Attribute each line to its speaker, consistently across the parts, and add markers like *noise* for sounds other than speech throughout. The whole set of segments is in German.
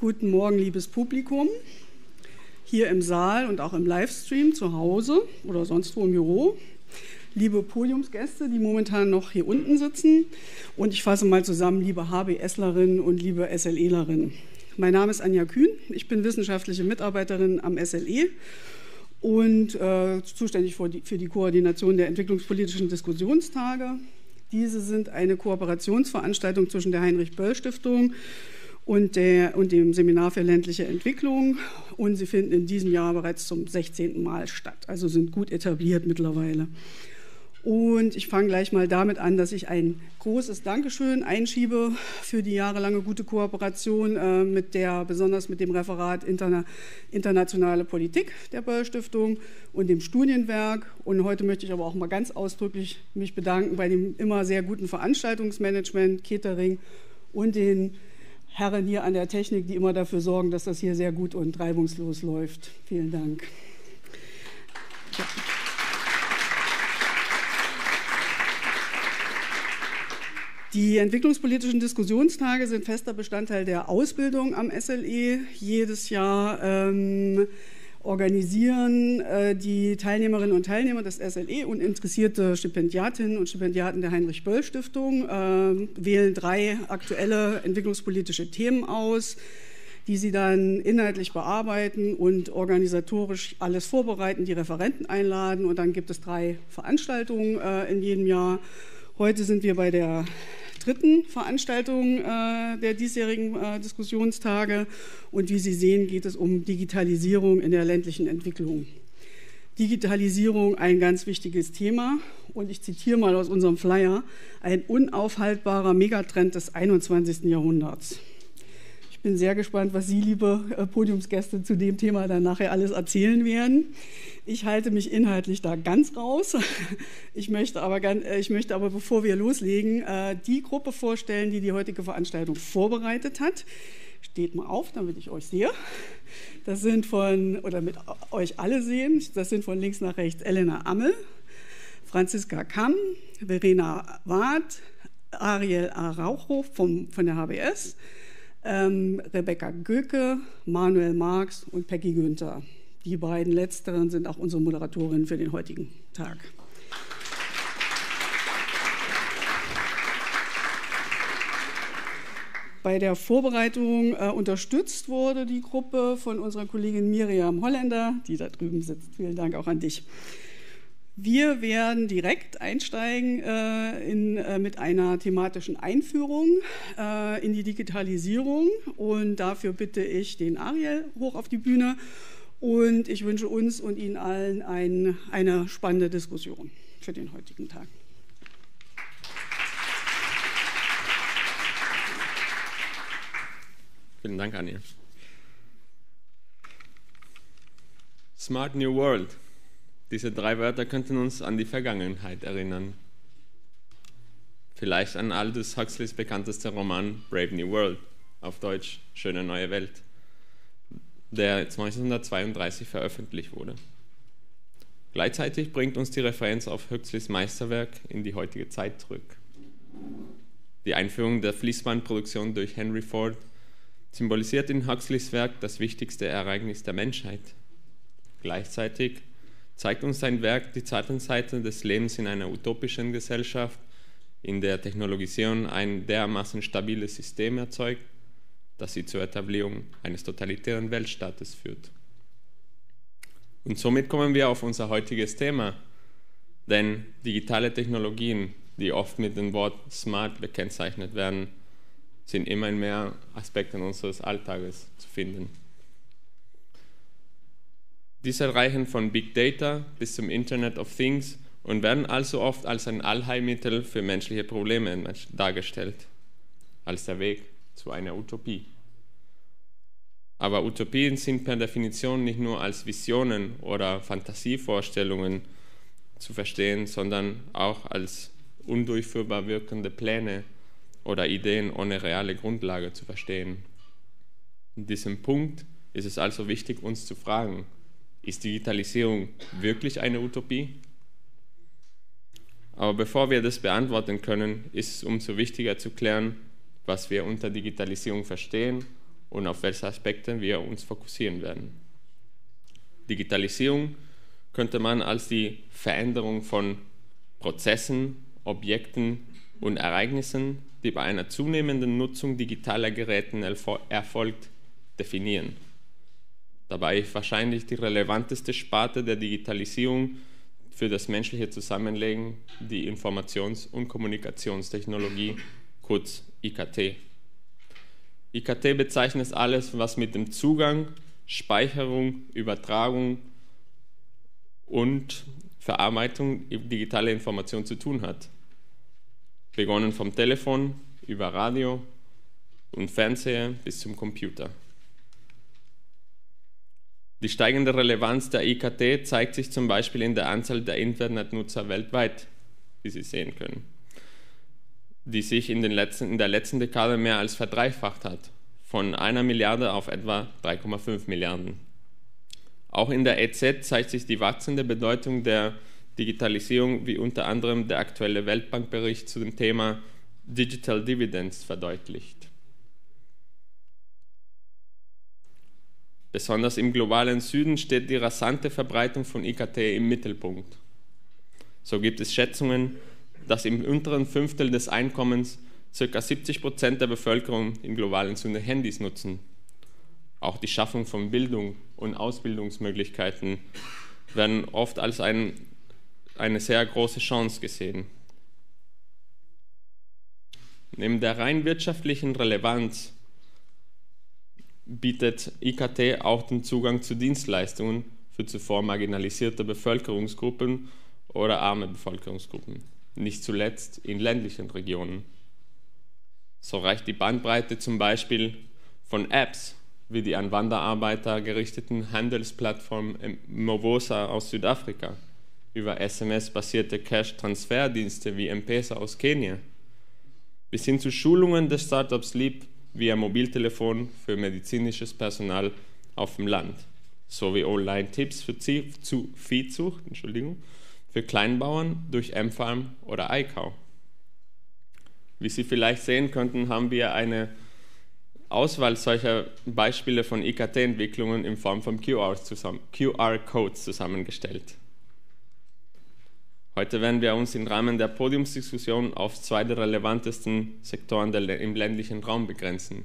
Speaker 1: Guten Morgen, liebes Publikum, hier im Saal und auch im Livestream zu Hause oder sonst wo im Büro. Liebe Podiumsgäste, die momentan noch hier unten sitzen. Und ich fasse mal zusammen, liebe HBSlerin und liebe SLElerin. Mein Name ist Anja Kühn, ich bin wissenschaftliche Mitarbeiterin am SLE und äh, zuständig für die, für die Koordination der entwicklungspolitischen Diskussionstage. Diese sind eine Kooperationsveranstaltung zwischen der Heinrich-Böll-Stiftung und, der, und dem Seminar für ländliche Entwicklung. Und sie finden in diesem Jahr bereits zum 16. Mal statt, also sind gut etabliert mittlerweile. Und ich fange gleich mal damit an, dass ich ein großes Dankeschön einschiebe für die jahrelange gute Kooperation äh, mit der, besonders mit dem Referat Interna Internationale Politik der Böll Stiftung und dem Studienwerk. Und heute möchte ich aber auch mal ganz ausdrücklich mich bedanken bei dem immer sehr guten Veranstaltungsmanagement, Catering und den Herren hier an der Technik, die immer dafür sorgen, dass das hier sehr gut und reibungslos läuft. Vielen Dank. Ja. Die entwicklungspolitischen Diskussionstage sind fester Bestandteil der Ausbildung am SLE. Jedes Jahr ähm, organisieren äh, die Teilnehmerinnen und Teilnehmer des SLE und interessierte Stipendiatinnen und Stipendiaten der Heinrich-Böll-Stiftung äh, wählen drei aktuelle entwicklungspolitische Themen aus, die sie dann inhaltlich bearbeiten und organisatorisch alles vorbereiten, die Referenten einladen und dann gibt es drei Veranstaltungen äh, in jedem Jahr. Heute sind wir bei der dritten Veranstaltung äh, der diesjährigen äh, Diskussionstage. Und wie Sie sehen, geht es um Digitalisierung in der ländlichen Entwicklung. Digitalisierung ein ganz wichtiges Thema. Und ich zitiere mal aus unserem Flyer, ein unaufhaltbarer Megatrend des 21. Jahrhunderts. Ich bin sehr gespannt, was Sie, liebe äh, Podiumsgäste, zu dem Thema dann nachher alles erzählen werden. Ich halte mich inhaltlich da ganz raus. Ich möchte aber, äh, ich möchte aber bevor wir loslegen, äh, die Gruppe vorstellen, die die heutige Veranstaltung vorbereitet hat. Steht mal auf, damit ich euch sehe. Das sind von, oder mit euch alle sehen, das sind von links nach rechts Elena Ammel, Franziska Kamm, Verena Ward, Ariel Araujo vom, von der HBS, ähm, Rebecca Göke, Manuel Marx und Peggy Günther. Die beiden letzteren sind auch unsere Moderatorinnen für den heutigen Tag. Bei der Vorbereitung äh, unterstützt wurde die Gruppe von unserer Kollegin Miriam Holländer, die da drüben sitzt. Vielen Dank auch an dich. Wir werden direkt einsteigen äh, in, äh, mit einer thematischen Einführung äh, in die Digitalisierung und dafür bitte ich den Ariel hoch auf die Bühne und ich wünsche uns und Ihnen allen ein, eine spannende Diskussion für den heutigen Tag.
Speaker 2: Vielen Dank, Anja. Smart New World. Diese drei Wörter könnten uns an die Vergangenheit erinnern. Vielleicht an Aldous Huxleys bekanntester Roman Brave New World, auf Deutsch Schöne neue Welt der 1932 veröffentlicht wurde. Gleichzeitig bringt uns die Referenz auf Huxleys Meisterwerk in die heutige Zeit zurück. Die Einführung der Fließbandproduktion durch Henry Ford symbolisiert in Huxleys Werk das wichtigste Ereignis der Menschheit. Gleichzeitig zeigt uns sein Werk die Zeitenseite des Lebens in einer utopischen Gesellschaft, in der Technologisierung ein dermaßen stabiles System erzeugt, dass sie zur Etablierung eines totalitären Weltstaates führt. Und somit kommen wir auf unser heutiges Thema, denn digitale Technologien, die oft mit dem Wort smart gekennzeichnet werden, sind immer in mehr Aspekten unseres Alltages zu finden. Diese reichen von Big Data bis zum Internet of Things und werden also oft als ein Allheilmittel für menschliche Probleme dargestellt, als der Weg zu einer Utopie. Aber Utopien sind per Definition nicht nur als Visionen oder Fantasievorstellungen zu verstehen, sondern auch als undurchführbar wirkende Pläne oder Ideen ohne reale Grundlage zu verstehen. In diesem Punkt ist es also wichtig, uns zu fragen, ist Digitalisierung wirklich eine Utopie? Aber bevor wir das beantworten können, ist es umso wichtiger zu klären, was wir unter Digitalisierung verstehen und auf welche Aspekte wir uns fokussieren werden. Digitalisierung könnte man als die Veränderung von Prozessen, Objekten und Ereignissen, die bei einer zunehmenden Nutzung digitaler Geräte erfolgt, definieren. Dabei wahrscheinlich die relevanteste Sparte der Digitalisierung für das menschliche Zusammenlegen die Informations- und Kommunikationstechnologie, kurz IKT. IKT bezeichnet alles, was mit dem Zugang, Speicherung, Übertragung und Verarbeitung digitaler Informationen zu tun hat. Begonnen vom Telefon über Radio und Fernseher bis zum Computer. Die steigende Relevanz der IKT zeigt sich zum Beispiel in der Anzahl der Internetnutzer weltweit, wie Sie sehen können, die sich in, letzten, in der letzten Dekade mehr als verdreifacht hat, von einer Milliarde auf etwa 3,5 Milliarden. Auch in der EZ zeigt sich die wachsende Bedeutung der Digitalisierung, wie unter anderem der aktuelle Weltbankbericht zu dem Thema Digital Dividends verdeutlicht. Besonders im globalen Süden steht die rasante Verbreitung von IKT im Mittelpunkt. So gibt es Schätzungen, dass im unteren Fünftel des Einkommens ca. 70 Prozent der Bevölkerung im globalen Süden Handys nutzen. Auch die Schaffung von Bildung und Ausbildungsmöglichkeiten werden oft als ein, eine sehr große Chance gesehen. Neben der rein wirtschaftlichen Relevanz bietet IKT auch den Zugang zu Dienstleistungen für zuvor marginalisierte Bevölkerungsgruppen oder arme Bevölkerungsgruppen, nicht zuletzt in ländlichen Regionen. So reicht die Bandbreite zum Beispiel von Apps wie die an Wanderarbeiter gerichteten Handelsplattform Movosa aus Südafrika über SMS-basierte Cash-Transferdienste wie M-Pesa aus Kenia bis hin zu Schulungen des Startups Leap via Mobiltelefon für medizinisches Personal auf dem Land sowie Online-Tipps für Viehzucht Entschuldigung, für Kleinbauern durch M-Farm oder iCow. Wie Sie vielleicht sehen könnten, haben wir eine Auswahl solcher Beispiele von IKT-Entwicklungen in Form von QR-Codes zusammen, QR zusammengestellt. Heute werden wir uns im Rahmen der Podiumsdiskussion auf zwei der relevantesten Sektoren der, im ländlichen Raum begrenzen,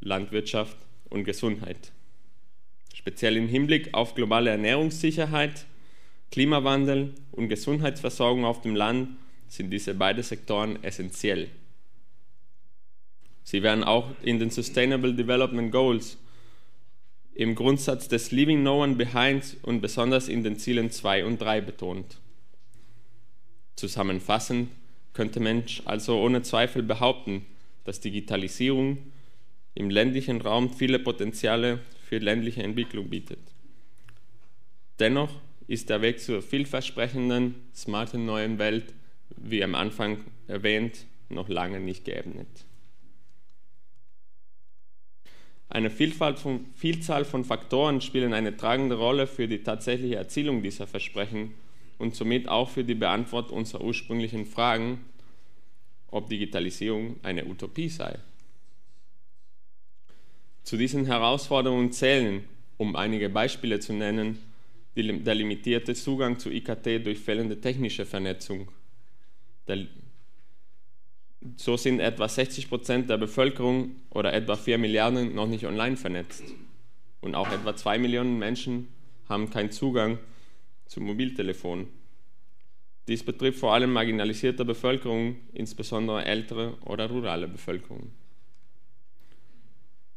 Speaker 2: Landwirtschaft und Gesundheit. Speziell im Hinblick auf globale Ernährungssicherheit, Klimawandel und Gesundheitsversorgung auf dem Land sind diese beiden Sektoren essentiell. Sie werden auch in den Sustainable Development Goals im Grundsatz des Leaving No One Behind und besonders in den Zielen 2 und 3 betont. Zusammenfassend könnte Mensch also ohne Zweifel behaupten, dass Digitalisierung im ländlichen Raum viele Potenziale für ländliche Entwicklung bietet. Dennoch ist der Weg zur vielversprechenden, smarten neuen Welt, wie am Anfang erwähnt, noch lange nicht geebnet. Eine Vielfalt von, Vielzahl von Faktoren spielen eine tragende Rolle für die tatsächliche Erzielung dieser Versprechen und somit auch für die Beantwortung unserer ursprünglichen Fragen, ob Digitalisierung eine Utopie sei. Zu diesen Herausforderungen zählen, um einige Beispiele zu nennen, der limitierte Zugang zu IKT durch fehlende technische Vernetzung, so sind etwa 60 Prozent der Bevölkerung oder etwa 4 Milliarden noch nicht online vernetzt. Und auch etwa 2 Millionen Menschen haben keinen Zugang zum Mobiltelefon. Dies betrifft vor allem marginalisierte Bevölkerung, insbesondere ältere oder rurale Bevölkerung.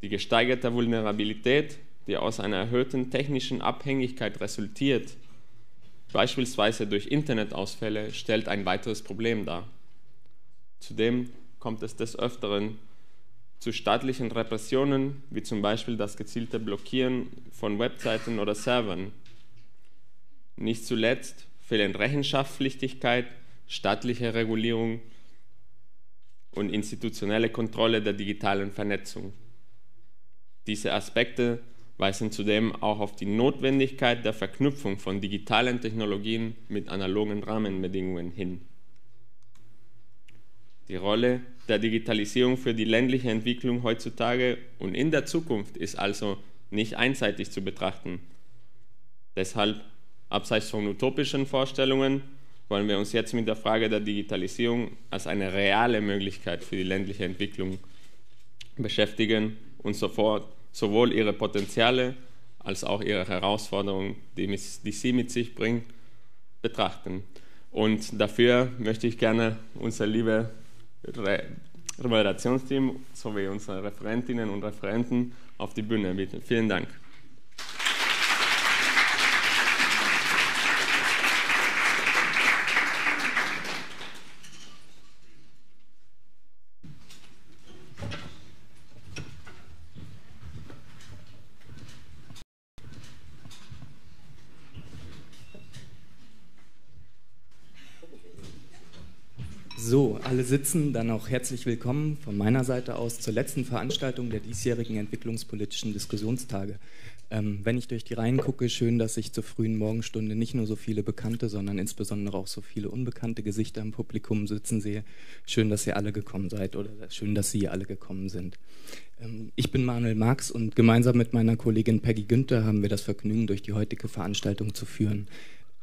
Speaker 2: Die gesteigerte Vulnerabilität, die aus einer erhöhten technischen Abhängigkeit resultiert, beispielsweise durch Internetausfälle, stellt ein weiteres Problem dar. Zudem kommt es des Öfteren zu staatlichen Repressionen, wie zum Beispiel das gezielte Blockieren von Webseiten oder Servern. Nicht zuletzt fehlen Rechenschaftspflichtigkeit, staatliche Regulierung und institutionelle Kontrolle der digitalen Vernetzung. Diese Aspekte weisen zudem auch auf die Notwendigkeit der Verknüpfung von digitalen Technologien mit analogen Rahmenbedingungen hin. Die Rolle der Digitalisierung für die ländliche Entwicklung heutzutage und in der Zukunft ist also nicht einseitig zu betrachten. Deshalb, abseits von utopischen Vorstellungen, wollen wir uns jetzt mit der Frage der Digitalisierung als eine reale Möglichkeit für die ländliche Entwicklung beschäftigen und sofort sowohl ihre Potenziale als auch ihre Herausforderungen, die, die sie mit sich bringt, betrachten. Und dafür möchte ich gerne unser liebes Re Moderationsteam sowie unsere Referentinnen und Referenten auf die Bühne bitten. Vielen Dank.
Speaker 3: So, alle sitzen, dann auch herzlich willkommen von meiner Seite aus zur letzten Veranstaltung der diesjährigen entwicklungspolitischen Diskussionstage. Ähm, wenn ich durch die Reihen gucke, schön, dass ich zur frühen Morgenstunde nicht nur so viele bekannte, sondern insbesondere auch so viele unbekannte Gesichter im Publikum sitzen sehe. Schön, dass ihr alle gekommen seid oder schön, dass Sie alle gekommen sind. Ähm, ich bin Manuel Marx und gemeinsam mit meiner Kollegin Peggy Günther haben wir das Vergnügen, durch die heutige Veranstaltung zu führen.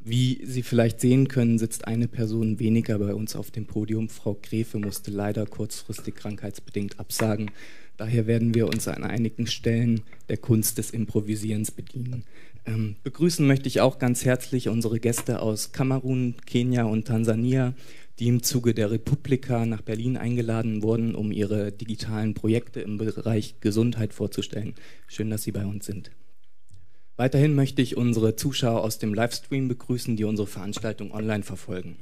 Speaker 3: Wie Sie vielleicht sehen können, sitzt eine Person weniger bei uns auf dem Podium. Frau Gräfe musste leider kurzfristig krankheitsbedingt absagen. Daher werden wir uns an einigen Stellen der Kunst des Improvisierens bedienen. Ähm, begrüßen möchte ich auch ganz herzlich unsere Gäste aus Kamerun, Kenia und Tansania, die im Zuge der Republika nach Berlin eingeladen wurden, um ihre digitalen Projekte im Bereich Gesundheit vorzustellen. Schön, dass Sie bei uns sind. Weiterhin möchte ich unsere Zuschauer aus dem Livestream begrüßen, die unsere Veranstaltung online verfolgen.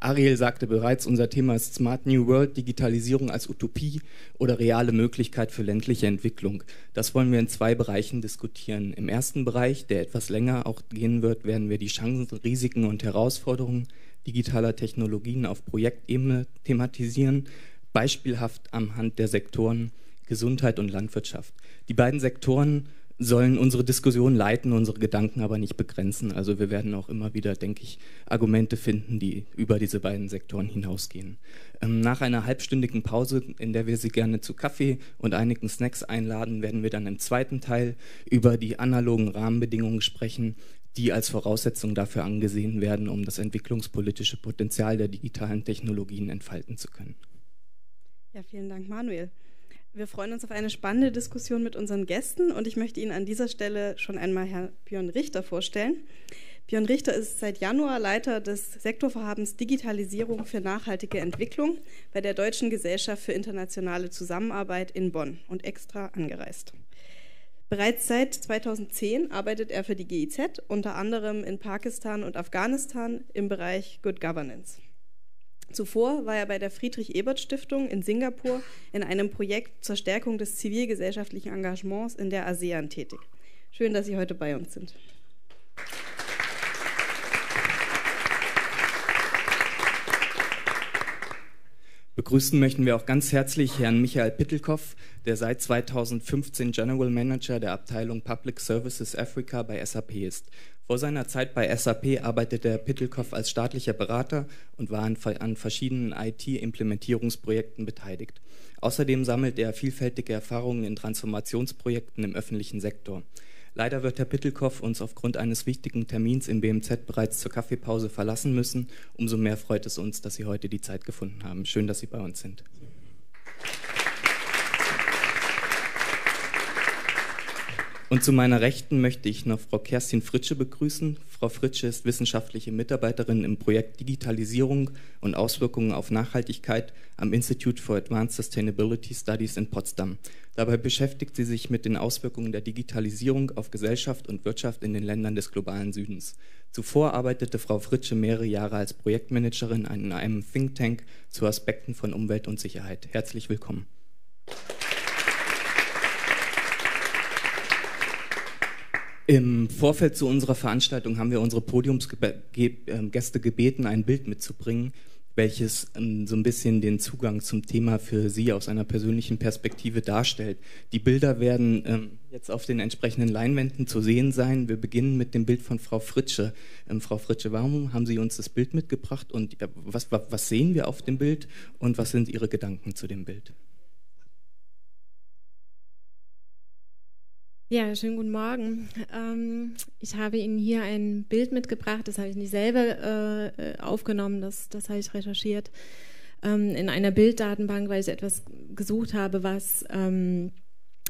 Speaker 3: Ariel sagte bereits, unser Thema ist Smart New World, Digitalisierung als Utopie oder reale Möglichkeit für ländliche Entwicklung. Das wollen wir in zwei Bereichen diskutieren. Im ersten Bereich, der etwas länger auch gehen wird, werden wir die Chancen, Risiken und Herausforderungen digitaler Technologien auf Projektebene thematisieren, beispielhaft am Hand der Sektoren Gesundheit und Landwirtschaft. Die beiden Sektoren sollen unsere Diskussion leiten, unsere Gedanken aber nicht begrenzen. Also wir werden auch immer wieder, denke ich, Argumente finden, die über diese beiden Sektoren hinausgehen. Ähm, nach einer halbstündigen Pause, in der wir Sie gerne zu Kaffee und einigen Snacks einladen, werden wir dann im zweiten Teil über die analogen Rahmenbedingungen sprechen, die als Voraussetzung dafür angesehen werden, um das entwicklungspolitische Potenzial der digitalen Technologien entfalten zu können.
Speaker 4: Ja, vielen Dank, Manuel. Wir freuen uns auf eine spannende Diskussion mit unseren Gästen und ich möchte Ihnen an dieser Stelle schon einmal Herrn Björn Richter vorstellen. Björn Richter ist seit Januar Leiter des Sektorvorhabens Digitalisierung für nachhaltige Entwicklung bei der Deutschen Gesellschaft für internationale Zusammenarbeit in Bonn und extra angereist. Bereits seit 2010 arbeitet er für die GIZ, unter anderem in Pakistan und Afghanistan im Bereich Good Governance. Zuvor war er bei der Friedrich-Ebert-Stiftung in Singapur in einem Projekt zur Stärkung des zivilgesellschaftlichen Engagements in der ASEAN tätig. Schön, dass Sie heute bei uns sind.
Speaker 3: Begrüßen möchten wir auch ganz herzlich Herrn Michael Pittelkoff, der seit 2015 General Manager der Abteilung Public Services Africa bei SAP ist. Vor seiner Zeit bei SAP arbeitete Herr Pittelkoff als staatlicher Berater und war an, verschiedenen IT-Implementierungsprojekten beteiligt. Außerdem sammelt er vielfältige Erfahrungen in Transformationsprojekten im öffentlichen Sektor. Leider wird Herr Pittelkoff uns aufgrund eines wichtigen Termins im BMZ bereits zur Kaffeepause verlassen müssen. Umso mehr freut es uns, dass Sie heute die Zeit gefunden haben. Schön, dass Sie bei uns sind. Und zu meiner Rechten möchte ich noch Frau Kerstin Fritsche begrüßen. Frau Fritsche ist wissenschaftliche Mitarbeiterin im Projekt Digitalisierung und Auswirkungen auf Nachhaltigkeit am Institute for Advanced Sustainability Studies in Potsdam. Dabei beschäftigt sie sich mit den Auswirkungen der Digitalisierung auf Gesellschaft und Wirtschaft in den Ländern des globalen Südens. Zuvor arbeitete Frau Fritsche mehrere Jahre als Projektmanagerin in einem Think Tank zu Aspekten von Umwelt und Sicherheit. Herzlich willkommen. Im Vorfeld zu unserer Veranstaltung haben wir unsere Podiumsgäste gebeten, ein Bild mitzubringen. welches ähm, so ein bisschen den Zugang zum Thema für Sie aus einer persönlichen Perspektive darstellt. Die Bilder werden ähm, jetzt auf den entsprechenden Leinwänden zu sehen sein. Wir beginnen mit dem Bild von Frau Fritsche. Ähm, Frau Fritsche, warum haben Sie uns das Bild mitgebracht und äh, was, was sehen wir auf dem Bild und was sind Ihre Gedanken zu dem Bild?
Speaker 5: Ja, schönen guten Morgen. Ähm, ich habe Ihnen hier ein Bild mitgebracht, das habe ich nicht selber äh, aufgenommen, das, das habe ich recherchiert ähm, in einer Bilddatenbank, weil ich etwas gesucht habe, was ähm,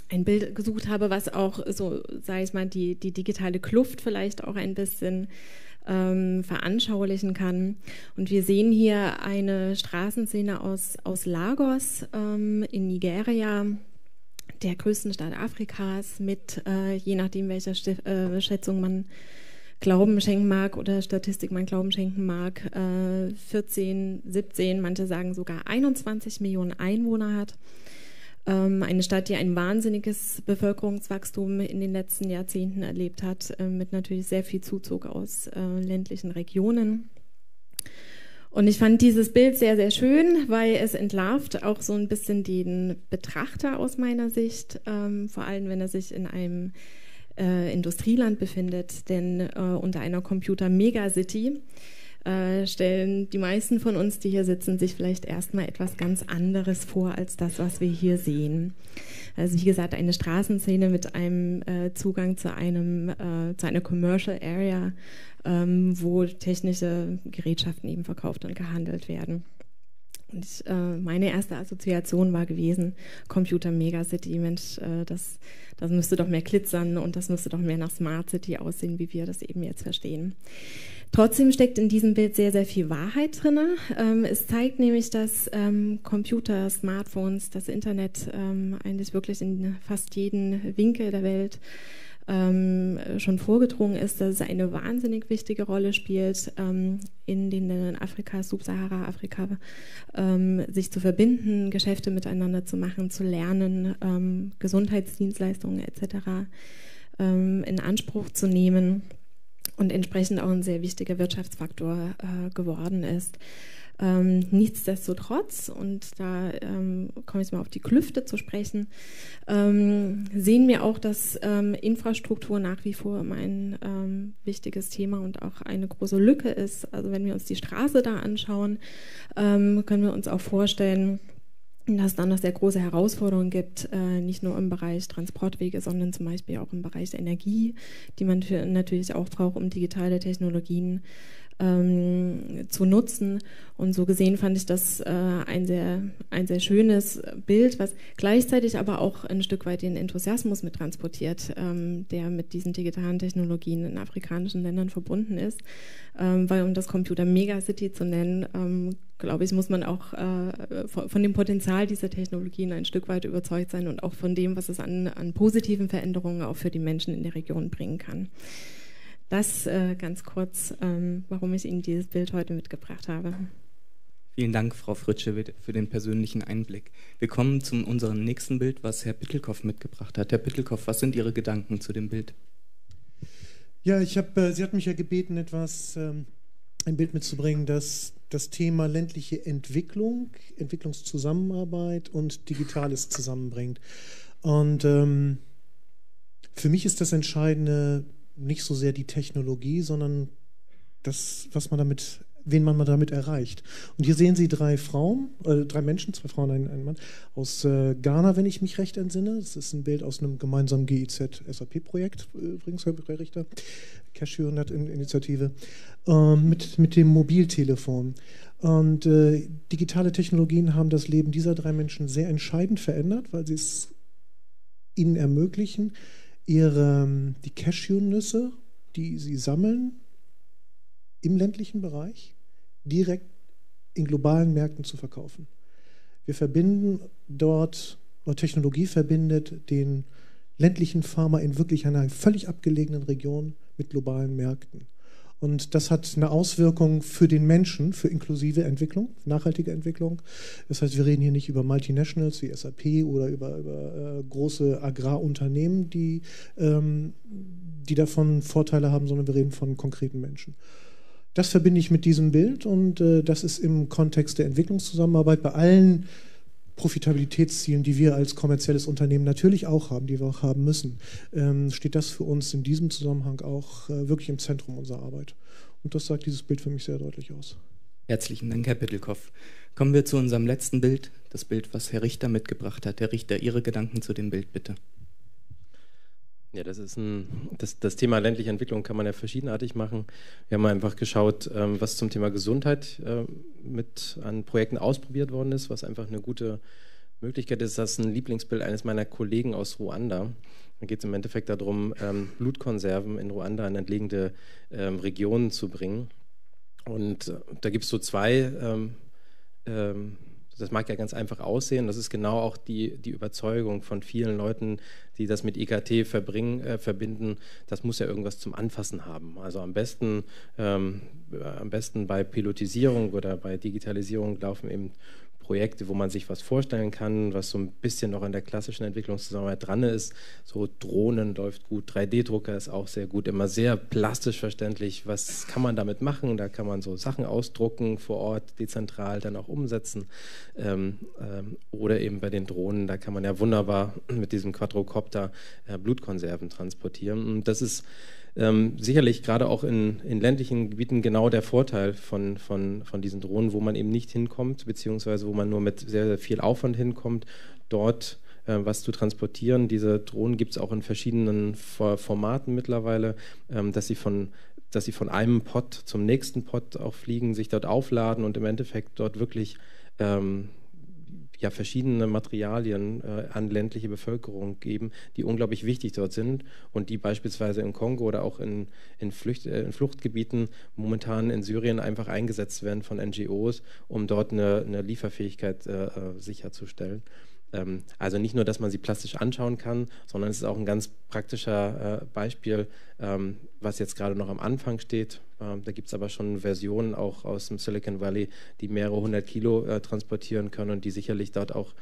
Speaker 5: ein Bild gesucht habe, was auch so, sage ich mal, die, die digitale Kluft vielleicht auch ein bisschen ähm, veranschaulichen kann. Und wir sehen hier eine Straßenszene aus, aus Lagos ähm, in Nigeria der größten Stadt Afrikas mit, äh, je nachdem, welcher Stif äh, Schätzung man Glauben schenken mag oder Statistik man Glauben schenken mag, äh, 14, 17, manche sagen sogar 21 Millionen Einwohner hat. Ähm, eine Stadt, die ein wahnsinniges Bevölkerungswachstum in den letzten Jahrzehnten erlebt hat, äh, mit natürlich sehr viel Zuzug aus äh, ländlichen Regionen. Und ich fand dieses Bild sehr, sehr schön, weil es entlarvt auch so ein bisschen den Betrachter aus meiner Sicht, ähm, vor allem wenn er sich in einem äh, Industrieland befindet. Denn äh, unter einer Computer-Megacity äh, stellen die meisten von uns, die hier sitzen, sich vielleicht erstmal etwas ganz anderes vor als das, was wir hier sehen. Also wie gesagt, eine Straßenszene mit einem äh, Zugang zu einem äh, zu einer Commercial Area ähm, wo technische Gerätschaften eben verkauft und gehandelt werden. Und ich, äh, meine erste Assoziation war gewesen, Computer Megacity, Mensch, äh, das, das müsste doch mehr glitzern und das müsste doch mehr nach Smart City aussehen, wie wir das eben jetzt verstehen. Trotzdem steckt in diesem Bild sehr, sehr viel Wahrheit drin. Ähm, es zeigt nämlich, dass ähm, Computer, Smartphones, das Internet ähm, eigentlich wirklich in fast jeden Winkel der Welt ähm, schon vorgedrungen ist, dass es eine wahnsinnig wichtige Rolle spielt, ähm, in den Ländern Afrikas, Subsahara-Afrika, ähm, sich zu verbinden, Geschäfte miteinander zu machen, zu lernen, Gesundheitsdienstleistungen etc. In Anspruch zu nehmen und entsprechend auch ein sehr wichtiger Wirtschaftsfaktor äh, geworden ist. Ähm, nichtsdestotrotz, und da ähm, komme ich mal auf die Klüfte zu sprechen, ähm, sehen wir auch, dass ähm, Infrastruktur nach wie vor ein ähm, wichtiges Thema und auch eine große Lücke ist. Also wenn wir uns die Straße da anschauen, ähm, können wir uns auch vorstellen, dass es dann noch sehr große Herausforderungen gibt, äh, nicht nur im Bereich Transportwege, sondern zum Beispiel auch im Bereich Energie, die man natürlich auch braucht, um digitale Technologien ähm, zu nutzen. Und so gesehen fand ich das äh, ein, sehr, ein sehr schönes Bild, was gleichzeitig aber auch ein Stück weit den Enthusiasmus mit transportiert, ähm, der mit diesen digitalen Technologien in afrikanischen Ländern verbunden ist. Ähm, weil um das Computer Megacity zu nennen, ähm, glaube ich, muss man auch äh, von, dem Potenzial dieser Technologien ein Stück weit überzeugt sein und auch von dem, was es an, an positiven Veränderungen auch für die Menschen in der Region bringen kann. Das äh, ganz kurz, ähm, warum ich Ihnen dieses Bild heute mitgebracht habe.
Speaker 3: Vielen Dank, Frau Fritsche, für den persönlichen Einblick. Wir kommen zu unserem nächsten Bild, was Herr Pittelkoff mitgebracht hat. Herr Pittelkoff, was sind Ihre Gedanken zu dem Bild?
Speaker 6: Ja, ich habe, äh, Sie hat mich ja gebeten, etwas, ähm, ein Bild mitzubringen, das das Thema ländliche Entwicklung, Entwicklungszusammenarbeit und Digitales zusammenbringt. Und ähm, für mich ist das Entscheidende nicht so sehr die Technologie, sondern das, was man damit, wen man damit erreicht. Und hier sehen Sie drei Frauen, äh, drei Menschen, zwei Frauen, ein, ein Mann, aus äh, Ghana, wenn ich mich recht entsinne. Das ist ein Bild aus einem gemeinsamen GIZ-SAP-Projekt, übrigens, Herr Richter, Cashew-Initiative, äh, mit, mit dem Mobiltelefon. Und äh, digitale Technologien haben das Leben dieser drei Menschen sehr entscheidend verändert, weil sie es ihnen ermöglichen, ihre, die Cashewnüsse, die sie sammeln, im ländlichen Bereich direkt in globalen Märkten zu verkaufen. Wir verbinden dort, oder Technologie verbindet den ländlichen Farmer in wirklich einer völlig abgelegenen Region mit globalen Märkten. Und das hat eine Auswirkung für den Menschen, für inklusive Entwicklung, nachhaltige Entwicklung. Das heißt, wir reden hier nicht über Multinationals wie SAP oder über, über äh, große Agrarunternehmen, die, ähm, die davon Vorteile haben, sondern wir reden von konkreten Menschen. das verbinde ich mit diesem Bild und äh, das ist im Kontext der Entwicklungszusammenarbeit bei allen Profitabilitätszielen, die wir als kommerzielles Unternehmen natürlich auch haben, die wir auch haben müssen, ähm, steht das für uns in diesem Zusammenhang auch äh, wirklich im Zentrum unserer Arbeit. Und das sagt dieses Bild für mich sehr deutlich aus.
Speaker 3: Herzlichen Dank, Herr Bittelkopf. Kommen wir zu unserem letzten Bild, das Bild, was Herr Richter mitgebracht hat. Herr Richter, Ihre Gedanken zu dem Bild bitte.
Speaker 7: Ja, das ist ein, das, das Thema ländliche Entwicklung kann man ja verschiedenartig machen. Wir haben einfach geschaut, ähm, was zum Thema Gesundheit äh, mit an Projekten ausprobiert worden ist, was einfach eine gute Möglichkeit ist. Das ist ein Lieblingsbild eines meiner Kollegen aus Ruanda. Da geht es im Endeffekt darum, ähm, Blutkonserven in Ruanda in entlegene ähm, Regionen zu bringen. Und äh, da gibt es so zwei das mag ja ganz einfach aussehen. Das ist genau auch die, die Überzeugung von vielen Leuten, die das mit IKT verbringen, äh, verbinden. Das muss ja irgendwas zum Anfassen haben. Also am besten, ähm, am besten bei Pilotisierung oder bei Digitalisierung laufen eben Projekte, wo man sich was vorstellen kann, was so ein bisschen noch in der klassischen Entwicklungszusammenarbeit dran ist. So Drohnen läuft gut, 3D-Drucker ist auch sehr gut, immer sehr plastisch verständlich. Was kann man damit machen? Da kann man so Sachen ausdrucken vor Ort, dezentral dann auch umsetzen. Ähm, ähm, oder eben bei den Drohnen, da kann man ja wunderbar mit diesem Quadrocopter äh, Blutkonserven transportieren. Und das ist ähm, sicherlich gerade auch in, in, ländlichen Gebieten genau der Vorteil von, von, von diesen Drohnen, wo man eben nicht hinkommt, beziehungsweise wo man nur mit sehr, sehr viel Aufwand hinkommt, dort äh, was zu transportieren. Diese Drohnen gibt es auch in verschiedenen Formaten mittlerweile, ähm, dass sie von dass sie von einem Pod zum nächsten Pod auch fliegen, sich dort aufladen und im Endeffekt dort wirklich ähm, ja verschiedene Materialien äh, an ländliche Bevölkerung geben, die unglaublich wichtig dort sind und die beispielsweise in Kongo oder auch in, in, Flücht, äh, in Fluchtgebieten momentan in Syrien einfach eingesetzt werden von NGOs, um dort eine, eine Lieferfähigkeit äh, äh sicherzustellen. Ähm, also nicht nur, dass man sie plastisch anschauen kann, sondern es ist auch ein ganz praktischer äh, Beispiel, ähm, was jetzt gerade noch am Anfang steht. Ähm, da gibt es aber schon Versionen auch aus dem Silicon Valley, die mehrere hundert Kilo äh, transportieren können und die sicherlich dort auch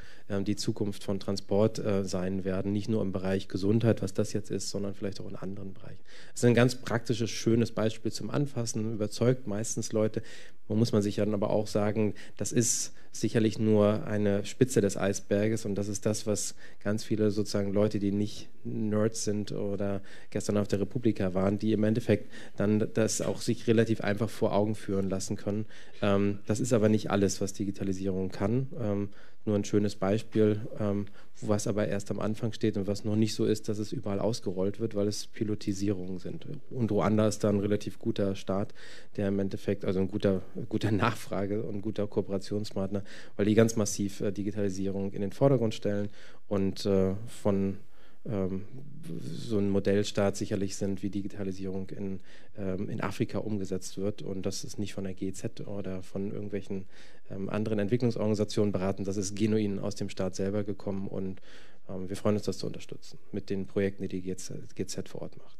Speaker 7: die Zukunft von Transport äh, sein werden. Nicht nur im Bereich Gesundheit, was das jetzt ist, sondern vielleicht auch in anderen Bereichen. Es ist ein ganz praktisches, schönes Beispiel zum Anfassen, überzeugt meistens Leute. Man muss man sich dann aber auch sagen, das ist sicherlich nur eine Spitze des Eisberges und das ist das, was ganz viele sozusagen Leute, die nicht Nerds sind oder gestern auf der Republika waren, die im Endeffekt dann das auch sich relativ einfach vor Augen führen lassen können. Ähm, das ist aber nicht alles, was Digitalisierung kann. Ähm, nur ein schönes Beispiel, ähm, was aber erst am Anfang steht und was noch nicht so ist, dass es überall ausgerollt wird, weil es Pilotisierungen sind. Und Ruanda ist da ein relativ guter Start, der im Endeffekt, also ein guter, guter *laughs* Nachfrage und guter Kooperationspartner, weil die ganz massiv äh, Digitalisierung in den Vordergrund stellen und äh, von so ein Modellstaat sicherlich sind, wie Digitalisierung in, ähm, in Afrika umgesetzt wird. Und das ist nicht von der GZ oder von irgendwelchen ähm, anderen Entwicklungsorganisationen beraten, das ist genuin aus dem Staat selber gekommen. Und ähm, wir freuen uns, das zu unterstützen mit den Projekten, die die GZ, GZ vor Ort macht.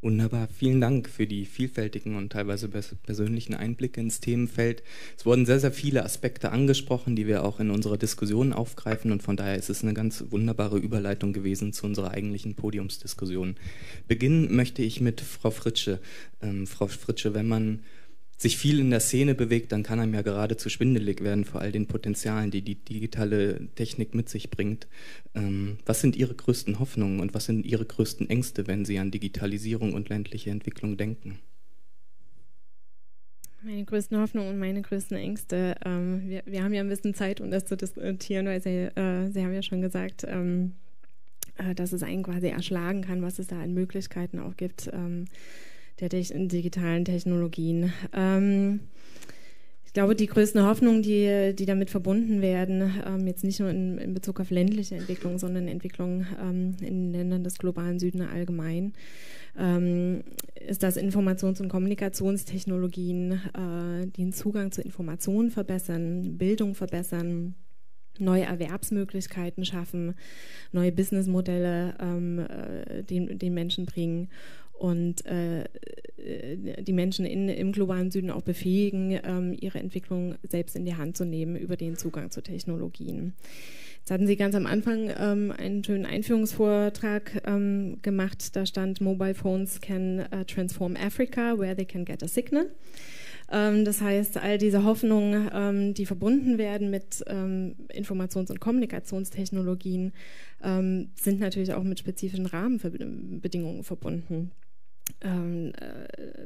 Speaker 3: Wunderbar, vielen Dank für die vielfältigen und teilweise persönlichen Einblicke ins Themenfeld. Es wurden sehr, sehr viele Aspekte angesprochen, die wir auch in unserer Diskussion aufgreifen und von daher ist es eine ganz wunderbare Überleitung gewesen zu unserer eigentlichen Podiumsdiskussion. Beginnen möchte ich mit Frau Fritsche. Ähm, Frau Fritsche, wenn man sich viel in der Szene bewegt, dann kann einem ja geradezu schwindelig werden vor all den Potenzialen, die die digitale Technik mit sich bringt. Ähm, was sind Ihre größten Hoffnungen und was sind Ihre größten Ängste, wenn Sie an Digitalisierung und ländliche Entwicklung denken?
Speaker 5: Meine größten Hoffnungen und meine größten Ängste. Ähm, wir, wir, haben ja ein bisschen Zeit, um das zu diskutieren, weil Sie, äh, Sie haben ja schon gesagt, ähm, äh, dass es einen quasi erschlagen kann, was es da an Möglichkeiten auch gibt. Ähm, der digitalen Technologien. Ähm, ich glaube, die größten Hoffnungen, die, die damit verbunden werden, ähm, jetzt nicht nur in, in, Bezug auf ländliche Entwicklung, sondern Entwicklung ähm, in Ländern des globalen Süden allgemein, ähm, ist, dass Informations- und Kommunikationstechnologien äh, den Zugang zu Informationen verbessern, Bildung verbessern, neue Erwerbsmöglichkeiten schaffen, neue Businessmodelle ähm, äh, den, den Menschen bringen und äh, äh, die Menschen in, im globalen Süden auch befähigen, ähm, ihre Entwicklung selbst in die Hand zu nehmen über den Zugang zu Technologien. Jetzt hatten Sie ganz am Anfang ähm, einen schönen Einführungsvortrag ähm, gemacht. Da stand Mobile Phones can uh, transform Africa where they can get a signal. Ähm, das heißt, all diese Hoffnungen, ähm, die verbunden werden mit ähm, Informations- und Kommunikationstechnologien, sind natürlich auch mit spezifischen Rahmenbedingungen verbunden. Äh,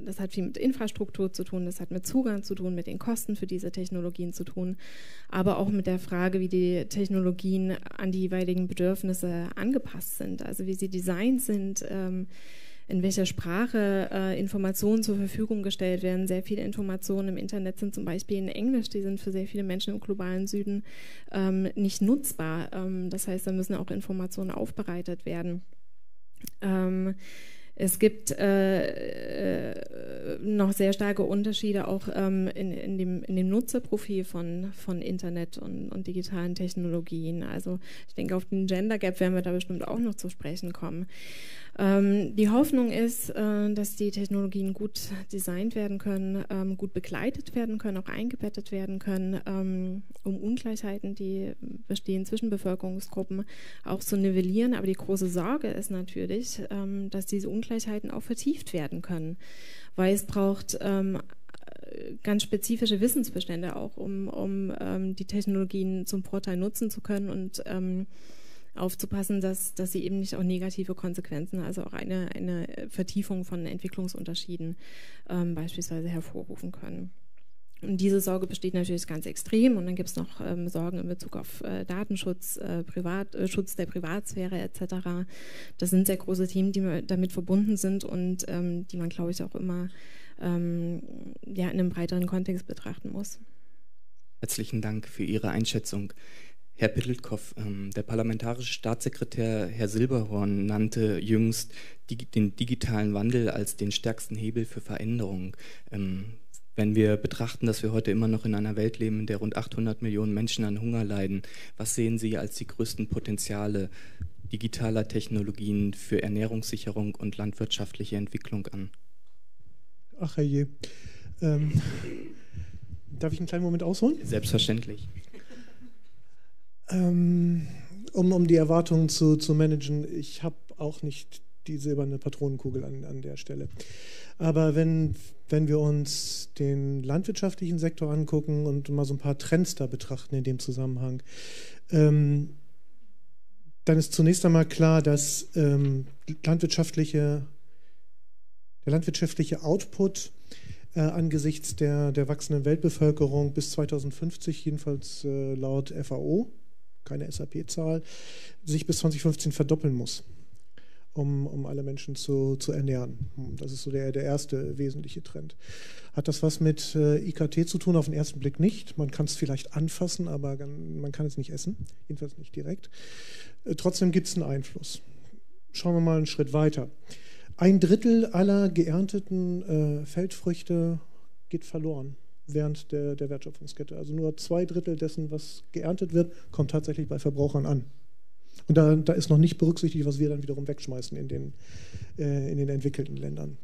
Speaker 5: das hat viel mit Infrastruktur zu tun, das hat mit Zugang zu tun, mit den Kosten für diese Technologien zu tun, aber auch mit der Frage, wie die Technologien an die jeweiligen Bedürfnisse angepasst sind, also wie sie designt sind in welcher Sprache äh, Informationen zur Verfügung gestellt werden. Sehr viele Informationen im Internet sind zum Beispiel in Englisch, die sind für sehr viele Menschen im globalen Süden ähm, nicht nutzbar. Ähm, das heißt, da müssen auch Informationen aufbereitet werden. Es gibt äh, äh, noch sehr starke Unterschiede auch ähm, in, in, dem, in, dem, Nutzerprofil von, von Internet und, und, digitalen Technologien. Also ich denke, auf den Gender Gap werden wir da bestimmt auch noch zu sprechen kommen. Ähm, die Hoffnung ist, äh, dass die Technologien gut designt werden können, ähm, gut begleitet werden können, auch eingebettet werden können, ähm, um Ungleichheiten, die bestehen zwischen Bevölkerungsgruppen, auch zu nivellieren. Aber die große Sorge ist natürlich, dass diese Ungleichheiten auch vertieft werden können, weil es braucht ganz spezifische Wissensbestände auch, um, um die Technologien zum Vorteil nutzen zu können und aufzupassen, dass, dass sie eben nicht auch negative Konsequenzen, also auch eine, eine Vertiefung von Entwicklungsunterschieden ähm, beispielsweise hervorrufen können. Und diese Sorge besteht natürlich ganz extrem. Und dann gibt es noch ähm, Sorgen in Bezug auf äh, Datenschutz, äh, Privat, äh, Schutz der Privatsphäre etc. Das sind sehr große Themen, die damit verbunden sind und ähm, die man, glaube ich, auch immer ähm, ja, in einem breiteren Kontext betrachten muss.
Speaker 3: Herzlichen Dank für Ihre Einschätzung. Herr Pittelkoff, ähm, der parlamentarische Staatssekretär Herr Silberhorn nannte jüngst den digitalen Wandel als den stärksten Hebel für Veränderung. Ähm, wenn wir betrachten, dass wir heute immer noch in einer Welt leben, in der rund 800 Millionen Menschen an Hunger leiden, was sehen Sie als die größten Potenziale digitaler Technologien für Ernährungssicherung und landwirtschaftliche Entwicklung an?
Speaker 6: Ach herrje. Ähm, darf ich einen kleinen Moment ausholen?
Speaker 3: Selbstverständlich.
Speaker 6: Ähm, um, um die Erwartungen zu, zu managen, ich habe auch nicht die silberne Patronenkugel an, an der Stelle. Aber wenn, wenn wir uns den landwirtschaftlichen Sektor angucken und mal so ein paar Trends da betrachten in dem Zusammenhang, ähm, dann ist zunächst einmal klar, dass ähm, landwirtschaftliche, der landwirtschaftliche Output äh, angesichts der, der wachsenden Weltbevölkerung bis 2050, jedenfalls äh, laut FAO, keine SAP-Zahl, sich bis 2015 verdoppeln muss, um, um alle Menschen zu, zu ernähren. Das ist so der, der erste wesentliche Trend. Hat das was mit äh, IKT zu tun? Auf den ersten Blick nicht. Man kann es vielleicht anfassen, aber man kann es nicht essen, jedenfalls nicht direkt. Äh, trotzdem gibt es einen Einfluss. Schauen wir mal einen Schritt weiter. Ein Drittel aller geernteten äh, Feldfrüchte geht verloren während der, der Wertschöpfungskette. Also nur zwei Drittel dessen, was geerntet wird, kommt tatsächlich bei Verbrauchern an. Und da, da ist noch nicht berücksichtigt, was wir dann wiederum wegschmeißen in den, äh, in den entwickelten Ländern.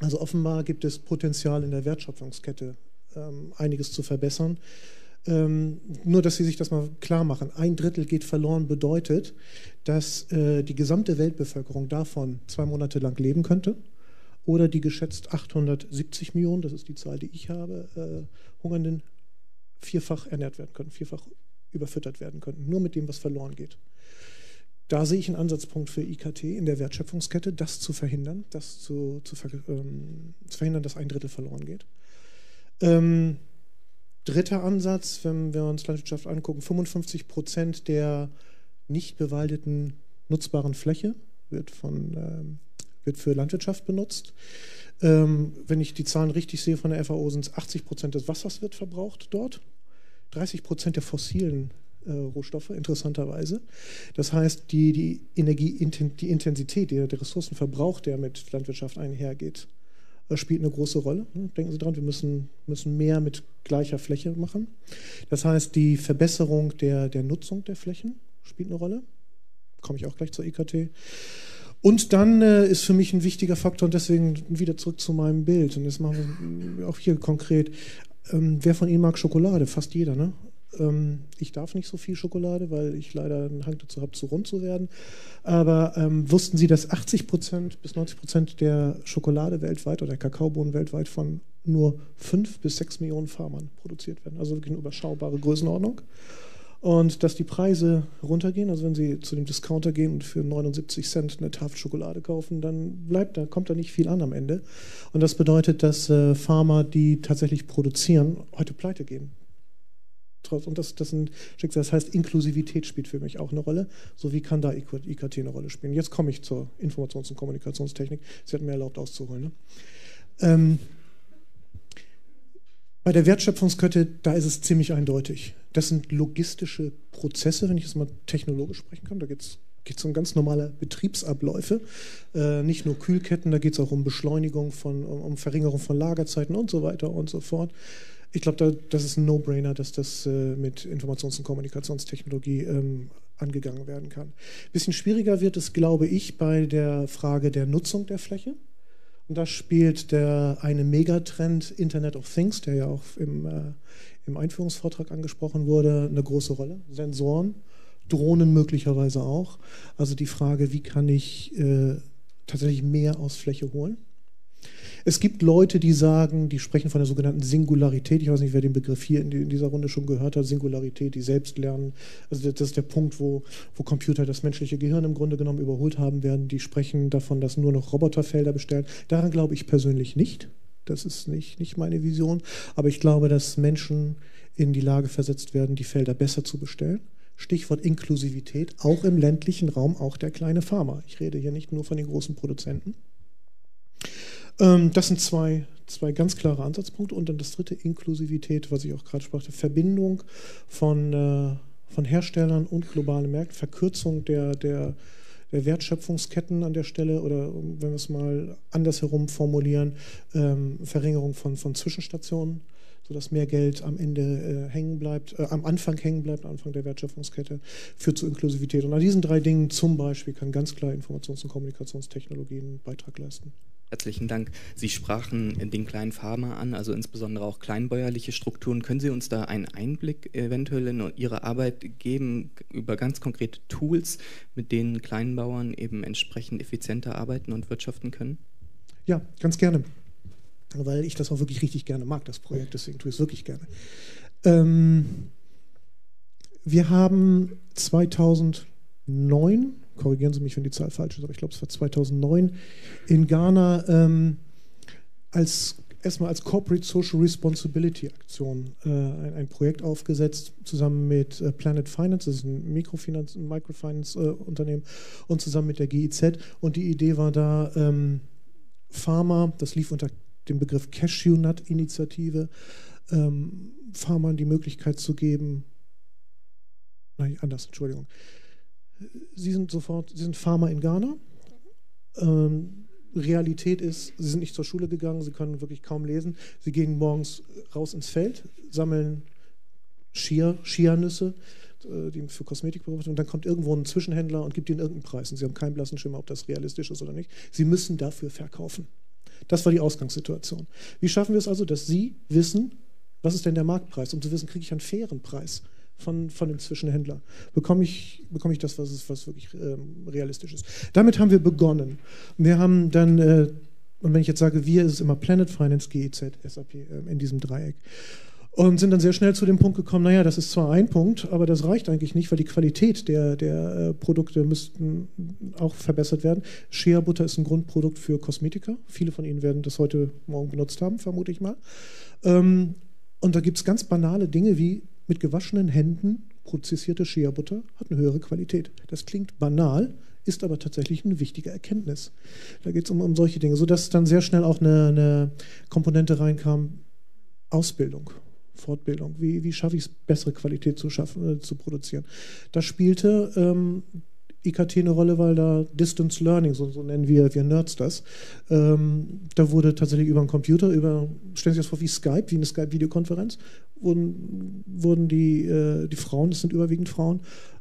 Speaker 6: Also offenbar gibt es Potenzial in der Wertschöpfungskette, ähm, einiges zu verbessern. Ähm, nur, dass Sie sich das mal klar machen. Ein Drittel geht verloren bedeutet, dass äh, die gesamte Weltbevölkerung davon zwei Monate lang leben könnte oder die geschätzt 870 Millionen, das ist die Zahl, die ich habe, äh, Hungernden vierfach ernährt werden können, vierfach überfüttert werden könnten, nur mit dem, was verloren geht. Da sehe ich einen Ansatzpunkt für IKT in der Wertschöpfungskette, das zu verhindern, das zu, zu, ähm, zu verhindern, dass ein Drittel verloren geht. Ähm, dritter Ansatz, wenn wir uns Landwirtschaft angucken, 55 Prozent der nicht bewaldeten nutzbaren Fläche wird von ähm, wird für Landwirtschaft benutzt. Ähm, wenn ich die Zahlen richtig sehe von der FAO, sind es 80 Prozent des Wassers wird verbraucht dort, 30 Prozent der fossilen äh, Rohstoffe, interessanterweise. Das heißt, die, die Energie, die Intensität, der, der Ressourcenverbrauch, der mit Landwirtschaft einhergeht, äh, spielt eine große Rolle. Denken Sie dran, wir müssen, müssen mehr mit gleicher Fläche machen. Das heißt, die Verbesserung der, der Nutzung der Flächen spielt eine Rolle. Komme ich auch gleich zur IKT. Und dann äh, ist für mich ein wichtiger Faktor, und deswegen wieder zurück zu meinem Bild, und das machen wir auch hier konkret. Ähm, wer von Ihnen mag Schokolade? Fast jeder, ne? Ähm, ich darf nicht so viel Schokolade, weil ich leider einen Hang dazu habe, zu rund zu werden. Aber ähm, wussten Sie, dass 80 Prozent bis 90 Prozent der Schokolade weltweit oder der Kakaobohnen weltweit von nur 5 bis 6 Millionen Farmern produziert werden? Also wirklich eine überschaubare Größenordnung und dass die Preise runtergehen. Also wenn Sie zu dem Discounter gehen und für 79 Cent eine Tafel Schokolade kaufen, dann bleibt da, kommt da nicht viel an am Ende. Und das bedeutet, dass äh, Pharma, die tatsächlich produzieren, heute pleite gehen. Und das, das, ein Schicksal. das heißt, Inklusivität spielt für mich auch eine Rolle. So wie kann da IKT eine Rolle spielen. Jetzt komme ich zur Informations- und Kommunikationstechnik. Sie hatten mir erlaubt auszuholen. Ne? Ähm, bei der Wertschöpfungskette, da ist es ziemlich eindeutig. Das sind logistische Prozesse, wenn ich jetzt mal technologisch sprechen kann. Da geht es um ganz normale Betriebsabläufe, äh, nicht nur Kühlketten, da geht es auch um Beschleunigung von, um, um, Verringerung von Lagerzeiten und so weiter und so fort. Ich glaube, da, das ist ein No-Brainer, dass das äh, mit Informations- und Kommunikationstechnologie ähm, angegangen werden kann. Bisschen schwieriger wird es, glaube ich, bei der Frage der Nutzung der Fläche. Und da spielt der eine Megatrend Internet of Things, der ja auch im, äh, im Einführungsvortrag angesprochen wurde, eine große Rolle. Sensoren, Drohnen möglicherweise auch. Also die Frage, wie kann ich äh, tatsächlich mehr aus Fläche holen? Es gibt Leute, die sagen, die sprechen von der sogenannten Singularität. Ich weiß nicht, wer den Begriff hier in, dieser Runde schon gehört hat. Singularität, die selbst lernen. Also das ist der Punkt, wo, wo Computer das menschliche Gehirn im Grunde genommen überholt haben werden. Die sprechen davon, dass nur noch Roboterfelder bestellen. Daran glaube ich persönlich nicht. Das ist nicht, nicht meine Vision. Aber ich glaube, dass Menschen in die Lage versetzt werden, die Felder besser zu bestellen. Stichwort Inklusivität, auch im ländlichen Raum, auch der kleine Farmer. Ich rede hier nicht nur von den großen Produzenten. Ähm, das sind zwei, zwei ganz klare Ansatzpunkte. Und dann das dritte, Inklusivität, was ich auch gerade sprach, Verbindung von, äh, von Herstellern und globalen Märkten, Verkürzung der, der, der Wertschöpfungsketten an der Stelle oder wenn wir es mal andersherum formulieren, ähm, Verringerung von, von Zwischenstationen sodass mehr Geld am Ende äh, hängen bleibt, äh, am Anfang hängen bleibt, am Anfang der Wertschöpfungskette, führt zu Inklusivität. Und an diesen drei Dingen zum Beispiel kann ganz klar Informations- und Kommunikationstechnologien einen Beitrag leisten.
Speaker 3: Herzlichen Dank. Sie sprachen den kleinen Farmer an, also insbesondere auch kleinbäuerliche Strukturen. Können Sie uns da einen Einblick eventuell in Ihre Arbeit geben über ganz konkrete Tools, mit denen Kleinbauern eben entsprechend effizienter arbeiten und wirtschaften können?
Speaker 6: Ja, ganz gerne. Weil ich das auch wirklich richtig gerne mag, das Projekt, deswegen tue ich es wirklich gerne. Ähm, wir haben 2009 korrigieren Sie mich, wenn die Zahl falsch ist, aber ich glaube, es war 2009, in Ghana ähm, als erstmal als Corporate Social Responsibility Aktion äh, ein, ein, Projekt aufgesetzt, zusammen mit äh, Planet Finance, das ist ein Mikrofinanz, Microfinance-Unternehmen, äh, und zusammen mit der GIZ. Und die Idee war da, ähm, Pharma, das lief unter dem Begriff Cashew Nut Initiative, ähm, Farmern die Möglichkeit zu geben, nein, anders, Entschuldigung, Sie sind sofort, Sie sind Farmer in Ghana. Ähm, Realität ist, Sie sind nicht zur Schule gegangen, Sie können wirklich kaum lesen. Sie gehen morgens raus ins Feld, sammeln Chia, Chia-Nüsse, äh, die für Kosmetik beobachtet, und dann kommt irgendwo ein Zwischenhändler und gibt Ihnen irgendeinen Preis. Und Sie haben keinen blassen Schimmer, ob das realistisch ist oder nicht. Sie müssen dafür verkaufen. Das war die Ausgangssituation. Wie schaffen wir es also, dass Sie wissen, was ist denn der Marktpreis? Um zu wissen, kriege ich einen fairen Preis von, von dem Zwischenhändler? Bekomme ich, bekomme ich das, was, ist, was wirklich ähm, realistisch ist? Damit haben wir begonnen. Wir haben dann, äh, und wenn ich jetzt sage wir, ist es immer Planet Finance, GEZ, SAP äh, in diesem Dreieck. Und sind dann sehr schnell zu dem Punkt gekommen, naja, das ist zwar ein Punkt, aber das reicht eigentlich nicht, weil die Qualität der, der äh, Produkte müssten auch verbessert werden. Shea Butter ist ein Grundprodukt für Kosmetika. Viele von Ihnen werden das heute Morgen benutzt haben, vermute ich mal. Ähm, und da gibt es ganz banale Dinge wie mit gewaschenen Händen prozessierte Shea-Butter hat eine höhere Qualität. Das klingt banal, ist aber tatsächlich eine wichtige Erkenntnis. Da geht es um, um solche Dinge, sodass dann sehr schnell auch eine, eine Komponente reinkam, Ausbildung. Fortbildung. Wie, wie schaffe ich es, bessere Qualität zu, schaffen, äh, zu produzieren? Da spielte ähm, IKT eine Rolle, weil da Distance Learning, so, so nennen wir, wir Nerds das, ähm, da wurde tatsächlich über einen Computer, über, stellen Sie sich das vor, wie Skype, wie eine Skype-Videokonferenz, wurden, wurden die, äh, die Frauen, das sind überwiegend Frauen,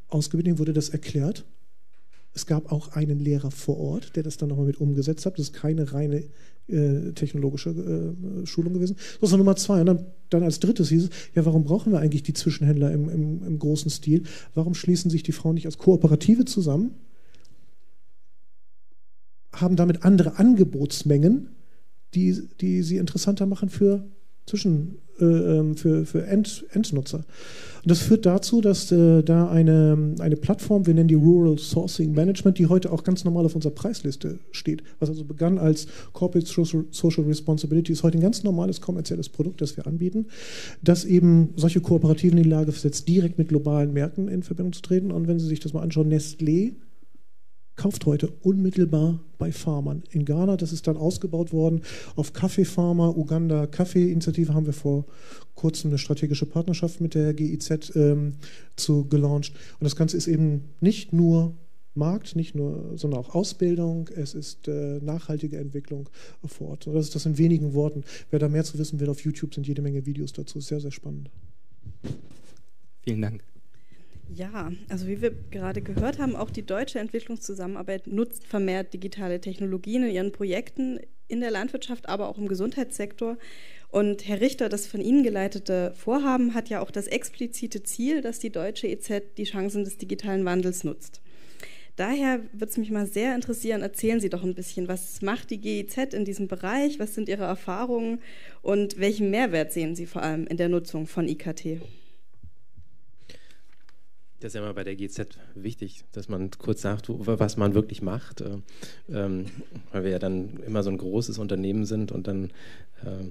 Speaker 6: ausgebildet, wurde das erklärt Es gab auch einen Lehrer vor Ort, der das dann nochmal mit umgesetzt hat. Das ist keine reine äh, technologische äh, Schulung gewesen. Das war Nummer zwei. Und dann, dann, als drittes hieß es, ja, warum brauchen wir eigentlich die Zwischenhändler im, im, im großen Stil? Warum schließen sich die Frauen nicht als Kooperative zusammen? Haben damit andere Angebotsmengen, die, die sie interessanter machen für Zwischen, äh, ähm, für, für End, Endnutzer. Und das führt dazu, dass äh, da eine, eine Plattform, wir nennen die Rural Sourcing Management, die heute auch ganz normal auf unserer Preisliste steht, was also begann als Corporate Social Responsibility, ist heute ein ganz normales kommerzielles Produkt, das wir anbieten, das eben solche Kooperativen in die Lage versetzt, direkt mit globalen Märkten in Verbindung zu treten. Und wenn Sie sich das mal anschauen, Nestlé kauft heute unmittelbar bei Farmern. In Ghana, das ist dann ausgebaut worden auf Kaffeefarmer, Uganda Kaffee-Initiative haben wir vor kurzem eine strategische Partnerschaft mit der GIZ ähm, zu gelauncht. Und das Ganze ist eben nicht nur Markt, nicht nur, sondern auch Ausbildung, es ist äh, nachhaltige Entwicklung vor Ort. Das ist das in wenigen Worten. Wer da mehr zu wissen will, auf YouTube sind jede Menge Videos dazu. Sehr, sehr spannend.
Speaker 3: Vielen Dank.
Speaker 4: Ja, also wie wir gerade gehört haben, auch die deutsche Entwicklungszusammenarbeit nutzt vermehrt digitale Technologien in ihren Projekten in der Landwirtschaft, aber auch im Gesundheitssektor. Und Herr Richter, das von Ihnen geleitete Vorhaben hat ja auch das explizite Ziel, dass die deutsche EZ die Chancen des digitalen Wandels nutzt. Daher würde es mich mal sehr interessieren, erzählen Sie doch ein bisschen, was macht die GIZ in diesem Bereich, was sind Ihre Erfahrungen und welchen Mehrwert sehen Sie vor allem in der Nutzung von IKT?
Speaker 7: Das ist ja immer bei der GZ wichtig, dass man kurz sagt, was man wirklich macht, äh, ähm, weil wir ja dann immer so ein großes Unternehmen sind und dann äh,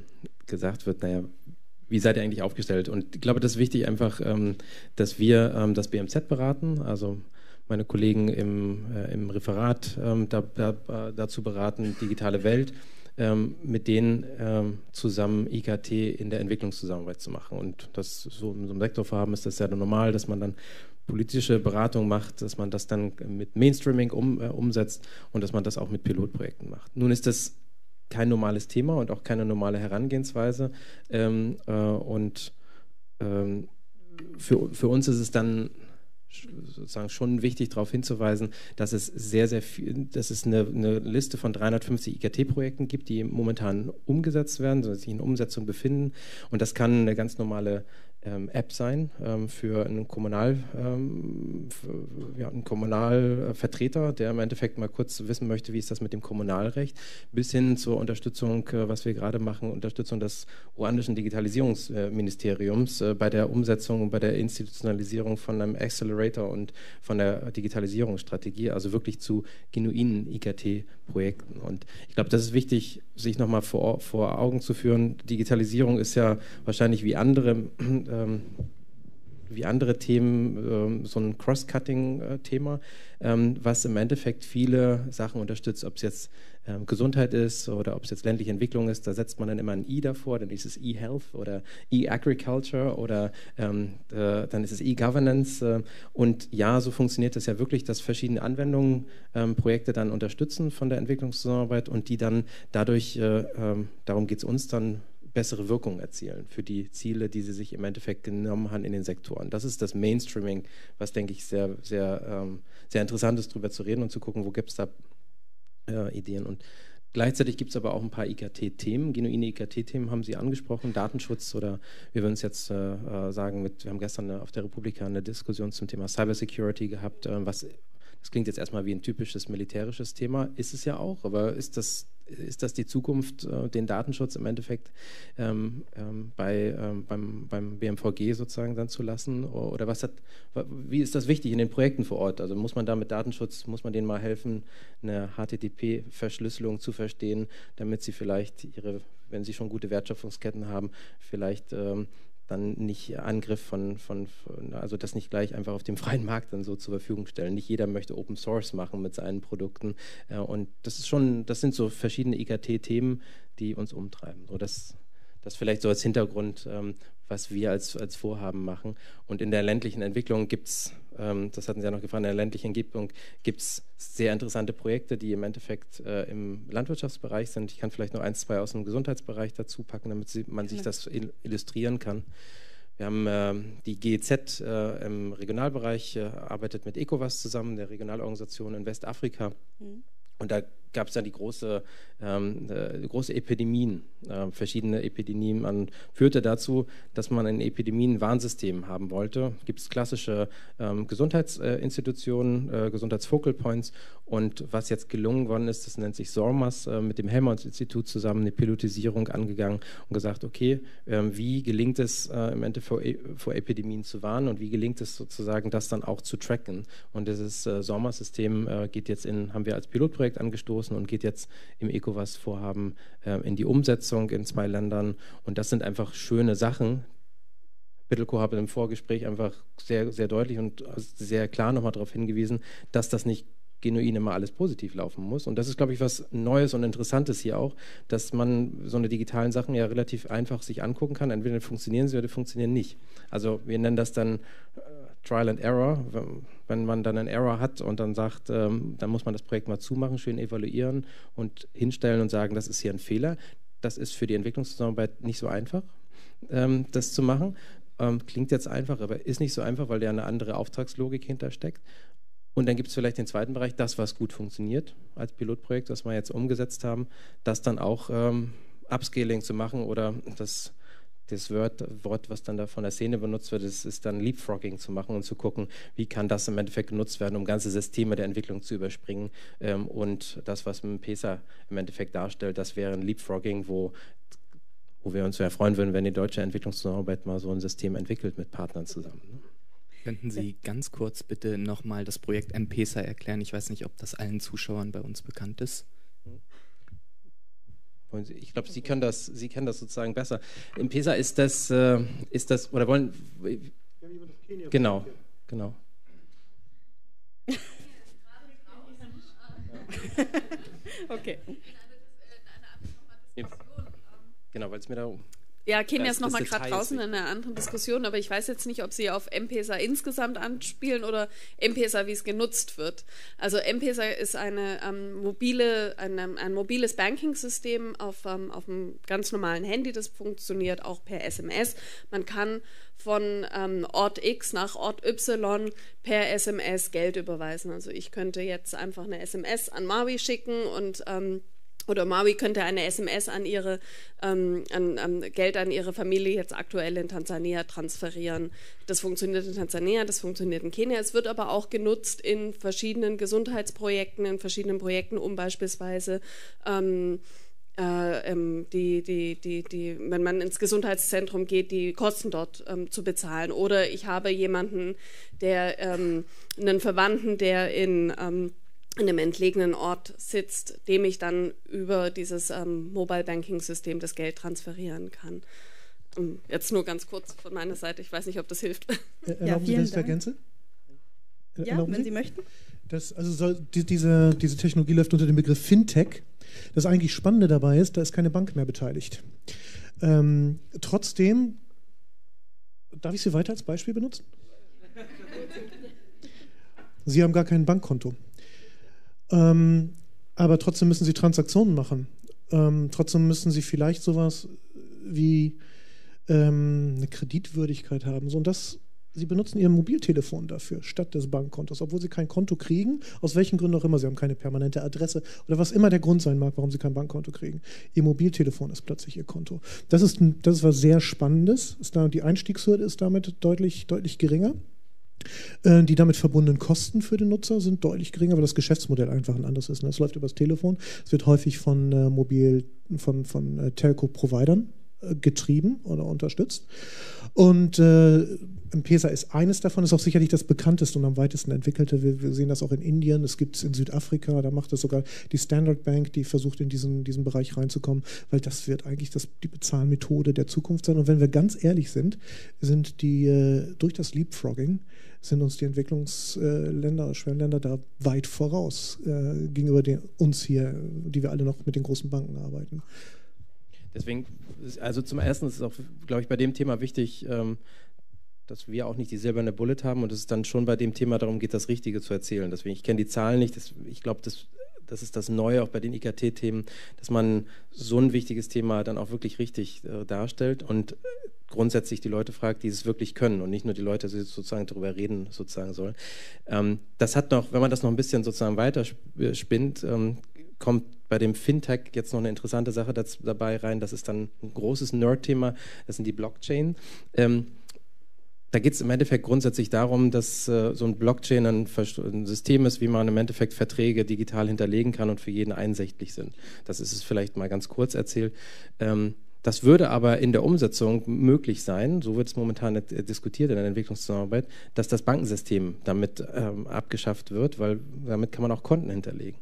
Speaker 7: gesagt wird, naja, wie seid ihr eigentlich aufgestellt? Und ich glaube, das ist wichtig einfach, ähm, dass wir ähm, das BMZ beraten, also meine Kollegen im, äh, im Referat da, da, dazu beraten, digitale Welt ähm, mit denen ähm, zusammen IKT in der Entwicklungszusammenarbeit zu machen. Und das so in so einem Sektorvorhaben ist das ja normal, dass man dann politische Beratung macht, dass man das dann mit Mainstreaming um, äh, umsetzt und dass man das auch mit Pilotprojekten macht. Nun ist das kein normales Thema und auch keine normale Herangehensweise. Ähm, äh, und ähm, für, für uns ist es dann sozusagen schon wichtig darauf hinzuweisen, dass es sehr, sehr viel, dass es eine, eine Liste von 350 IKT-Projekten gibt, die momentan umgesetzt werden, sich in Umsetzung befinden. Und das kann eine ganz normale ähm, App sein ähm, für einen, Kommunal, ähm, für, ja, einen Kommunalvertreter, der im Endeffekt mal kurz wissen möchte, wie ist das mit dem Kommunalrecht, bis hin zur Unterstützung, äh, was wir gerade machen, Unterstützung des ruandischen Digitalisierungsministeriums äh, bei der Umsetzung und bei der Institutionalisierung von einem Accelerator und von der Digitalisierungsstrategie, also wirklich zu genuinen IKT-Projekten. Und ich glaube, das ist wichtig, sich nochmal vor, vor Augen zu führen. Digitalisierung ist ja wahrscheinlich wie andere *clears throat* ähm, wie andere Themen ähm, so ein Cross-Cutting-Thema, ähm, was im Endeffekt viele Sachen unterstützt, ob es jetzt ähm, Gesundheit ist oder ob es jetzt ländliche Entwicklung ist, da setzt man dann immer ein I davor, dann ist es E-Health oder E-Agriculture oder ähm, äh, dann ist es E-Governance. Äh, und ja, so funktioniert das ja wirklich, dass verschiedene Anwendungen ähm, Projekte dann unterstützen von der Entwicklungszusammenarbeit und die dann dadurch, äh, ähm, darum geht es uns dann, bessere Wirkung erzielen für die Ziele, die sie sich im Endeffekt genommen haben in den Sektoren. Das ist das Mainstreaming, was, denke ich, sehr, sehr, ähm, sehr interessant ist, darüber zu reden und zu gucken, wo gibt es da äh, Ideen. Und Gleichzeitig gibt es aber auch ein paar IKT-Themen, genuine IKT-Themen haben Sie angesprochen, Datenschutz oder wir würden es jetzt äh, äh, sagen, mit, wir haben gestern auf der Republika eine Diskussion zum Thema Cybersecurity gehabt, äh, was das klingt jetzt erstmal wie ein typisches militärisches Thema, ist es ja auch, aber ist das, ist das die Zukunft, äh, den Datenschutz im Endeffekt ähm, ähm, bei, ähm, beim, beim BMVG sozusagen dann zu lassen? Oder was hat, wie ist das wichtig in den Projekten vor Ort? Also muss man da mit Datenschutz, muss man denen mal helfen, eine HTTP-Verschlüsselung zu verstehen, damit sie vielleicht ihre, wenn sie schon gute Wertschöpfungsketten haben, vielleicht ähm, dann nicht Angriff von, von, von, also das nicht gleich einfach auf dem *laughs* freien Markt dann so zur Verfügung stellen. Nicht jeder möchte Open Source machen mit seinen Produkten. Äh, und das ist schon, das sind so verschiedene IKT-Themen, die uns umtreiben. So, das, das vielleicht so als Hintergrund, ähm, was wir als, als Vorhaben machen. Und in der ländlichen Entwicklung gibt es, ähm, das hatten Sie ja noch gefragt, in der ländlichen Entwicklung gibt es sehr interessante Projekte, die im Endeffekt äh, im Landwirtschaftsbereich sind. Ich kann vielleicht noch eins, zwei aus dem Gesundheitsbereich dazu packen, damit Sie, man sich das illustrieren kann. Wir haben äh, die GEZ äh, im Regionalbereich, äh, arbeitet mit ECOWAS zusammen, der Regionalorganisation in Westafrika. Mhm. Und da gab es dann die große, ähm, äh, große Epidemien, äh, verschiedene Epidemien. Man führte dazu, dass man ein Epidemien-Warnsystem haben wollte. Gibt es klassische ähm, Gesundheitsinstitutionen, äh, Gesundheitsfocal Points. Und was jetzt gelungen worden ist, das nennt sich SORMAS, äh, mit dem Helmholtz-Institut zusammen eine Pilotisierung angegangen und gesagt, okay, ähm, wie gelingt es äh, im Endeffekt vor, e vor, Epidemien zu warnen und wie gelingt es sozusagen, das dann auch zu tracken. Und dieses äh, SORMAS-System geht jetzt in, haben wir als Pilotprojekt angestoßen angestoßen und geht jetzt im ECOWAS-Vorhaben äh, in die Umsetzung in zwei Ländern. Und das sind einfach schöne Sachen. Bittelko habe im Vorgespräch einfach sehr, sehr deutlich und sehr klar nochmal darauf hingewiesen, dass das nicht genuin immer alles positiv laufen muss. Und das ist, glaube ich, was Neues und Interessantes hier auch, dass man so eine digitalen Sachen ja relativ einfach sich angucken kann. Entweder funktionieren sie oder funktionieren nicht. Also wir nennen das dann äh, Trial and Error. Wenn man dann einen Error hat und dann sagt, ähm, dann muss man das Projekt mal zumachen, schön evaluieren und hinstellen und sagen, das ist hier ein Fehler. Das ist für die Entwicklungszusammenarbeit nicht so einfach, ähm, das zu machen. Ähm, klingt jetzt einfach, aber ist nicht so einfach, weil da eine andere Auftragslogik hintersteckt. Und dann gibt es vielleicht den zweiten Bereich, das, was gut funktioniert als Pilotprojekt, was wir jetzt umgesetzt haben, das dann auch ähm, Upscaling zu machen oder das das Wort, Wort, was dann da von der Szene benutzt wird, ist, ist dann Leapfrogging zu machen und zu gucken, wie kann das im Endeffekt genutzt werden, um ganze Systeme der Entwicklung zu überspringen. Ähm, und das, was mit PESA im Endeffekt darstellt, das wäre ein Leapfrogging, wo wo wir uns sehr freuen würden, wenn die deutsche Entwicklungszusammenarbeit mal so ein System entwickelt mit Partnern zusammen. Ne?
Speaker 3: Könnten Sie ganz kurz bitte nochmal das Projekt M-Pesa erklären? Ich weiß nicht, ob das allen Zuschauern bei uns bekannt ist.
Speaker 7: Ich glaube, Sie können das, Sie kennen das sozusagen besser. Im PESA ist das, äh, ist das, oder wollen. Genau, genau. *laughs*
Speaker 4: okay.
Speaker 7: Genau, weil es mir da
Speaker 8: ja, Kenia ist nochmal gerade draußen in einer anderen Diskussion, aber ich weiß jetzt nicht, ob Sie auf M-Pesa insgesamt anspielen oder M-Pesa, wie es genutzt wird. Also M-Pesa ist eine ähm, mobile, ein, ein mobiles Banking-System auf, ähm, auf einem ganz normalen Handy, das funktioniert auch per SMS. Man kann von ähm, Ort X nach Ort Y per SMS Geld überweisen. Also ich könnte jetzt einfach eine SMS an Maui schicken und ähm, oder Maui könnte eine SMS an ihre ähm, an, an Geld an ihre Familie jetzt aktuell in Tansania transferieren. Das funktioniert in Tansania, das funktioniert in Kenia. Es wird aber auch genutzt in verschiedenen Gesundheitsprojekten, in verschiedenen Projekten, um beispielsweise ähm, äh, ähm, die, die, die, die, wenn man ins Gesundheitszentrum geht, die Kosten dort ähm, zu bezahlen. Oder ich habe jemanden, der ähm, einen Verwandten, der in ähm, in einem entlegenen Ort sitzt, dem ich dann über dieses ähm, Mobile Banking System das Geld transferieren kann. Ähm, jetzt nur ganz kurz von meiner Seite. Ich weiß nicht, ob das hilft.
Speaker 6: Äh, *laughs* erlauben ja, Sie, dass ich ergänze?
Speaker 4: Äh, ja, wenn Sie, Sie möchten.
Speaker 6: Das, also soll, die, diese, diese Technologie läuft unter dem Begriff Fintech. Das eigentlich Spannende dabei ist, da ist keine Bank mehr beteiligt. Ähm, trotzdem, darf ich Sie weiter als Beispiel benutzen? *laughs* Sie haben gar kein Bankkonto. Ähm, aber trotzdem müssen sie Transaktionen machen. Ähm, trotzdem müssen sie vielleicht sowas wie ähm, eine Kreditwürdigkeit haben. So, und das, sie benutzen ihr Mobiltelefon dafür, statt des Bankkontos, obwohl sie kein Konto kriegen, aus welchen Gründen auch immer. Sie haben keine permanente Adresse oder was immer der Grund sein mag, warum sie kein Bankkonto kriegen. Ihr Mobiltelefon ist plötzlich ihr Konto. Das ist, das ist was sehr Spannendes. Ist da, die Einstiegshürde ist damit deutlich, deutlich geringer. Äh, die damit verbundenen Kosten für den Nutzer sind deutlich geringer, weil das Geschäftsmodell einfach ein anderes ist. Ne? Es läuft übers Telefon. Es wird häufig von äh, mobil, von, von äh, Telco-Providern äh, getrieben oder unterstützt. Und äh, M-Pesa ist eines davon, ist auch sicherlich das bekannteste und am weitesten entwickelte. Wir, wir sehen das auch in Indien, es gibt es in Südafrika, da macht es sogar die Standard Bank, die versucht in diesen, diesen Bereich reinzukommen, weil das wird eigentlich das, die Bezahlmethode der Zukunft sein. Und wenn wir ganz ehrlich sind, sind die äh, durch das Leapfrogging sind uns die Entwicklungsländer, Schwellenländer da weit voraus äh, gegenüber den, uns hier, die wir alle noch mit den großen Banken arbeiten.
Speaker 7: Deswegen, also zum Ersten ist es auch, glaube ich, bei dem Thema wichtig, ähm, dass wir auch nicht die silberne Bullet haben und es dann schon bei dem Thema darum geht, das Richtige zu erzählen. Deswegen, ich kenne die Zahlen nicht, das, ich glaube, das das ist das Neue auch bei den IKT-Themen, dass man so ein wichtiges Thema dann auch wirklich richtig äh, darstellt und grundsätzlich die Leute fragt, die es wirklich können und nicht nur die Leute, die sozusagen darüber reden sozusagen sollen. Ähm, das hat noch, wenn man das noch ein bisschen sozusagen weiter spinnt, ähm, kommt bei dem Fintech jetzt noch eine interessante Sache dabei rein. Das ist dann ein großes Nerd-Thema. Das sind die Blockchain. Ähm, da geht es im Endeffekt grundsätzlich darum, dass äh, so ein Blockchain ein, ein, System ist, wie man im Endeffekt Verträge digital hinterlegen kann und für jeden einsichtlich sind. Das ist es vielleicht mal ganz kurz erzählt. Ähm, das würde aber in der Umsetzung möglich sein, so wird es momentan diskutiert in der Entwicklungszusammenarbeit, dass das Bankensystem damit ähm, abgeschafft wird, weil damit kann man auch Konten hinterlegen.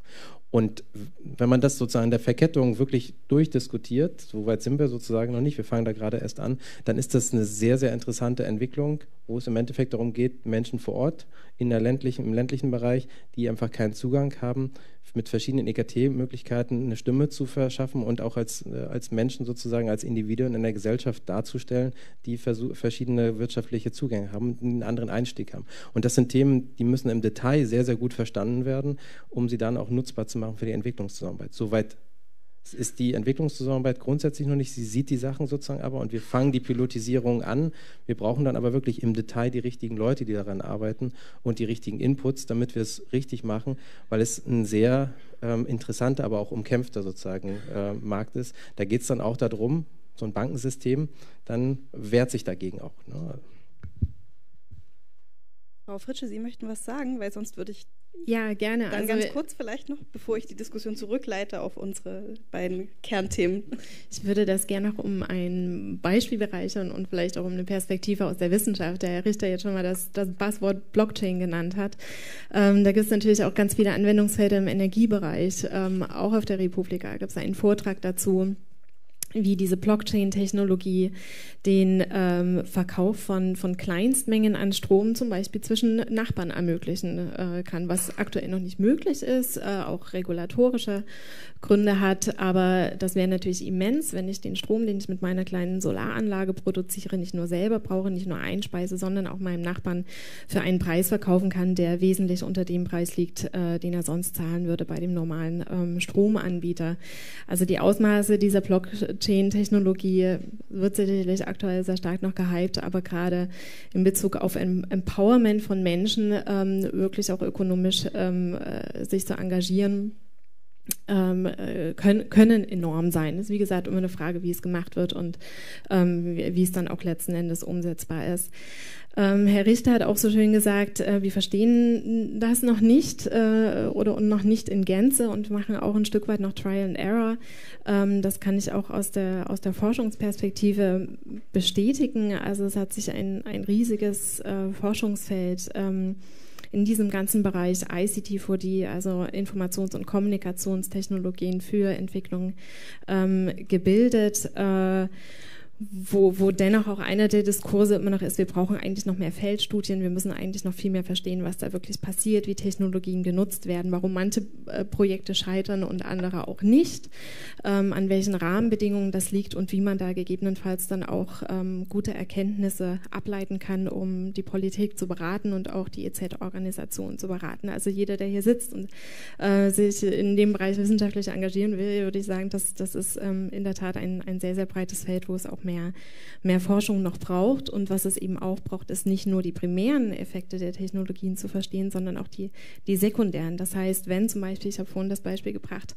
Speaker 7: Und wenn man das sozusagen in der Verkettung wirklich durchdiskutiert, so weit sind wir sozusagen noch nicht, wir fangen da gerade erst an, dann ist das eine sehr, sehr interessante Entwicklung, wo es im Endeffekt darum geht, Menschen vor Ort in der ländlichen, im ländlichen Bereich, die einfach keinen Zugang haben, mit verschiedenen EKT-Möglichkeiten eine Stimme zu verschaffen und auch als, äh, als Menschen sozusagen, als Individuen in der Gesellschaft darzustellen, die verschiedene wirtschaftliche Zugänge haben, einen anderen Einstieg haben. Und das sind Themen, die müssen im Detail sehr, sehr gut verstanden werden, um sie dann auch nutzbar zu machen für die Entwicklungszusammenarbeit. Soweit ist die Entwicklungszusammenarbeit grundsätzlich noch nicht. Sie sieht die Sachen sozusagen aber und wir fangen die Pilotisierung an. Wir brauchen dann aber wirklich im Detail die richtigen Leute, die daran arbeiten und die richtigen Inputs, damit wir es richtig machen, weil es ein sehr ähm, interessanter, aber auch umkämpfter sozusagen äh, Markt ist. Da geht es dann auch darum, so ein Bankensystem dann wehrt sich dagegen auch. Ne?
Speaker 4: Frau Fritsche, Sie möchten was sagen, weil sonst würde ich
Speaker 5: ja, gerne.
Speaker 4: Dann also, ganz kurz vielleicht noch, bevor ich die Diskussion zurückleite auf unsere beiden Kernthemen.
Speaker 5: Ich würde das gerne noch um ein Beispiel bereichern und vielleicht auch um eine Perspektive aus der Wissenschaft, der Herr Richter jetzt schon mal das, das Buzzword Blockchain genannt hat. Ähm, da gibt es natürlich auch ganz viele Anwendungsfelder im Energiebereich. Ähm, auch auf der Republika gibt es einen Vortrag dazu wie diese Blockchain-Technologie den ähm, Verkauf von, von Kleinstmengen an Strom zum Beispiel zwischen Nachbarn ermöglichen äh, kann, was aktuell noch nicht möglich ist, äh, auch regulatorische Gründe hat. Aber das wäre natürlich immens, wenn ich den Strom, den ich mit meiner kleinen Solaranlage produziere, nicht nur selber brauche, nicht nur einspeise, sondern auch meinem Nachbarn für einen Preis verkaufen kann, der wesentlich unter dem Preis liegt, äh, den er sonst zahlen würde bei dem normalen ähm, Stromanbieter. Also die Ausmaße dieser Blockchain-Technologie wird sicherlich aktuell sehr stark noch gehypt, aber gerade in Bezug auf Empowerment von Menschen ähm, wirklich auch ökonomisch ähm, äh, sich zu engagieren können, können, enorm sein. Es ist wie gesagt immer eine Frage, wie es gemacht wird und ähm, wie, wie, es dann auch letzten Endes umsetzbar ist. Ähm, Herr Richter hat auch so schön gesagt, äh, wir verstehen das noch nicht äh, oder noch nicht in Gänze und machen auch ein Stück weit noch Trial and Error. Ähm, das kann ich auch aus der, aus der Forschungsperspektive bestätigen. Also es hat sich ein, ein riesiges äh, Forschungsfeld ähm, in diesem ganzen Bereich ICT4D, also Informations- und Kommunikationstechnologien für Entwicklung, ähm, gebildet. Äh, wo, wo dennoch auch einer der Diskurse immer noch ist, wir brauchen eigentlich noch mehr Feldstudien, wir müssen eigentlich noch viel mehr verstehen, was da wirklich passiert, wie Technologien genutzt werden, warum manche äh, Projekte scheitern und andere auch nicht, ähm, an welchen Rahmenbedingungen das liegt und wie man da gegebenenfalls dann auch ähm, gute Erkenntnisse ableiten kann, um die Politik zu beraten und auch die EZ-Organisation zu beraten. Also jeder, der hier sitzt und äh, sich in dem Bereich wissenschaftlich engagieren will, würde ich sagen, das, das ist ähm, in der Tat ein, ein sehr, sehr breites Feld, wo es auch mehr mehr, mehr Forschung noch braucht. Und was es eben auch braucht, ist nicht nur die primären Effekte der Technologien zu verstehen, sondern auch die, die sekundären. Das heißt, wenn zum Beispiel, ich habe vorhin das Beispiel gebracht,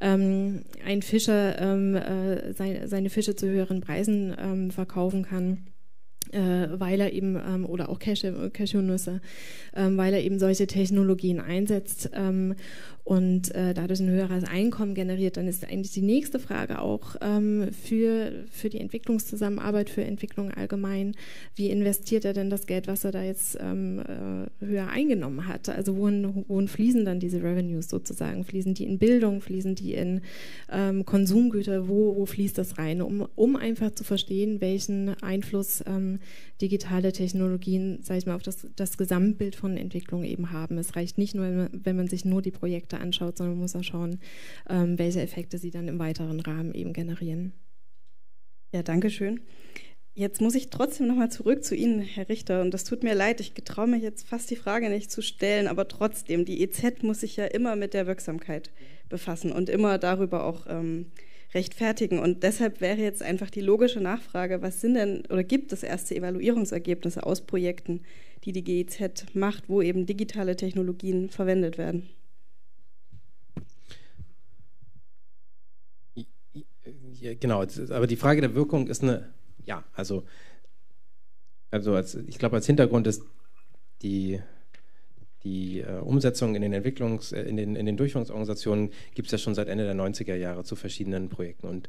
Speaker 5: ähm, ein Fischer ähm, äh, seine, seine Fische zu höheren Preisen ähm, verkaufen kann, äh, weil er eben, ähm, oder auch Cashew, Cashewnüsse, ähm, weil er eben solche Technologien einsetzt ähm, und äh, dadurch ein höheres Einkommen generiert, dann ist eigentlich die nächste Frage auch ähm, für, für die Entwicklungszusammenarbeit, für Entwicklung allgemein, wie investiert er denn das Geld, was er da jetzt ähm, äh, höher eingenommen hat? Also wohin, wohin fließen dann diese Revenues sozusagen? Fließen die in Bildung, fließen die in ähm, Konsumgüter, wo, wo fließt das rein? Um, um einfach zu verstehen, welchen Einfluss ähm, digitale Technologien, sage ich mal, auf das, das Gesamtbild von Entwicklung eben haben. Es reicht nicht nur, wenn man sich nur die Projekte anschaut, sondern man muss auch schauen, ähm, welche Effekte sie dann im weiteren Rahmen eben generieren.
Speaker 4: Ja, danke schön. Jetzt muss ich trotzdem nochmal zurück zu Ihnen, Herr Richter. Und das tut mir leid, ich getraue mich jetzt fast die Frage nicht zu stellen, aber trotzdem, die EZ muss sich ja immer mit der Wirksamkeit befassen und immer darüber auch ähm, rechtfertigen. Und deshalb wäre jetzt einfach die logische Nachfrage, was sind denn oder gibt es erste Evaluierungsergebnisse aus Projekten, die die GEZ macht, wo eben digitale Technologien verwendet werden?
Speaker 7: Ja, genau, aber die Frage der Wirkung ist eine ja, also, also als, ich glaube, als Hintergrund ist die, die äh, Umsetzung in den Entwicklungs-, äh, in, den, in den Durchführungsorganisationen gibt es ja schon seit Ende der 90er Jahre zu verschiedenen Projekten. Und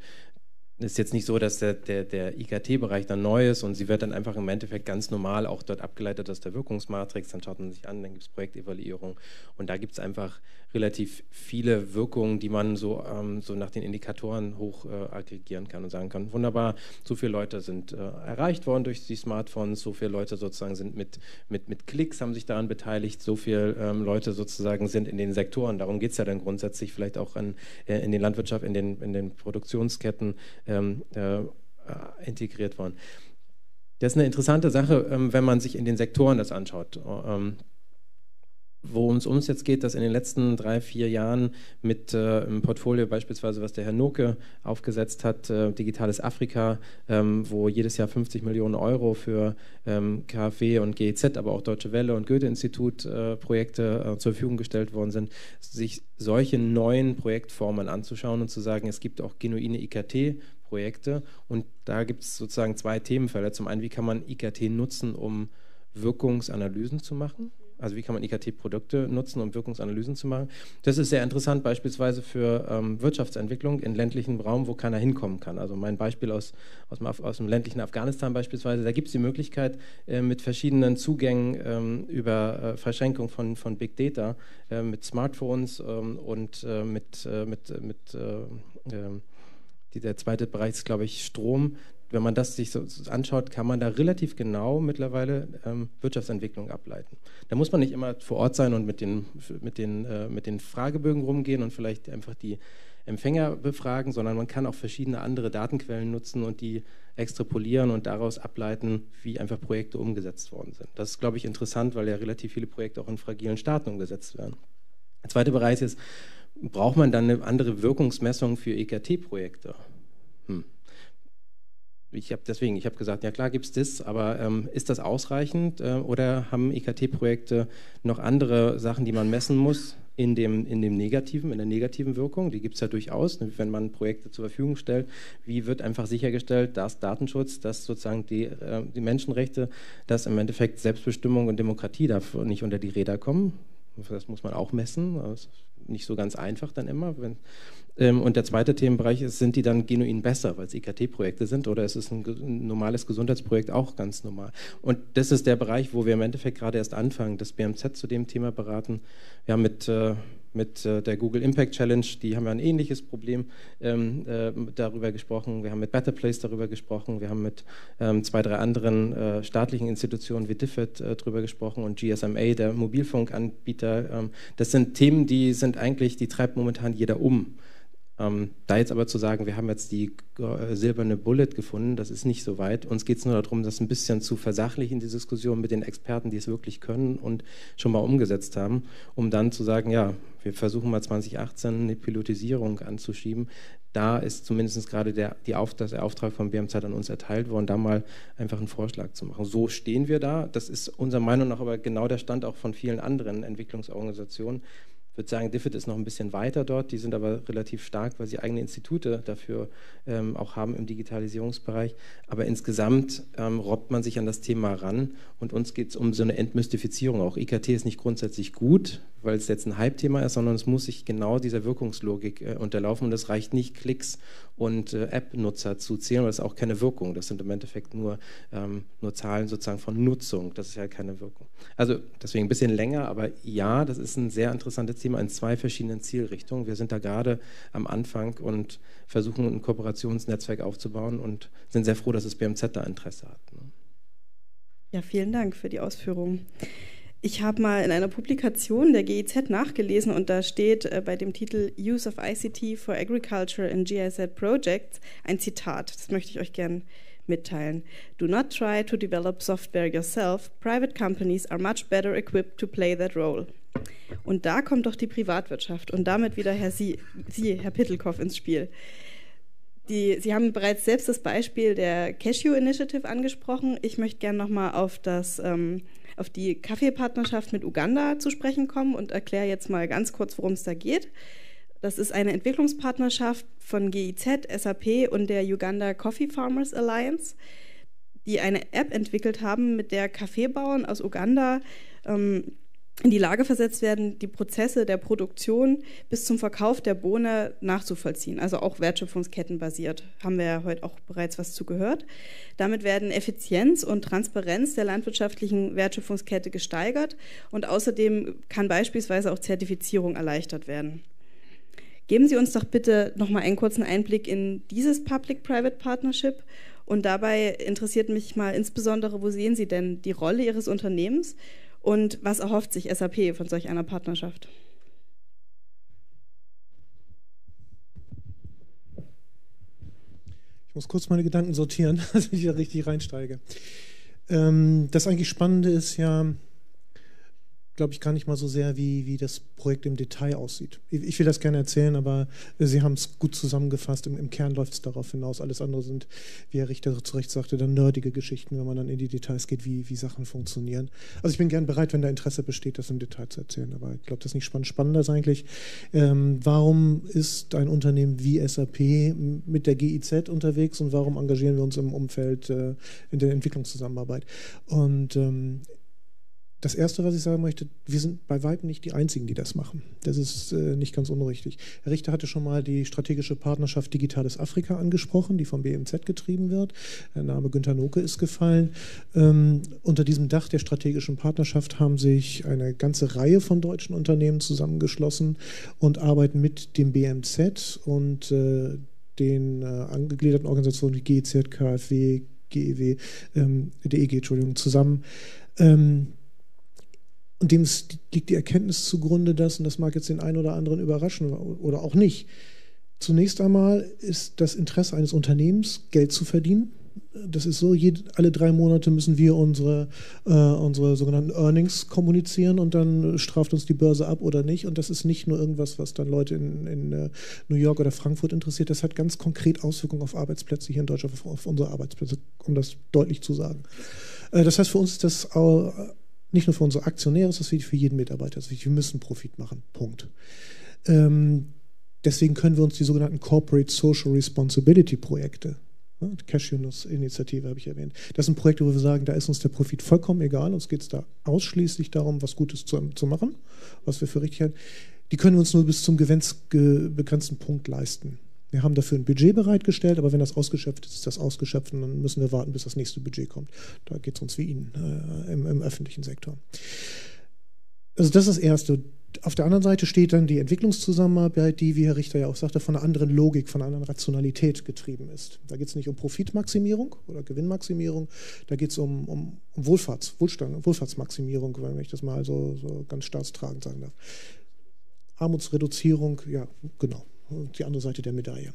Speaker 7: ist jetzt nicht so, dass der, der, der IKT-Bereich dann neu ist und sie wird dann einfach im Endeffekt ganz normal auch dort abgeleitet aus der Wirkungsmatrix. Dann schaut man sich an, dann gibt es Projektevaluierung und da gibt es einfach relativ viele Wirkungen, die man so, ähm, so nach den Indikatoren hoch äh, aggregieren kann und sagen kann, wunderbar, so viele Leute sind äh, erreicht worden durch die Smartphones, so viele Leute sozusagen sind mit, mit, mit Klicks, haben sich daran beteiligt, so viele ähm, Leute sozusagen sind in den Sektoren, darum geht es ja dann grundsätzlich vielleicht auch an, äh, in den Landwirtschaft, in den, in den Produktionsketten ähm, äh, integriert worden. Das ist eine interessante Sache, ähm, wenn man sich in den Sektoren das anschaut. Ähm, Worum es uns jetzt geht, dass in den letzten drei, vier Jahren mit äh, im Portfolio beispielsweise, was der Herr Noke aufgesetzt hat, äh, Digitales Afrika, ähm, wo jedes Jahr 50 Millionen Euro für ähm, KfW und GEZ, aber auch Deutsche Welle und Goethe-Institut äh, äh, zur Verfügung gestellt worden sind, sich solche neuen Projektformen anzuschauen und zu sagen, es gibt auch genuine IKT-Projekte und da gibt es sozusagen zwei Themenfelder. Zum einen, wie kann man IKT nutzen, um Wirkungsanalysen zu machen? Also wie kann man IKT-Produkte nutzen, um Wirkungsanalysen zu machen? Das ist sehr interessant beispielsweise für ähm, Wirtschaftsentwicklung in ländlichen Raum, wo keiner hinkommen kann. Also mein Beispiel aus, aus, dem, aus dem ländlichen Afghanistan beispielsweise, da gibt es die Möglichkeit, äh, mit verschiedenen Zugängen ähm, über äh, Verschränkung von, von Big Data, äh, mit Smartphones ähm, und äh, mit, äh, mit, mit äh, ähm, die, der zweite Bereich ist, glaube ich, Strom, wenn man das sich so anschaut, kann man da relativ genau mittlerweile ähm, Wirtschaftsentwicklung ableiten. Da muss man nicht immer vor Ort sein und mit den, mit, den, äh, mit den Fragebögen rumgehen und vielleicht einfach die Empfänger befragen, sondern man kann auch verschiedene andere Datenquellen nutzen und die extrapolieren und daraus ableiten, wie einfach Projekte umgesetzt worden sind. Das ist, glaube ich, interessant, weil ja relativ viele Projekte auch in fragilen Staaten umgesetzt werden. Der zweite Bereich ist, braucht man dann eine andere Wirkungsmessung für EKT-Projekte? Hm ich habe deswegen, ich habe gesagt, ja klar gibt es das, aber ähm, ist das ausreichend äh, oder haben IKT-Projekte noch andere Sachen, die man messen muss in dem, in dem negativen, in der negativen Wirkung? Die gibt es ja durchaus, ne, wenn man Projekte zur Verfügung stellt. Wie wird einfach sichergestellt, dass Datenschutz, dass sozusagen die, äh, die Menschenrechte, dass im Endeffekt Selbstbestimmung und Demokratie dafür nicht unter die Räder kommen? Das muss man auch messen. Das nicht so ganz einfach dann immer. Wenn, ähm, und der zweite Themenbereich ist, sind die dann genuin besser, weil es IKT-Projekte sind oder ist es ein, ein, normales Gesundheitsprojekt auch ganz normal? Und das ist der Bereich, wo wir im Endeffekt gerade erst anfangen, das BMZ zu dem Thema beraten. Wir haben mit, äh, mit äh, der Google Impact Challenge, die haben ja ein ähnliches Problem ähm, äh, darüber gesprochen. Wir haben mit Better Place darüber gesprochen. Wir haben mit ähm, zwei, drei anderen äh, staatlichen Institutionen wie DFID äh, darüber gesprochen und GSMA, der Mobilfunkanbieter. Ähm, das sind Themen, die sind eigentlich, die treibt momentan jeder um. Ähm, da jetzt aber zu sagen, wir haben jetzt die äh, silberne Bullet gefunden, das ist nicht so weit. Uns geht es nur darum, das ein bisschen zu versachlichen, die Diskussion mit den Experten, die es wirklich können und schon mal umgesetzt haben, um dann zu sagen, ja, wir versuchen mal 2018 eine Pilotisierung anzuschieben. Da ist zumindest gerade der, die Auf, der Auftrag von BMZ an uns erteilt worden, da mal einfach einen Vorschlag zu machen. So stehen wir da. Das ist unserer Meinung nach aber genau der Stand auch von vielen anderen Entwicklungsorganisationen. Ich würde sagen, DFID ist noch ein bisschen weiter dort. Die sind aber relativ stark, weil sie eigene Institute dafür ähm, auch haben im Digitalisierungsbereich. Aber insgesamt ähm, robbt man sich an das Thema ran und uns geht es um so eine Entmystifizierung. Auch IKT ist nicht grundsätzlich gut, weil es jetzt ein Hype-Thema ist, sondern es muss sich genau dieser Wirkungslogik äh, unterlaufen und es reicht nicht, Klicks und äh, App-Nutzer zu zählen, weil das ist auch keine Wirkung. Das sind im Endeffekt nur, ähm, nur Zahlen sozusagen von Nutzung. Das ist ja keine Wirkung. Also deswegen ein bisschen länger, aber ja, das ist ein sehr interessantes Thema in zwei verschiedenen Zielrichtungen. Wir sind da gerade am Anfang und versuchen ein Kooperationsnetzwerk aufzubauen und sind sehr froh, dass das BMZ da Interesse hat. Ne?
Speaker 4: Ja, vielen Dank für die Ausführungen. Ich habe mal in einer Publikation der GIZ nachgelesen und da steht äh, bei dem Titel Use of ICT for Agriculture in GIZ Projects ein Zitat. Das möchte ich euch gerne mitteilen. Do not try to develop software yourself. Private companies are much better equipped to play that role. Und da kommt doch die Privatwirtschaft und damit wieder Herr Sie, Sie Herr Pittelkoff, ins Spiel. Die, Sie haben bereits selbst das Beispiel der Cashew Initiative angesprochen. Ich möchte gerne nochmal auf, ähm, auf die Kaffeepartnerschaft mit Uganda zu sprechen kommen und erkläre jetzt mal ganz kurz, worum es da geht. Das ist eine Entwicklungspartnerschaft von GIZ, SAP und der Uganda Coffee Farmers Alliance, die eine App entwickelt haben, mit der Kaffeebauern aus Uganda ähm, in die Lage versetzt werden, die Prozesse der Produktion bis zum Verkauf der Bohne nachzuvollziehen, also auch wertschöpfungskettenbasiert. Haben wir ja heute auch bereits was zu gehört. Damit werden Effizienz und Transparenz der landwirtschaftlichen Wertschöpfungskette gesteigert und außerdem kann beispielsweise auch Zertifizierung erleichtert werden. Geben Sie uns doch bitte noch mal einen kurzen Einblick in dieses Public-Private Partnership und dabei interessiert mich mal insbesondere, wo sehen Sie denn die Rolle Ihres Unternehmens und was erhofft sich SAP von solch einer Partnerschaft?
Speaker 6: Ich muss kurz meine Gedanken sortieren, *laughs* dass ich da richtig reinsteige. Ähm, das eigentlich Spannende ist ja, glaube ich, gar nicht mal so sehr, wie, wie das Projekt im Detail aussieht. Ich, ich will das gerne erzählen, aber Sie haben es gut zusammengefasst. Im, Im, Kern läuft es darauf hinaus. Alles andere sind, wie Herr Richter zu Recht sagte, dann nerdige Geschichten, wenn man dann in die Details geht, wie, wie Sachen funktionieren. Also ich bin gern bereit, wenn da Interesse besteht, das im Detail zu erzählen. Aber ich glaube, das ist nicht spannend. Spannender ist eigentlich, ähm, warum ist ein Unternehmen wie SAP mit der GIZ unterwegs und warum engagieren wir uns im Umfeld äh, in der Entwicklungszusammenarbeit? Und ähm, das Erste, was ich sagen möchte, wir sind bei weitem nicht die Einzigen, die das machen. Das ist äh, nicht ganz unrichtig. Herr Richter hatte schon mal die strategische Partnerschaft Digitales Afrika angesprochen, die vom BMZ getrieben wird. Der Name Günter Noke ist gefallen. Ähm, unter diesem Dach der strategischen Partnerschaft haben sich eine ganze Reihe von deutschen Unternehmen zusammengeschlossen und arbeiten mit dem BMZ und äh, den äh, angegliederten Organisationen wie GZ, KfW, GEW, ähm, DEG, Entschuldigung, zusammen. Ähm, und dem liegt die Erkenntnis zugrunde, dass, und das mag jetzt den einen oder anderen überraschen oder auch nicht, zunächst einmal ist das Interesse eines Unternehmens, Geld zu verdienen. Das ist so, jede, alle drei Monate müssen wir unsere, äh, unsere sogenannten Earnings kommunizieren und dann straft uns die Börse ab oder nicht. Und das ist nicht nur irgendwas, was dann Leute in, in uh, New York oder Frankfurt interessiert. Das hat ganz konkret Auswirkungen auf Arbeitsplätze hier in Deutschland, auf, auf unsere Arbeitsplätze, um das deutlich zu sagen. Äh, das heißt, für uns ist das nicht nur für unsere Aktionäre ist das wichtig, für jeden Mitarbeiter ist wichtig. Wir müssen Profit machen. Punkt. Ähm, deswegen können wir uns die sogenannten Corporate Social Responsibility Projekte, ne, Cashew-Initiative habe ich erwähnt, das sind Projekte, wo wir sagen, da ist uns der Profit vollkommen egal. Uns geht es da ausschließlich darum, was Gutes zu, zu machen, was wir für richtig halten. Die können wir uns nur bis zum begrenzten Punkt leisten. Wir haben dafür ein Budget bereitgestellt, aber wenn das ausgeschöpft ist, ist das ausgeschöpft und dann müssen wir warten, bis das nächste Budget kommt. Da geht es uns wie Ihnen äh, im, im öffentlichen Sektor. Also das ist das Erste. Auf der anderen Seite steht dann die Entwicklungszusammenarbeit, die, wie Herr Richter ja auch sagte, von einer anderen Logik, von einer anderen Rationalität getrieben ist. Da geht es nicht um Profitmaximierung oder Gewinnmaximierung, da geht es um, um, um Wohlfahrts, Wohlstand, Wohlfahrtsmaximierung, wenn ich das mal so, so ganz staatstragend sagen darf. Armutsreduzierung, ja, genau die andere Seite der Medaille.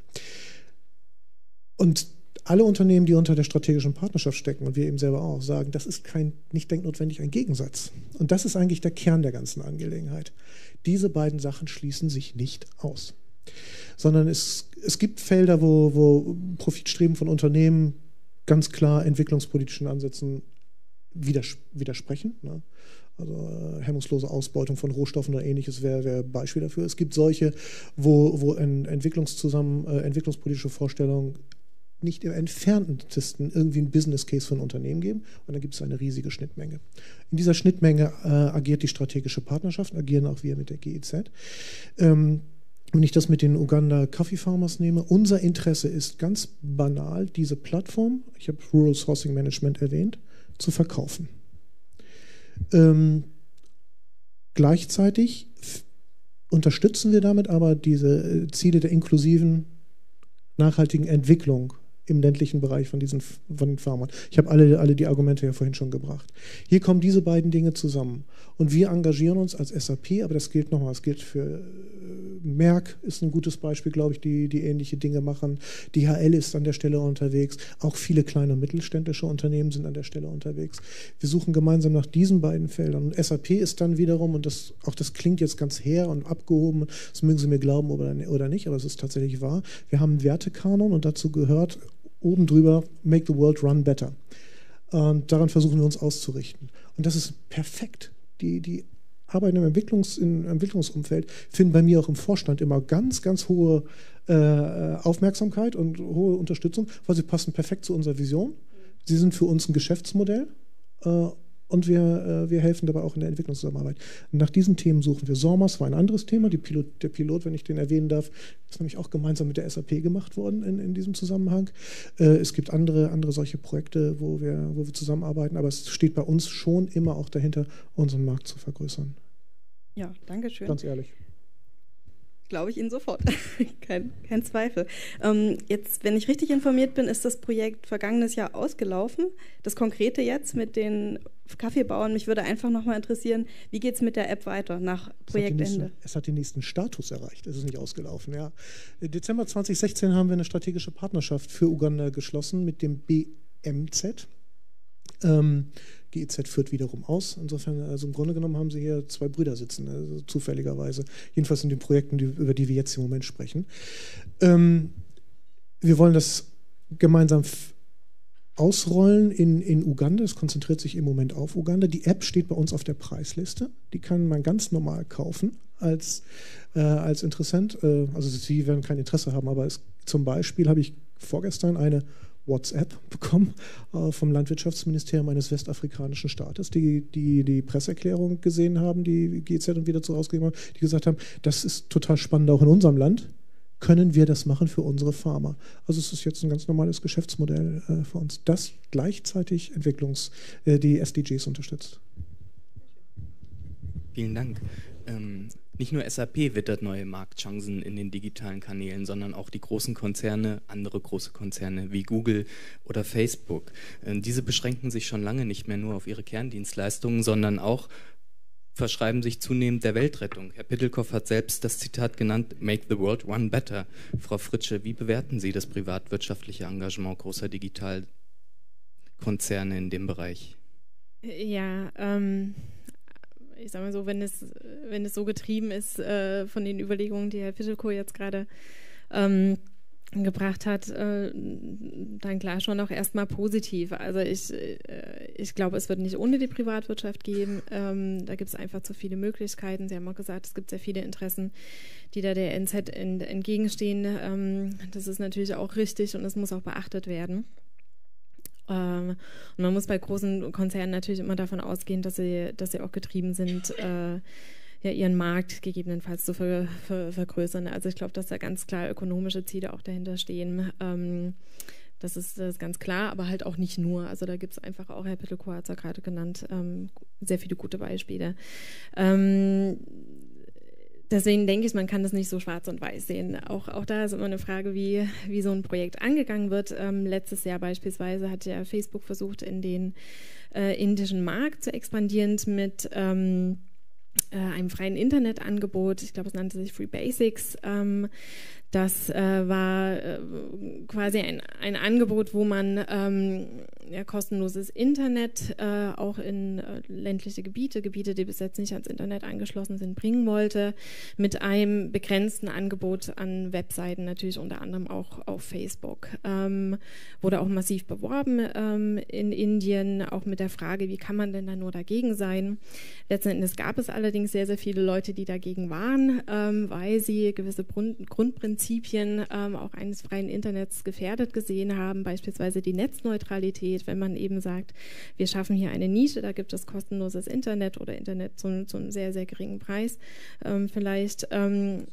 Speaker 6: Und alle Unternehmen, die unter der strategischen Partnerschaft stecken und wir eben selber auch, sagen, das ist kein, nicht denknotwendig ein Gegensatz. Und das ist eigentlich der Kern der ganzen Angelegenheit. Diese beiden Sachen schließen sich nicht aus. Sondern es, es gibt Felder, wo, wo Profitstreben von Unternehmen ganz klar entwicklungspolitischen Ansätzen widers widersprechen. Ne? Also äh, hemmungslose Ausbeutung von Rohstoffen oder ähnliches wäre wär Beispiel dafür. Es gibt solche, wo, wo in Entwicklungszusammen, äh, entwicklungspolitische Vorstellungen nicht im entferntesten irgendwie einen Business Case für ein Unternehmen geben und dann gibt es eine riesige Schnittmenge. In dieser Schnittmenge äh, agiert die strategische Partnerschaft, agieren auch wir mit der GEZ. Ähm, wenn ich das mit den Uganda Coffee Farmers nehme, unser Interesse ist ganz banal, diese Plattform, ich habe Rural Sourcing Management erwähnt, zu verkaufen. Ähm, gleichzeitig unterstützen wir damit aber diese äh, Ziele der inklusiven, nachhaltigen Entwicklung im ländlichen Bereich von diesen von den Farmern. Ich habe alle, alle die Argumente ja vorhin schon gebracht. Hier kommen diese beiden Dinge zusammen. Und wir engagieren uns als SAP, aber das gilt nochmal, das gilt für, Merck ist ein gutes Beispiel, glaube ich, die, die ähnliche Dinge machen. DHL ist an der Stelle unterwegs. Auch viele kleine und mittelständische Unternehmen sind an der Stelle unterwegs. Wir suchen gemeinsam nach diesen beiden Feldern. Und SAP ist dann wiederum, und das, auch das klingt jetzt ganz her und abgehoben, das mögen Sie mir glauben oder, nicht, aber es ist tatsächlich wahr. Wir haben einen Wertekanon und dazu gehört oben drüber Make the World Run Better. Und daran versuchen wir uns auszurichten. Und das ist perfekt. Die, die Arbeiten im, Entwicklungs-, im Entwicklungsumfeld finden bei mir auch im Vorstand immer ganz, ganz hohe äh, Aufmerksamkeit und hohe Unterstützung, weil sie passen perfekt zu unserer Vision. Sie sind für uns ein Geschäftsmodell äh, und wir, äh, wir helfen dabei auch in der Entwicklungszusammenarbeit. Nach diesen Themen suchen wir. SORMAS war ein anderes Thema, Pilot, der Pilot, wenn ich den erwähnen darf, ist nämlich auch gemeinsam mit der SAP gemacht worden in, in diesem Zusammenhang. Äh, es gibt andere, andere solche Projekte, wo wir, wo wir zusammenarbeiten, aber es steht bei uns schon immer auch dahinter, unseren Markt zu vergrößern.
Speaker 4: Ja, danke schön.
Speaker 6: Ganz ehrlich
Speaker 4: glaube ich Ihnen sofort. *laughs* kein, kein Zweifel. Ähm, jetzt, wenn ich richtig informiert bin, ist das Projekt vergangenes Jahr ausgelaufen. Das Konkrete jetzt mit den Kaffeebauern, mich würde einfach nochmal interessieren, wie geht es mit der App weiter nach Projektende?
Speaker 6: Es hat, den nächsten Status erreicht, es ist nicht ausgelaufen. Ja. Dezember 2016 haben wir eine strategische Partnerschaft für Uganda geschlossen mit dem BMZ. Ähm, GEZ führt wiederum aus. Insofern, also im Grunde genommen haben sie hier zwei Brüder sitzen, also zufälligerweise. Jedenfalls in den Projekten, die, über die wir jetzt im Moment sprechen. Ähm, wir wollen das gemeinsam ausrollen in, in Uganda. Es konzentriert sich im Moment auf Uganda. Die App steht bei uns auf der Preisliste. Die kann man ganz normal kaufen als, äh, als Interessent. Äh, also Sie werden kein Interesse haben, aber es, zum Beispiel habe ich vorgestern eine WhatsApp bekommen äh, vom Landwirtschaftsministerium eines westafrikanischen Staates, die, die die Presseerklärung gesehen haben, die GZ und wieder zu rausgegeben haben, die gesagt haben, das ist total spannend auch in unserem Land. Können wir das machen für unsere Farmer? Also es ist jetzt ein ganz normales Geschäftsmodell äh, für uns, das gleichzeitig Entwicklungs, äh, die SDGs unterstützt.
Speaker 3: Vielen Dank. Ähm, nicht nur SAP wittert neue Marktchancen in den digitalen Kanälen, sondern auch die großen Konzerne, andere große Konzerne wie Google oder Facebook. Äh, diese beschränken sich schon lange nicht mehr nur auf ihre Kerndienstleistungen, sondern auch verschreiben sich zunehmend der Weltrettung. Herr Pittelkoff hat selbst das Zitat genannt, Make the World One Better. Frau Fritsche, wie bewerten Sie das privatwirtschaftliche Engagement großer Digitalkonzerne in dem Bereich?
Speaker 5: Ja, ähm, ich sage mal so, wenn es, wenn es so getrieben ist äh, von den Überlegungen, die Herr Fischelko jetzt gerade ähm, gebracht hat, äh, dann klar schon auch erstmal positiv. Also ich, äh, ich glaube, es wird nicht ohne die Privatwirtschaft geben. Ähm, da gibt es einfach zu viele Möglichkeiten. Sie haben auch gesagt, es gibt sehr viele Interessen, die da der NZ entgegenstehen. Ähm, das ist natürlich auch richtig und es muss auch beachtet werden. Ähm, und man muss bei großen Konzernen natürlich immer davon ausgehen, dass sie, dass sie auch getrieben sind, äh, ja, ihren Markt gegebenenfalls zu ver, ver, vergrößern. Also ich glaube, dass da ganz klar ökonomische Ziele auch dahinter stehen. Ähm, das ist, das ist ganz klar, aber halt auch nicht nur. Also da gibt es einfach auch, Herr Pettelko hat es ja gerade genannt, ähm, sehr viele gute Beispiele. Ähm, deswegen denke ich, man kann das nicht so schwarz und weiß sehen. Auch, auch da ist immer eine Frage, wie, wie so ein Projekt angegangen wird. Ähm, letztes Jahr beispielsweise hat ja Facebook versucht, in den äh, indischen Markt zu expandieren mit ähm, äh, einem freien Internetangebot. Ich glaube, es nannte sich Free Basics. Ähm, das äh, war äh, quasi ein, ein Angebot, wo man ähm, ja, kostenloses Internet äh, auch in äh, ländliche Gebiete, Gebiete, die bis jetzt nicht ans Internet angeschlossen sind, bringen wollte, mit einem begrenzten Angebot an Webseiten, natürlich unter anderem auch auf Facebook. Ähm, wurde auch massiv beworben ähm, in Indien, auch mit der Frage, wie kann man denn da nur dagegen sein? Letzten Endes gab es allerdings sehr, sehr viele Leute, die dagegen waren, ähm, weil sie gewisse Grund Grundprinzipien Prinzipien ähm, auch eines freien Internets gefährdet gesehen haben, beispielsweise die Netzneutralität, wenn man eben sagt, wir schaffen hier eine Nische, da gibt es kostenloses Internet oder Internet zu, zu einem sehr, sehr geringen Preis ähm, vielleicht. Ähm,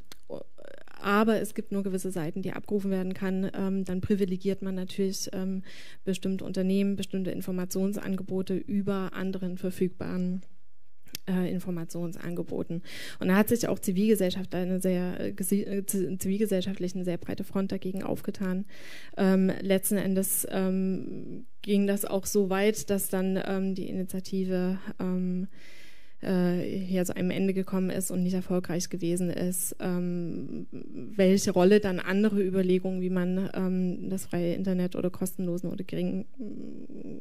Speaker 5: aber es gibt nur gewisse Seiten, die abgerufen werden kann, ähm, dann privilegiert man natürlich ähm, bestimmte Unternehmen, bestimmte Informationsangebote über anderen verfügbaren äh, Informationsangeboten. Und da hat sich auch Zivilgesellschaft eine sehr äh, äh zivilgesellschaftlich eine sehr breite Front dagegen aufgetan. Ähm, letzten Endes ähm, ging das auch so weit, dass dann ähm, die Initiative ähm, äh, hier zu einem Ende gekommen ist und nicht erfolgreich gewesen ist, ähm, welche Rolle dann andere Überlegungen, wie man ähm, das freie Internet oder kostenlosen oder gering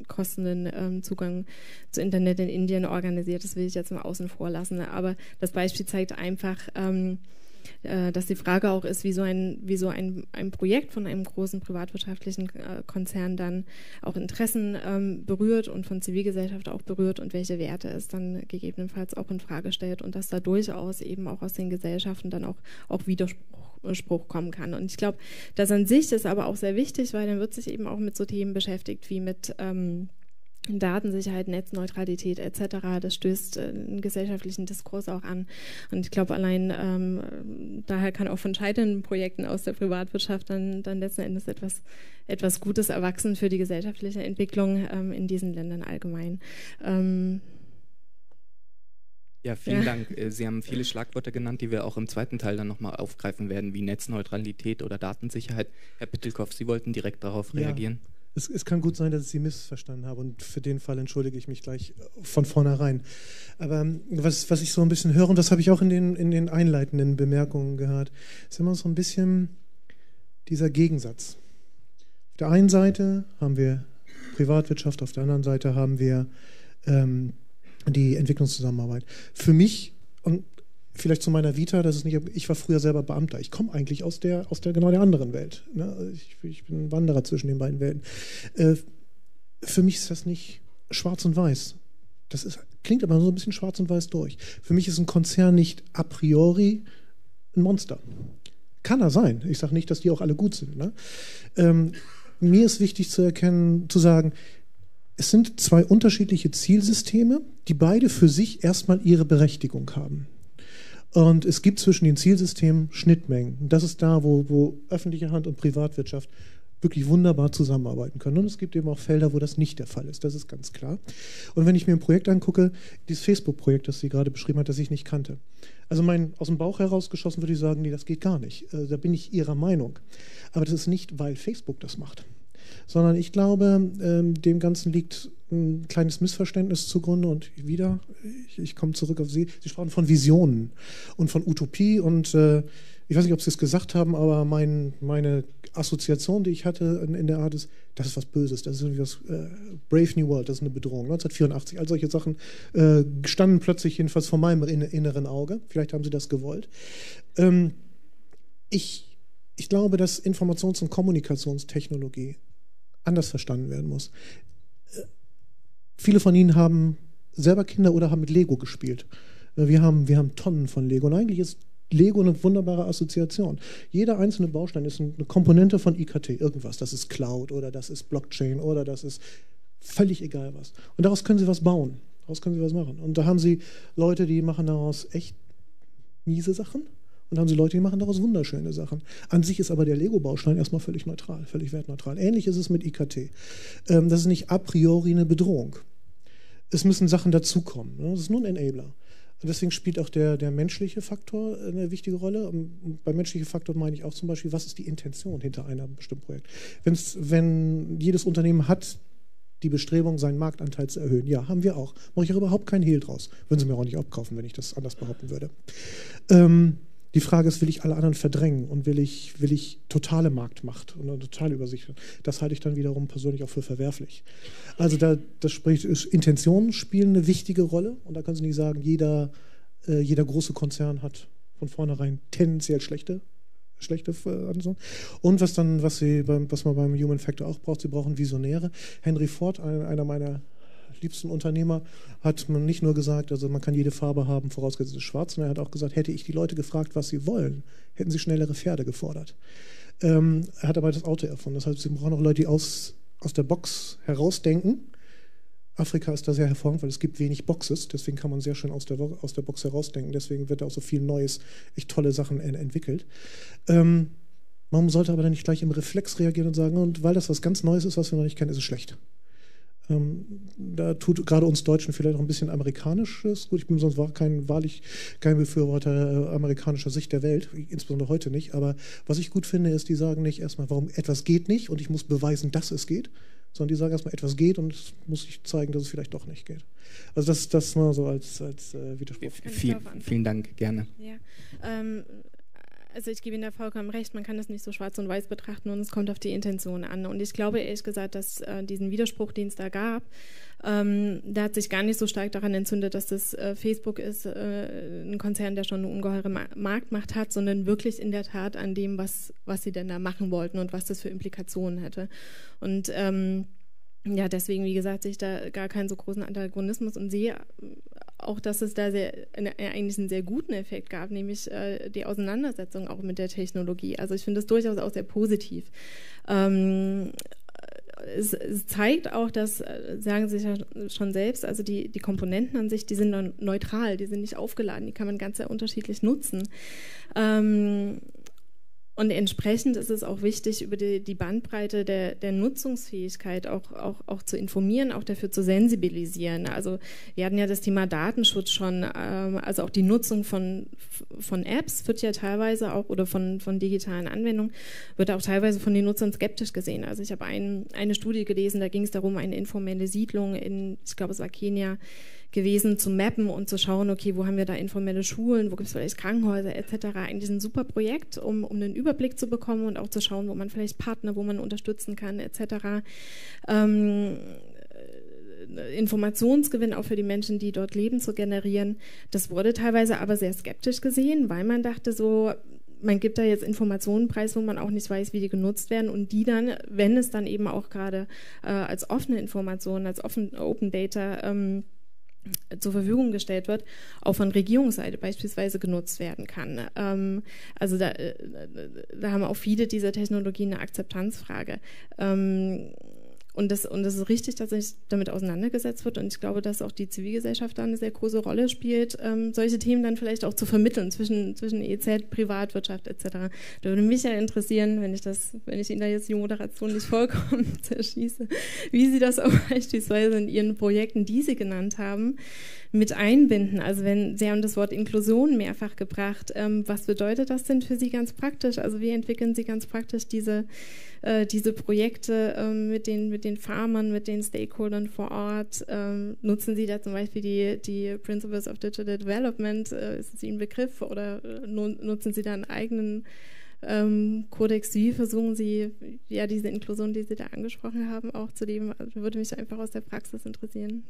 Speaker 5: kostenden ähm, Zugang zu Internet in Indien organisiert, das will ich jetzt mal außen vor lassen. Aber das Beispiel zeigt einfach, ähm, äh, dass die Frage auch ist, wie so ein, wie so ein, ein Projekt von einem großen privatwirtschaftlichen äh, Konzern dann auch Interessen ähm, berührt und von Zivilgesellschaft auch berührt und welche Werte es dann gegebenenfalls auch in Frage stellt und dass da durchaus eben auch aus den Gesellschaften dann auch, auch Widerspruch kommen kann. Und ich glaube, das an sich ist aber auch sehr wichtig, weil dann wird sich eben auch mit so Themen beschäftigt wie mit ähm, Datensicherheit, Netzneutralität etc. Das stößt äh, einen gesellschaftlichen Diskurs auch an. Und ich glaube, allein ähm, daher kann auch von scheiternden Projekten aus der Privatwirtschaft dann, dann letzten Endes etwas, etwas Gutes erwachsen für die gesellschaftliche Entwicklung ähm, in diesen Ländern allgemein. Ähm,
Speaker 3: ja, vielen ja. Dank. Äh, Sie haben viele Schlagworte genannt, die wir auch im zweiten Teil dann nochmal aufgreifen werden, wie Netzneutralität oder Datensicherheit. Herr Pittelkoff, Sie wollten direkt darauf reagieren. Ja
Speaker 6: es, es, kann gut sein, dass ich Sie missverstanden habe und für den Fall entschuldige ich mich gleich von vornherein. Aber ähm, was, was ich so ein bisschen höre, und das habe ich auch in den, in den einleitenden Bemerkungen gehört, ist immer so ein bisschen dieser Gegensatz. Auf der einen Seite haben wir Privatwirtschaft, auf der anderen Seite haben wir ähm, die Entwicklungszusammenarbeit. Für mich, vielleicht zu meiner Vita, das ist nicht, ich war früher selber Beamter. Ich komme eigentlich aus der, aus der genau der anderen Welt. Ne? Ich, ich, bin ein Wanderer zwischen den beiden Welten. Äh, für mich ist das nicht schwarz und weiß. Das ist, klingt aber so ein bisschen schwarz und weiß durch. Für mich ist ein Konzern nicht a priori ein Monster. Kann er sein. Ich sage nicht, dass die auch alle gut sind. Ne? Ähm, mir ist wichtig zu erkennen, zu sagen, es sind zwei unterschiedliche Zielsysteme, die beide für sich erstmal ihre Berechtigung haben. Und es gibt zwischen den Zielsystemen Schnittmengen. Das ist da, wo, wo öffentliche Hand und Privatwirtschaft wirklich wunderbar zusammenarbeiten können. Und es gibt eben auch Felder, wo das nicht der Fall ist. Das ist ganz klar. Und wenn ich mir ein Projekt angucke, dieses Facebook-Projekt, das sie gerade beschrieben hat, das ich nicht kannte. Also mein, aus dem Bauch herausgeschossen würde ich sagen, nee, das geht gar nicht. Äh, da bin ich ihrer Meinung. Aber das ist nicht, weil Facebook das macht sondern ich glaube, ähm, dem Ganzen liegt ein kleines Missverständnis zugrunde und wieder, ich, ich komme zurück auf Sie, Sie sprachen von Visionen und von Utopie und äh, ich weiß nicht, ob Sie es gesagt haben, aber mein, meine Assoziation, die ich hatte in, in, der Art ist, das ist was Böses, das ist irgendwie was, äh, Brave New World, das ist eine Bedrohung. 1984, all solche Sachen äh, standen plötzlich jedenfalls vor meinem inneren Auge. Vielleicht haben Sie das gewollt. Ähm, ich, ich glaube, dass Informations- und Kommunikationstechnologie anders verstanden werden muss. Äh, viele von Ihnen haben selber Kinder oder haben mit Lego gespielt. Äh, wir haben, wir haben Tonnen von Lego und eigentlich ist Lego eine wunderbare Assoziation. Jeder einzelne Baustein ist eine Komponente von IKT, irgendwas. Das ist Cloud oder das ist Blockchain oder das ist völlig egal was. Und daraus können Sie was bauen. Daraus können Sie was machen. Und da haben Sie Leute, die machen daraus echt miese Sachen und haben sie Leute, die machen daraus wunderschöne Sachen. An sich ist aber der Lego-Baustein erstmal völlig neutral, völlig wertneutral. Ähnlich ist es mit IKT. Ähm, das ist nicht a priori eine Bedrohung. Es müssen Sachen dazukommen. Ne? Das ist nur ein Enabler. Und deswegen spielt auch der, der menschliche Faktor eine wichtige Rolle. Und beim menschlichen Faktor meine ich auch zum Beispiel, was ist die Intention hinter einem bestimmten Projekt. Wenn's, wenn jedes Unternehmen hat die Bestrebung, seinen Marktanteil zu erhöhen. Ja, haben wir auch. Mache ich auch überhaupt keinen Hehl draus. Würden Sie mir auch nicht abkaufen, wenn ich das anders behaupten würde. Ähm, die Frage ist, will ich alle anderen verdrängen und will ich, will ich totale Marktmacht und eine totale Übersicht? Das halte ich dann wiederum persönlich auch für verwerflich. Also da, das spricht, Intentionen spielen eine wichtige Rolle und da können Sie nicht sagen, jeder, äh, jeder große Konzern hat von vornherein tendenziell schlechte schlechte äh, Und was dann, was sie beim, was man beim Human Factor auch braucht, sie brauchen Visionäre. Henry Ford, einer meiner liebsten Unternehmer, hat man nicht nur gesagt, also man kann jede Farbe haben, vorausgesetzt es ist schwarz, sondern er hat auch gesagt, hätte ich die Leute gefragt, was sie wollen, hätten sie schnellere Pferde gefordert. Ähm, er hat aber das Auto erfunden. Das heißt, sie brauchen auch Leute, die aus, aus der Box herausdenken. Afrika ist da sehr hervorragend, weil es gibt wenig Boxes, deswegen kann man sehr schön aus der, aus der Box herausdenken. Deswegen wird da auch so viel Neues, echt tolle Sachen entwickelt. Ähm, man sollte aber dann nicht gleich im Reflex reagieren und sagen, und weil das was ganz Neues ist, was wir noch nicht kennen, ist es schlecht. Ähm, da tut gerade uns Deutschen vielleicht auch ein bisschen amerikanisches. Gut, ich bin sonst kein wahrlich kein Befürworter amerikanischer Sicht der Welt, insbesondere heute nicht. Aber was ich gut finde, ist, die sagen nicht erstmal, warum etwas geht nicht und ich muss beweisen, dass es geht, sondern die sagen erstmal, etwas geht und es muss sich zeigen, dass es vielleicht doch nicht geht. Also das, das mal so als, als äh, Widerspruch.
Speaker 3: Viel, vielen Dank, gerne.
Speaker 5: Ja. Ähm, also ich gebe Ihnen da vollkommen recht, man kann das nicht so schwarz und weiß betrachten und es kommt auf die Intention an. Und ich glaube ehrlich gesagt, dass äh, diesen Widerspruch, den es da gab, ähm, der hat sich gar nicht so stark daran entzündet, dass das äh, Facebook ist, äh, ein Konzern, der schon eine ungeheure Ma Marktmacht hat, sondern wirklich in der Tat an dem, was, was sie denn da machen wollten und was das für Implikationen hätte. Und ähm, ja, deswegen, wie gesagt, sehe ich da gar keinen so großen Antagonismus und sehe auch, dass es da sehr, eigentlich einen sehr guten Effekt gab, nämlich äh, die Auseinandersetzung auch mit der Technologie. Also ich finde das durchaus auch sehr positiv. Ähm, es, es, zeigt auch, dass, äh, sagen Sie ja schon selbst, also die, die Komponenten an sich, die sind neutral, die sind nicht aufgeladen, die kann man ganz sehr unterschiedlich nutzen. Ähm, und entsprechend ist es auch wichtig, über die, die Bandbreite der, der Nutzungsfähigkeit auch, auch, auch zu informieren, auch dafür zu sensibilisieren. Also wir hatten ja das Thema Datenschutz schon, ähm, also auch die Nutzung von, von Apps wird ja teilweise auch oder von, von digitalen Anwendungen wird auch teilweise von den Nutzern skeptisch gesehen. Also ich habe ein, eine Studie gelesen, da ging es darum, eine informelle Siedlung in, ich glaube es war Kenia, gewesen, zu mappen und zu schauen, okay, wo haben wir da informelle Schulen, wo gibt es vielleicht Krankenhäuser etc. Eigentlich ein super Projekt, um, um einen Überblick zu bekommen und auch zu schauen, wo man vielleicht Partner, wo man unterstützen kann etc. Ähm, Informationsgewinn auch für die Menschen, die dort leben, zu generieren. Das wurde teilweise aber sehr skeptisch gesehen, weil man dachte so, man gibt da jetzt Informationen preis, wo man auch nicht weiß, wie die genutzt werden und die dann, wenn es dann eben auch gerade äh, als offene Informationen, als offen, Open Data ähm, zur Verfügung gestellt wird, auch von Regierungsseite beispielsweise genutzt werden kann. Ähm, also da, äh, da, haben auch viele dieser Technologien eine Akzeptanzfrage. Ähm, und das, und das ist richtig, dass sich damit auseinandergesetzt wird. Und ich glaube, dass auch die Zivilgesellschaft da eine sehr große Rolle spielt, ähm, solche Themen dann vielleicht auch zu vermitteln zwischen, zwischen EZ, Privatwirtschaft etc. Da würde mich ja interessieren, wenn ich das, wenn ich Ihnen da jetzt die Moderation nicht vollkommen *laughs* zerschieße, wie Sie das auch *laughs* beispielsweise in Ihren Projekten, die Sie genannt haben, mit einbinden. Also wenn Sie haben das Wort Inklusion mehrfach gebracht, ähm, was bedeutet das denn für Sie ganz praktisch? Also wie entwickeln Sie ganz praktisch diese äh, diese Projekte ähm, mit, den, mit den Farmern, mit den Stakeholdern vor Ort? Ähm, nutzen Sie da zum Beispiel die, die Principles of Digital Development? Äh, ist es Ihnen Begriff oder äh, nutzen Sie da einen eigenen ähm, Kodex? Wie versuchen Sie ja diese Inklusion, die Sie da angesprochen haben, auch zu leben? Also, würde mich einfach aus der Praxis interessieren.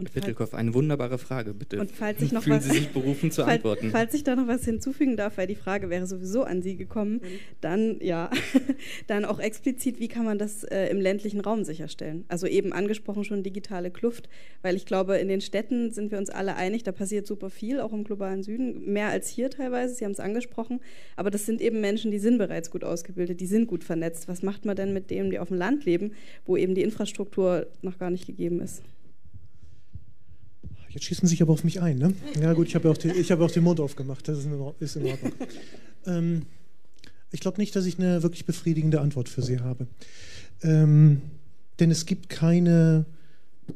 Speaker 3: Und Wittelkoff, eine wunderbare Frage, bitte.
Speaker 1: Und falls ich noch
Speaker 3: Fühlen
Speaker 1: was,
Speaker 3: Sie sich berufen zu *laughs*
Speaker 1: falls,
Speaker 3: antworten.
Speaker 1: Falls ich da noch was hinzufügen darf, weil die Frage wäre sowieso an Sie gekommen, mhm. dann ja, *laughs* dann auch explizit, wie kann man das äh, im ländlichen Raum sicherstellen? Also eben angesprochen schon digitale Kluft, weil ich glaube, in den Städten sind wir uns alle einig, da passiert super viel, auch im globalen Süden, mehr als hier teilweise, Sie haben es angesprochen, aber das sind eben Menschen, die sind bereits gut ausgebildet, die sind gut vernetzt. Was macht man denn mit denen, die auf dem Land leben, wo eben die Infrastruktur noch gar nicht gegeben ist?
Speaker 6: Jetzt schießen Sie sich aber auf mich ein, ne? Ja gut, ich habe ja auch, die, hab auch den Mund aufgemacht, das ist in, ist in Ordnung. ähm, ich glaube nicht, dass ich eine wirklich befriedigende Antwort für Sie habe. Ähm, denn es gibt keine,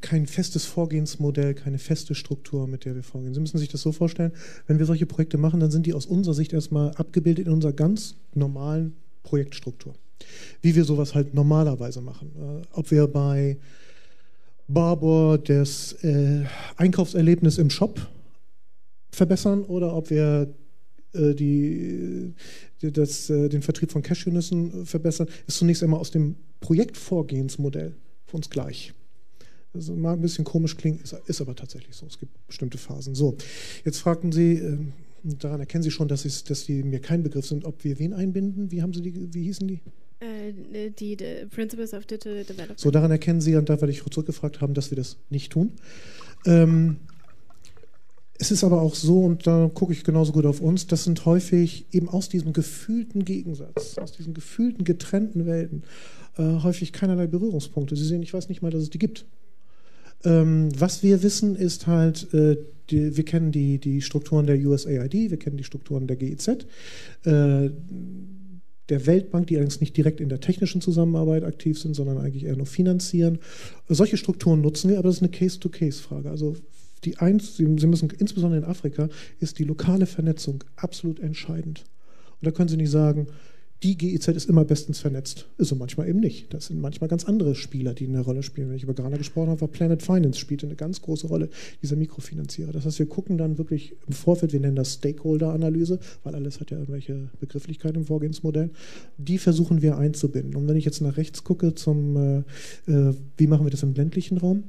Speaker 6: kein festes Vorgehensmodell, keine feste Struktur, mit der wir vorgehen. Sie müssen sich das so vorstellen, wenn wir solche Projekte machen, dann sind die aus unserer Sicht erstmal abgebildet in unserer ganz normalen Projektstruktur. Wie wir sowas halt normalerweise machen. Äh, ob wir bei Barbour das äh, Einkaufserlebnis im Shop verbessern oder ob wir äh, die, das, äh, den Vertrieb von Cashewnüssen verbessern, ist zunächst einmal aus dem Projektvorgehensmodell für uns gleich. Das mag ein bisschen komisch klingen, ist, ist, aber tatsächlich so. Es gibt bestimmte Phasen. So, jetzt fragten Sie, äh, daran erkennen Sie schon, dass, ich, dass die mir kein Begriff sind, ob wir wen einbinden. Wie haben Sie die, wie hießen die?
Speaker 5: Äh, die, die, Principles of Digital Development.
Speaker 6: So, daran erkennen Sie, und da werde ich zurückgefragt haben, dass wir das nicht tun. Ähm, es ist aber auch so, und da gucke ich genauso gut auf uns, das sind häufig eben aus diesem gefühlten Gegensatz, aus diesen gefühlten getrennten Welten, äh, häufig keinerlei Berührungspunkte. Sie sehen, ich weiß nicht mal, dass es die gibt. Ähm, was wir wissen, ist halt, äh, die, wir kennen die, die Strukturen der USAID, wir kennen die Strukturen der GIZ. Äh, der Weltbank, die allerdings nicht direkt in der technischen Zusammenarbeit aktiv sind, sondern eigentlich eher nur finanzieren. Solche Strukturen nutzen wir, aber das ist eine Case-to-Case-Frage. Also die eins, Sie müssen insbesondere in Afrika, ist die lokale Vernetzung absolut entscheidend. Und da können Sie nicht sagen, die GEZ ist immer bestens vernetzt. Ist so manchmal eben nicht. Das sind manchmal ganz andere Spieler, die eine Rolle spielen. Wenn ich über Ghana gesprochen habe, war Planet Finance spielte eine ganz große Rolle, dieser Mikrofinanzierer. Das heißt, wir gucken dann wirklich im Vorfeld, wir nennen das Stakeholder-Analyse, weil alles hat ja irgendwelche Begrifflichkeiten im Vorgehensmodell. Die versuchen wir einzubinden. Und wenn ich jetzt nach rechts gucke zum, äh, äh wie machen wir das im ländlichen Raum?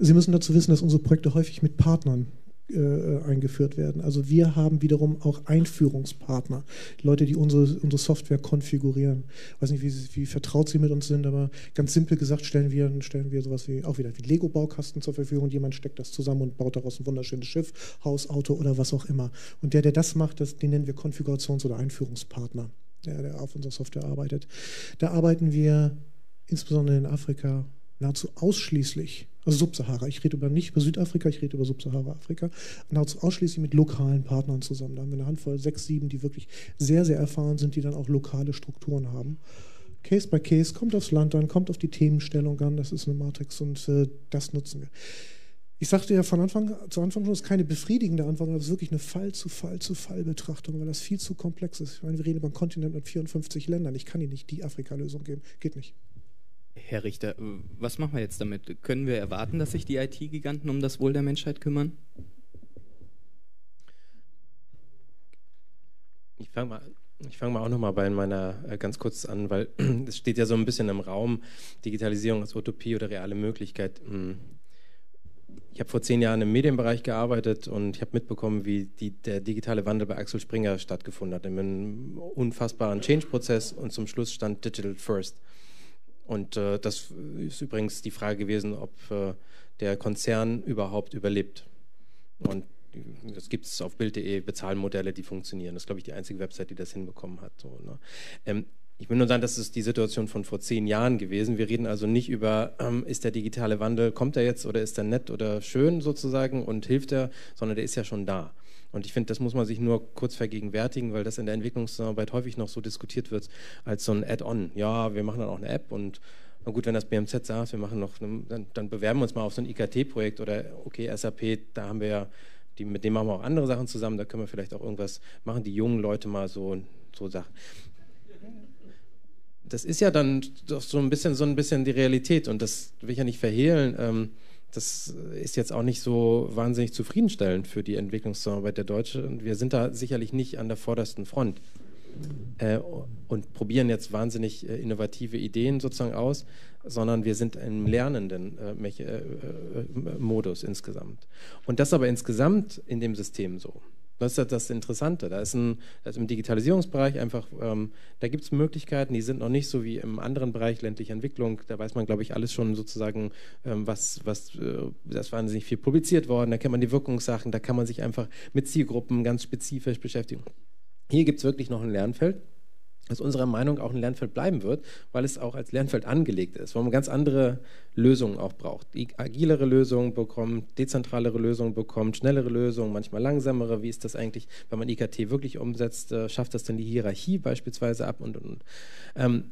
Speaker 6: Sie müssen dazu wissen, dass unsere Projekte häufig mit Partnern äh, eingeführt werden. Also wir haben wiederum auch Einführungspartner, Leute, die unsere, unsere Software konfigurieren. Ich weiß nicht, wie, wie, vertraut sie mit uns sind, aber ganz simpel gesagt stellen wir, stellen wir sowas wie auch wieder wie Lego-Baukasten zur Verfügung. Jemand steckt das zusammen und baut daraus ein wunderschönes Schiff, Haus, Auto oder was auch immer. Und der, der das macht, das, den nennen wir Konfigurations- oder Einführungspartner, der, der auf unserer Software arbeitet. Da arbeiten wir insbesondere in Afrika nahezu ausschließlich also Subsahara. Ich rede über nicht über Südafrika, ich rede über Subsahara-Afrika. Und ausschließlich mit lokalen Partnern zusammen. Da haben wir eine Handvoll, sechs, sieben, die wirklich sehr, sehr erfahren sind, die dann auch lokale Strukturen haben. Case by Case, kommt aufs Land an, kommt auf die Themenstellung an, das ist eine Matrix und äh, das nutzen wir. Ich sagte ja von Anfang zu Anfang schon, es ist keine befriedigende Antwort, sondern es ist wirklich eine Fall zu Fall zu Fall Betrachtung, weil das viel zu komplex ist. Ich meine, wir reden über einen Kontinent mit 54 Ländern. Ich kann Ihnen nicht die Afrika-Lösung geben. Geht nicht.
Speaker 3: Herr Richter, was machen wir jetzt damit? Können wir erwarten, dass sich die IT-Giganten um das Wohl der Menschheit kümmern?
Speaker 7: Ich fange mal, fang mal auch nochmal bei meiner äh, ganz kurz an, weil *clears throat* es steht ja so ein bisschen im Raum, Digitalisierung als Utopie oder reale Möglichkeit. Hm. Ich habe vor zehn Jahren im Medienbereich gearbeitet und ich habe mitbekommen, wie die, der digitale Wandel bei Axel Springer stattgefunden hat. In einem unfassbaren Change-Prozess und zum Schluss stand Digital First. Und äh, das ist übrigens die Frage gewesen, ob äh, der Konzern überhaupt überlebt. Und das gibt es auf Bild.de Bezahlmodelle, die funktionieren. Das ist, glaube ich, die einzige Website, die das hinbekommen hat. So, ne? ähm, ich will nur sagen, das ist die Situation von vor zehn Jahren gewesen. Wir reden also nicht über, ähm, ist der digitale Wandel, kommt er jetzt oder ist er nett oder schön sozusagen und hilft er, sondern der ist ja schon da. Und ich finde, das muss man sich nur kurz vergegenwärtigen, weil das in der Entwicklungsarbeit häufig noch so diskutiert wird als so ein Add-on. Ja, wir machen dann auch eine App und na gut, wenn das BMZ sagt, wir machen noch, eine, dann, dann, bewerben wir uns mal auf so ein IKT-Projekt oder okay, SAP, da haben wir ja, die, mit dem machen wir auch andere Sachen zusammen, da können wir vielleicht auch irgendwas machen, die jungen Leute mal so, so Sachen. Das ist ja dann doch so ein bisschen so ein bisschen die Realität und das will ich ja nicht verhehlen. Ähm, das ist jetzt auch nicht so wahnsinnig zufriedenstellend für die Entwicklungszusammenarbeit der Deutschen. Wir sind da sicherlich nicht an der vordersten Front äh, und probieren jetzt wahnsinnig äh, innovative Ideen sozusagen aus, sondern wir sind im lernenden äh, äh, äh Modus insgesamt. Und das aber insgesamt in dem System so. Das ist das Interessante. Da ist, ein, da ist im Digitalisierungsbereich einfach, ähm, da gibt es Möglichkeiten, die sind noch nicht so wie im anderen Bereich ländliche Entwicklung. Da weiß man, glaube ich, alles schon sozusagen, ähm, was, was, äh, da ist wahnsinnig viel publiziert worden, da kennt man die Wirkungssachen, da kann man sich einfach mit Zielgruppen ganz spezifisch beschäftigen. Hier gibt es wirklich noch ein Lernfeld aus unserer Meinung auch ein Lernfeld bleiben wird, weil es auch als Lernfeld angelegt ist, wo man ganz andere Lösungen auch braucht. Agilere Lösungen bekommt, dezentralere Lösungen bekommt, schnellere Lösungen, manchmal langsamere. Wie ist das eigentlich, wenn man IKT wirklich umsetzt? Äh, schafft das denn die Hierarchie beispielsweise ab und und und. Ähm,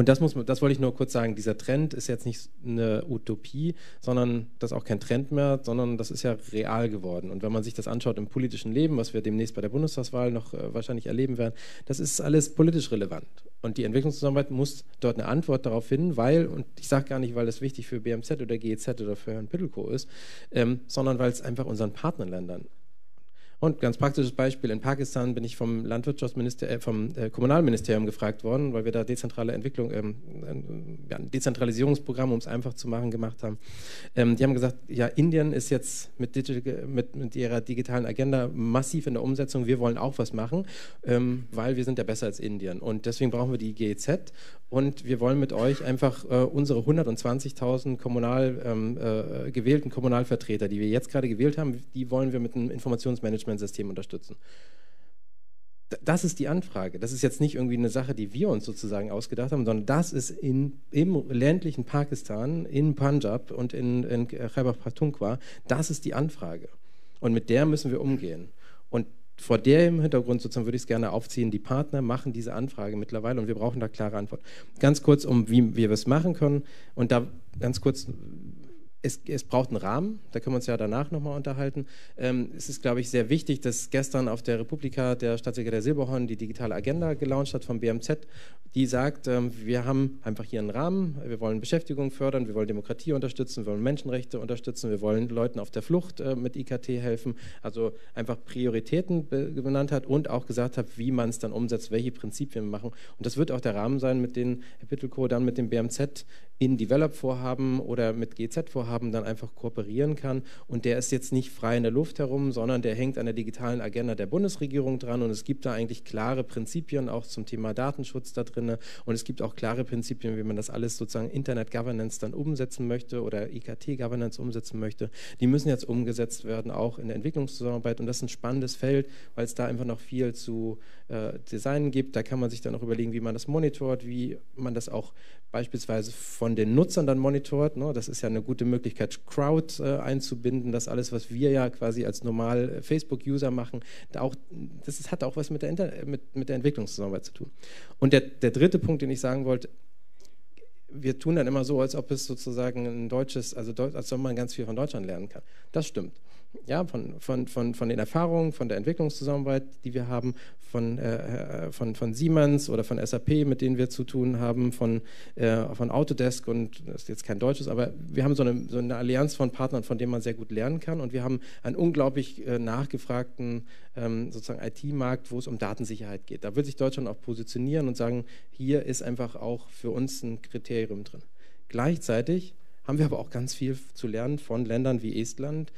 Speaker 7: und das, muss, das wollte ich nur kurz sagen, dieser Trend ist jetzt nicht eine Utopie, sondern das ist auch kein Trend mehr, sondern das ist ja real geworden. Und wenn man sich das anschaut im politischen Leben, was wir demnächst bei der Bundestagswahl noch äh, wahrscheinlich erleben werden, das ist alles politisch relevant. Und die Entwicklungszusammenarbeit muss dort eine Antwort darauf finden, weil, und ich sage gar nicht, weil das wichtig für BMZ oder GEZ oder für Herrn Pittelko ist, ähm, sondern weil es einfach unseren Partnerländern und ganz praktisches Beispiel, in Pakistan bin ich vom Landwirtschaftsministerium, äh, vom äh, Kommunalministerium gefragt worden, weil wir da dezentrale Entwicklung, ähm, ja, ein Dezentralisierungsprogramm, um es einfach zu machen, gemacht haben. Ähm, die haben gesagt, ja, Indien ist jetzt mit, mit, mit, ihrer digitalen Agenda massiv in der Umsetzung, wir wollen auch was machen, ähm, weil wir sind ja besser als Indien. Und deswegen brauchen wir die GEZ und wir wollen mit euch einfach äh, unsere 120.000 kommunal ähm, äh, gewählten Kommunalvertreter, die wir jetzt gerade gewählt haben, die wollen wir mit einem Informationsmanagement Managementsystem unterstützen. Das ist die Anfrage. Das ist jetzt nicht irgendwie eine Sache, die wir uns sozusagen ausgedacht haben, sondern das ist in, im ländlichen Pakistan, in Punjab und in, in Khyber Pakhtunkhwa, das ist die Anfrage. Und mit der müssen wir umgehen. Und vor dem Hintergrund sozusagen würde ich es gerne aufziehen. Die Partner machen diese Anfrage mittlerweile und wir brauchen da klare Antwort. Ganz kurz, um wie, wie wir es machen können und da ganz kurz es, es, braucht einen Rahmen, da können wir uns ja danach nochmal unterhalten. Ähm, es ist, glaube ich, sehr wichtig, dass gestern auf der Republika der Staatssekretär Silberhorn die digitale Agenda gelauncht hat vom BMZ, die sagt, ähm, wir haben einfach hier einen Rahmen, wir wollen Beschäftigung fördern, wir wollen Demokratie unterstützen, wir wollen Menschenrechte unterstützen, wir wollen Leuten auf der Flucht äh, mit IKT helfen, also einfach Prioritäten benannt hat und auch gesagt hat, wie man es dann umsetzt, welche Prinzipien wir machen. Und das wird auch der Rahmen sein, mit dem Herr Pittelko dann mit dem BMZ in Develop-Vorhaben oder mit GZ-Vorhaben dann einfach kooperieren kann. Und der ist jetzt nicht frei in der Luft herum, sondern der hängt an der digitalen Agenda der Bundesregierung dran. Und es gibt da eigentlich klare Prinzipien auch zum Thema Datenschutz da drin. Und es gibt auch klare Prinzipien, wie man das alles sozusagen Internet-Governance dann umsetzen möchte oder IKT-Governance umsetzen möchte. Die müssen jetzt umgesetzt werden, auch in der Entwicklungszusammenarbeit. Und das ist ein spannendes Feld, weil es da einfach noch viel zu äh, Designen gibt. Da kann man sich dann auch überlegen, wie man das monitort, wie man das auch beispielsweise von den Nutzern dann monitort. Ne? Das ist ja eine gute Möglichkeit, Crowd äh, einzubinden. Das alles, was wir ja quasi als normal äh, Facebook-User machen, da auch, das ist, hat auch was mit der, Inter mit, mit der Entwicklungszusammenarbeit zu tun. Und der, der dritte Punkt, den ich sagen wollte, wir tun dann immer so, als ob es sozusagen ein deutsches, also als ob man ganz viel von Deutschland lernen kann. Das stimmt ja, von, von, von, von den Erfahrungen, von der Entwicklungszusammenarbeit, die wir haben, von, äh, äh von, von Siemens oder von SAP, mit denen wir zu tun haben, von, äh, von Autodesk und das ist jetzt kein deutsches, aber wir haben so eine, so eine Allianz von Partnern, von denen man sehr gut lernen kann und wir haben einen unglaublich äh, nachgefragten ähm, sozusagen IT-Markt, wo es um Datensicherheit geht. Da wird sich Deutschland auch positionieren und sagen, hier ist einfach auch für uns ein Kriterium drin. Gleichzeitig haben wir aber auch ganz viel zu lernen von Ländern wie Estland,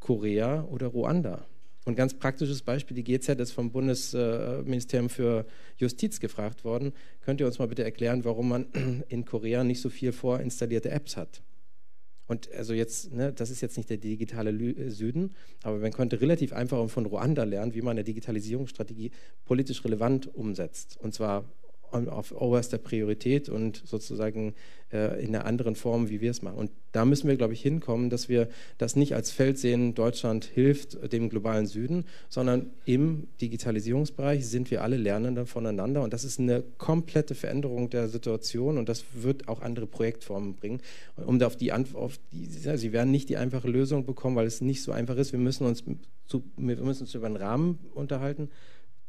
Speaker 7: Korea oder Ruanda. Und ganz praktisches Beispiel, die GZ ist vom Bundesministerium für Justiz gefragt worden. Könnt ihr uns mal bitte erklären, warum man *clears throat* in Korea nicht so viel vorinstallierte Apps hat? Und also jetzt, ne, das ist jetzt nicht der digitale äh, Süden, aber man könnte relativ einfach von Ruanda lernen, wie man eine Digitalisierungsstrategie politisch relevant umsetzt. Und zwar auf oberster Priorität und sozusagen äh, in einer anderen Form, wie wir es machen. Und da müssen wir, glaube ich, hinkommen, dass wir das nicht als Feld sehen, Deutschland hilft dem globalen Süden, sondern im Digitalisierungsbereich sind wir alle Lernende voneinander. Und das ist eine komplette Veränderung der Situation und das wird auch andere Projektformen bringen. Um auf die, auf die ja, Sie werden nicht die einfache Lösung bekommen, weil es nicht so einfach ist. Wir müssen uns, zu, wir müssen uns über einen Rahmen unterhalten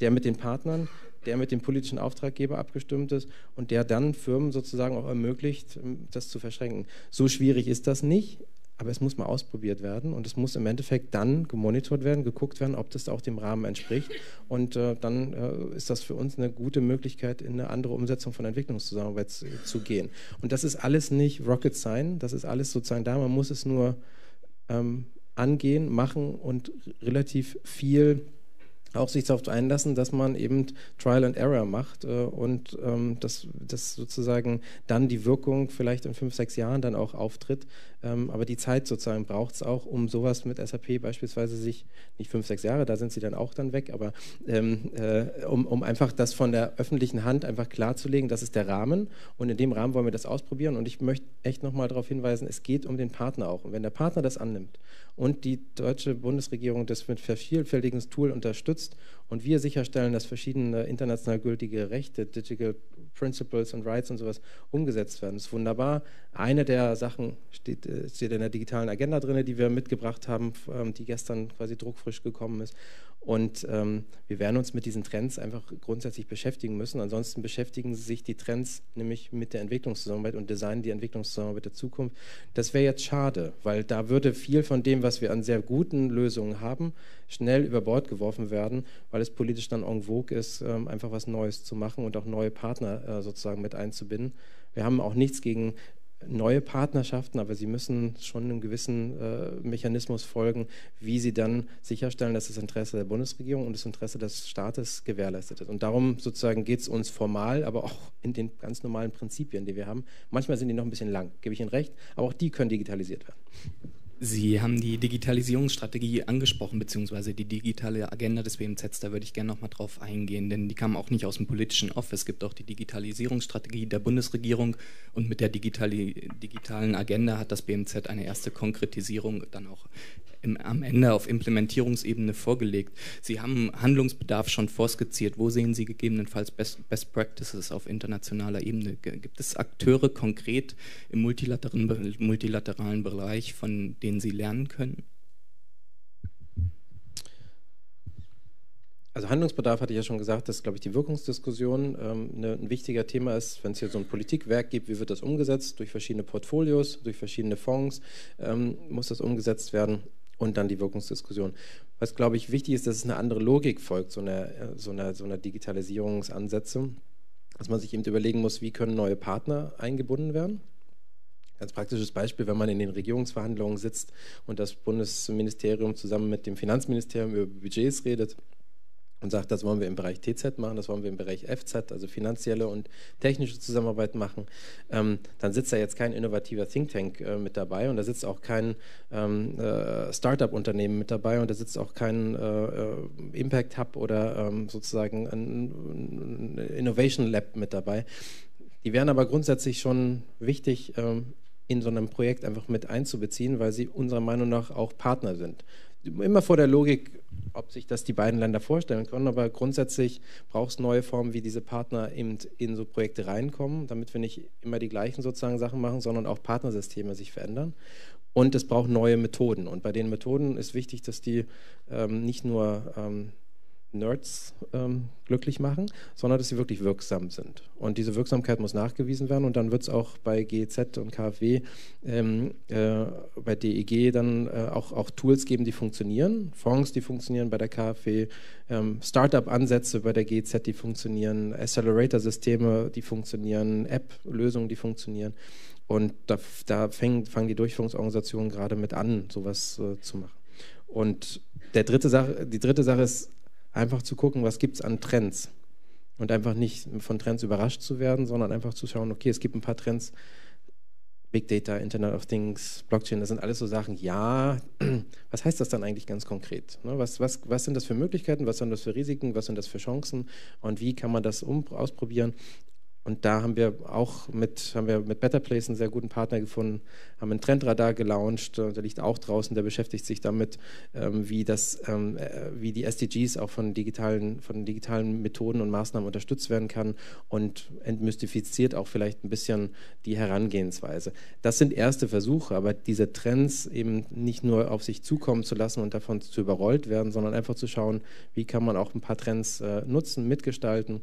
Speaker 7: der mit den Partnern, der mit dem politischen Auftraggeber abgestimmt ist und der dann Firmen sozusagen auch ermöglicht, ähm, das zu verschränken. So schwierig ist das nicht, aber es muss mal ausprobiert werden und es muss im Endeffekt dann gemonitort werden, geguckt werden, ob das auch dem Rahmen entspricht. Und äh, dann äh, ist das für uns eine gute Möglichkeit, in eine andere Umsetzung von Entwicklungszusammenarbeit zu, zu, gehen. Und das ist alles nicht Rocket Science, das ist alles sozusagen da, man muss es nur ähm, angehen, machen und relativ viel auch sich darauf einlassen, dass man eben Trial and Error macht äh, und ähm, dass, dass sozusagen dann die Wirkung vielleicht in fünf, sechs Jahren dann auch auftritt. Ähm, aber die Zeit sozusagen braucht es auch, um sowas mit SAP beispielsweise sich, nicht fünf, sechs Jahre, da sind sie dann auch dann weg, aber ähm, äh, um, um einfach das von der öffentlichen Hand einfach klarzulegen, das ist der Rahmen und in dem Rahmen wollen wir das ausprobieren und ich möchte echt nochmal darauf hinweisen, es geht um den Partner auch und wenn der Partner das annimmt und die deutsche Bundesregierung das mit vervielfältigen Tool unterstützt und wir sicherstellen, dass verschiedene international gültige Rechte, Digital Principles and Rights und sowas umgesetzt werden. Das ist wunderbar. Eine der Sachen steht, äh, steht in der digitalen Agenda drin, die wir mitgebracht haben, ähm, die gestern quasi druckfrisch gekommen ist. Und ähm, wir werden uns mit diesen Trends einfach grundsätzlich beschäftigen müssen. Ansonsten beschäftigen sich die Trends nämlich mit der Entwicklungszusammenarbeit und designen die Entwicklungszusammenarbeit der Zukunft. Das wäre jetzt schade, weil da würde viel von dem, was wir an sehr guten Lösungen haben, schnell über Bord geworfen werden, weil es politisch dann en vogue ist, ähm, einfach was Neues zu machen und auch neue Partner äh, sozusagen mit einzubinden. Wir haben auch nichts gegen neue Partnerschaften, aber sie müssen schon einem gewissen äh, Mechanismus folgen, wie sie dann sicherstellen, dass das Interesse der Bundesregierung und das Interesse des Staates gewährleistet ist. Und darum sozusagen geht es uns formal, aber auch in den ganz normalen Prinzipien, die wir haben. Manchmal sind die noch ein bisschen lang, gebe ich Ihnen recht, aber auch die können digitalisiert werden.
Speaker 3: Sie haben die Digitalisierungsstrategie angesprochen, beziehungsweise die digitale Agenda des BMZ. Da würde ich gerne noch mal drauf eingehen, denn die kam auch nicht aus dem politischen Off. Es gibt auch die Digitalisierungsstrategie der Bundesregierung und mit der digitalen Agenda hat das BMZ eine erste Konkretisierung dann auch im, am Ende auf Implementierungsebene vorgelegt. Sie haben Handlungsbedarf schon vorskizziert. Wo sehen Sie gegebenenfalls Best, Best Practices auf internationaler Ebene? Gibt es Akteure konkret im multilateralen, multilateralen Bereich, von denen Sie lernen können?
Speaker 7: Also Handlungsbedarf hatte ich ja schon gesagt, dass, glaube ich, die Wirkungsdiskussion ähm, ne, ein wichtiger Thema ist, wenn es hier so ein Politikwerk gibt, wie wird das umgesetzt? Durch verschiedene Portfolios, durch verschiedene Fonds ähm, muss das umgesetzt werden und dann die Wirkungsdiskussion. Was, glaube ich, wichtig ist, dass es eine andere Logik folgt, so einer äh, so eine, so eine Digitalisierungsansätze, dass man sich eben überlegen muss, wie können neue Partner eingebunden werden. Ganz praktisches Beispiel, wenn man in den Regierungsverhandlungen sitzt und das Bundesministerium zusammen mit dem Finanzministerium über Budgets redet, und sagt, das wollen wir im Bereich TZ machen, das wollen wir im Bereich FZ, also finanzielle und technische Zusammenarbeit machen, ähm, dann sitzt da jetzt kein innovativer Think Tank äh, mit dabei und da sitzt auch kein ähm, äh, Startup-Unternehmen mit dabei und da sitzt auch kein äh, äh Impact Hub oder ähm, sozusagen ein, ein, Innovation Lab mit dabei. Die wären aber grundsätzlich schon wichtig, ähm, in so einem Projekt einfach mit einzubeziehen, weil sie unserer Meinung nach auch Partner sind immer vor der Logik, ob sich das die beiden Länder vorstellen können, aber grundsätzlich braucht es neue Formen, wie diese Partner eben in so Projekte reinkommen, damit wir nicht immer die gleichen sozusagen Sachen machen, sondern auch Partnersysteme sich verändern. Und es braucht neue Methoden. Und bei den Methoden ist wichtig, dass die ähm, nicht nur ähm, Nerds ähm, glücklich machen, sondern dass sie wirklich wirksam sind. Und diese Wirksamkeit muss nachgewiesen werden und dann wird es auch bei GEZ und KfW, ähm, äh, bei DEG dann äh, auch, auch, Tools geben, die funktionieren, Fonds, die funktionieren bei der KfW, ähm, Startup-Ansätze bei der GEZ, die funktionieren, Accelerator-Systeme, die funktionieren, App-Lösungen, die funktionieren. Und da, da fängen, fangen die Durchführungsorganisationen gerade mit an, sowas äh, zu machen. Und der dritte Sache, die dritte Sache ist, einfach zu gucken, was gibt es an Trends. Und einfach nicht von Trends überrascht zu werden, sondern einfach zu schauen, okay, es gibt ein paar Trends, Big Data, Internet of Things, Blockchain, das sind alles so Sachen. Ja, *clears throat* was heißt das dann eigentlich ganz konkret? Ne, was, was, was sind das für Möglichkeiten, was sind das für Risiken, was sind das für Chancen und wie kann man das um, ausprobieren? Und da haben wir auch mit, haben wir mit Better Place einen sehr guten Partner gefunden, haben einen Trendradar gelauncht, der liegt auch draußen, der beschäftigt sich damit, ähm, wie, das, ähm, äh, wie die SDGs auch von digitalen, von digitalen Methoden und Maßnahmen unterstützt werden kann und entmystifiziert auch vielleicht ein bisschen die Herangehensweise. Das sind erste Versuche, aber diese Trends eben nicht nur auf sich zukommen zu lassen und davon zu überrollt werden, sondern einfach zu schauen, wie kann man auch ein paar Trends äh, nutzen, mitgestalten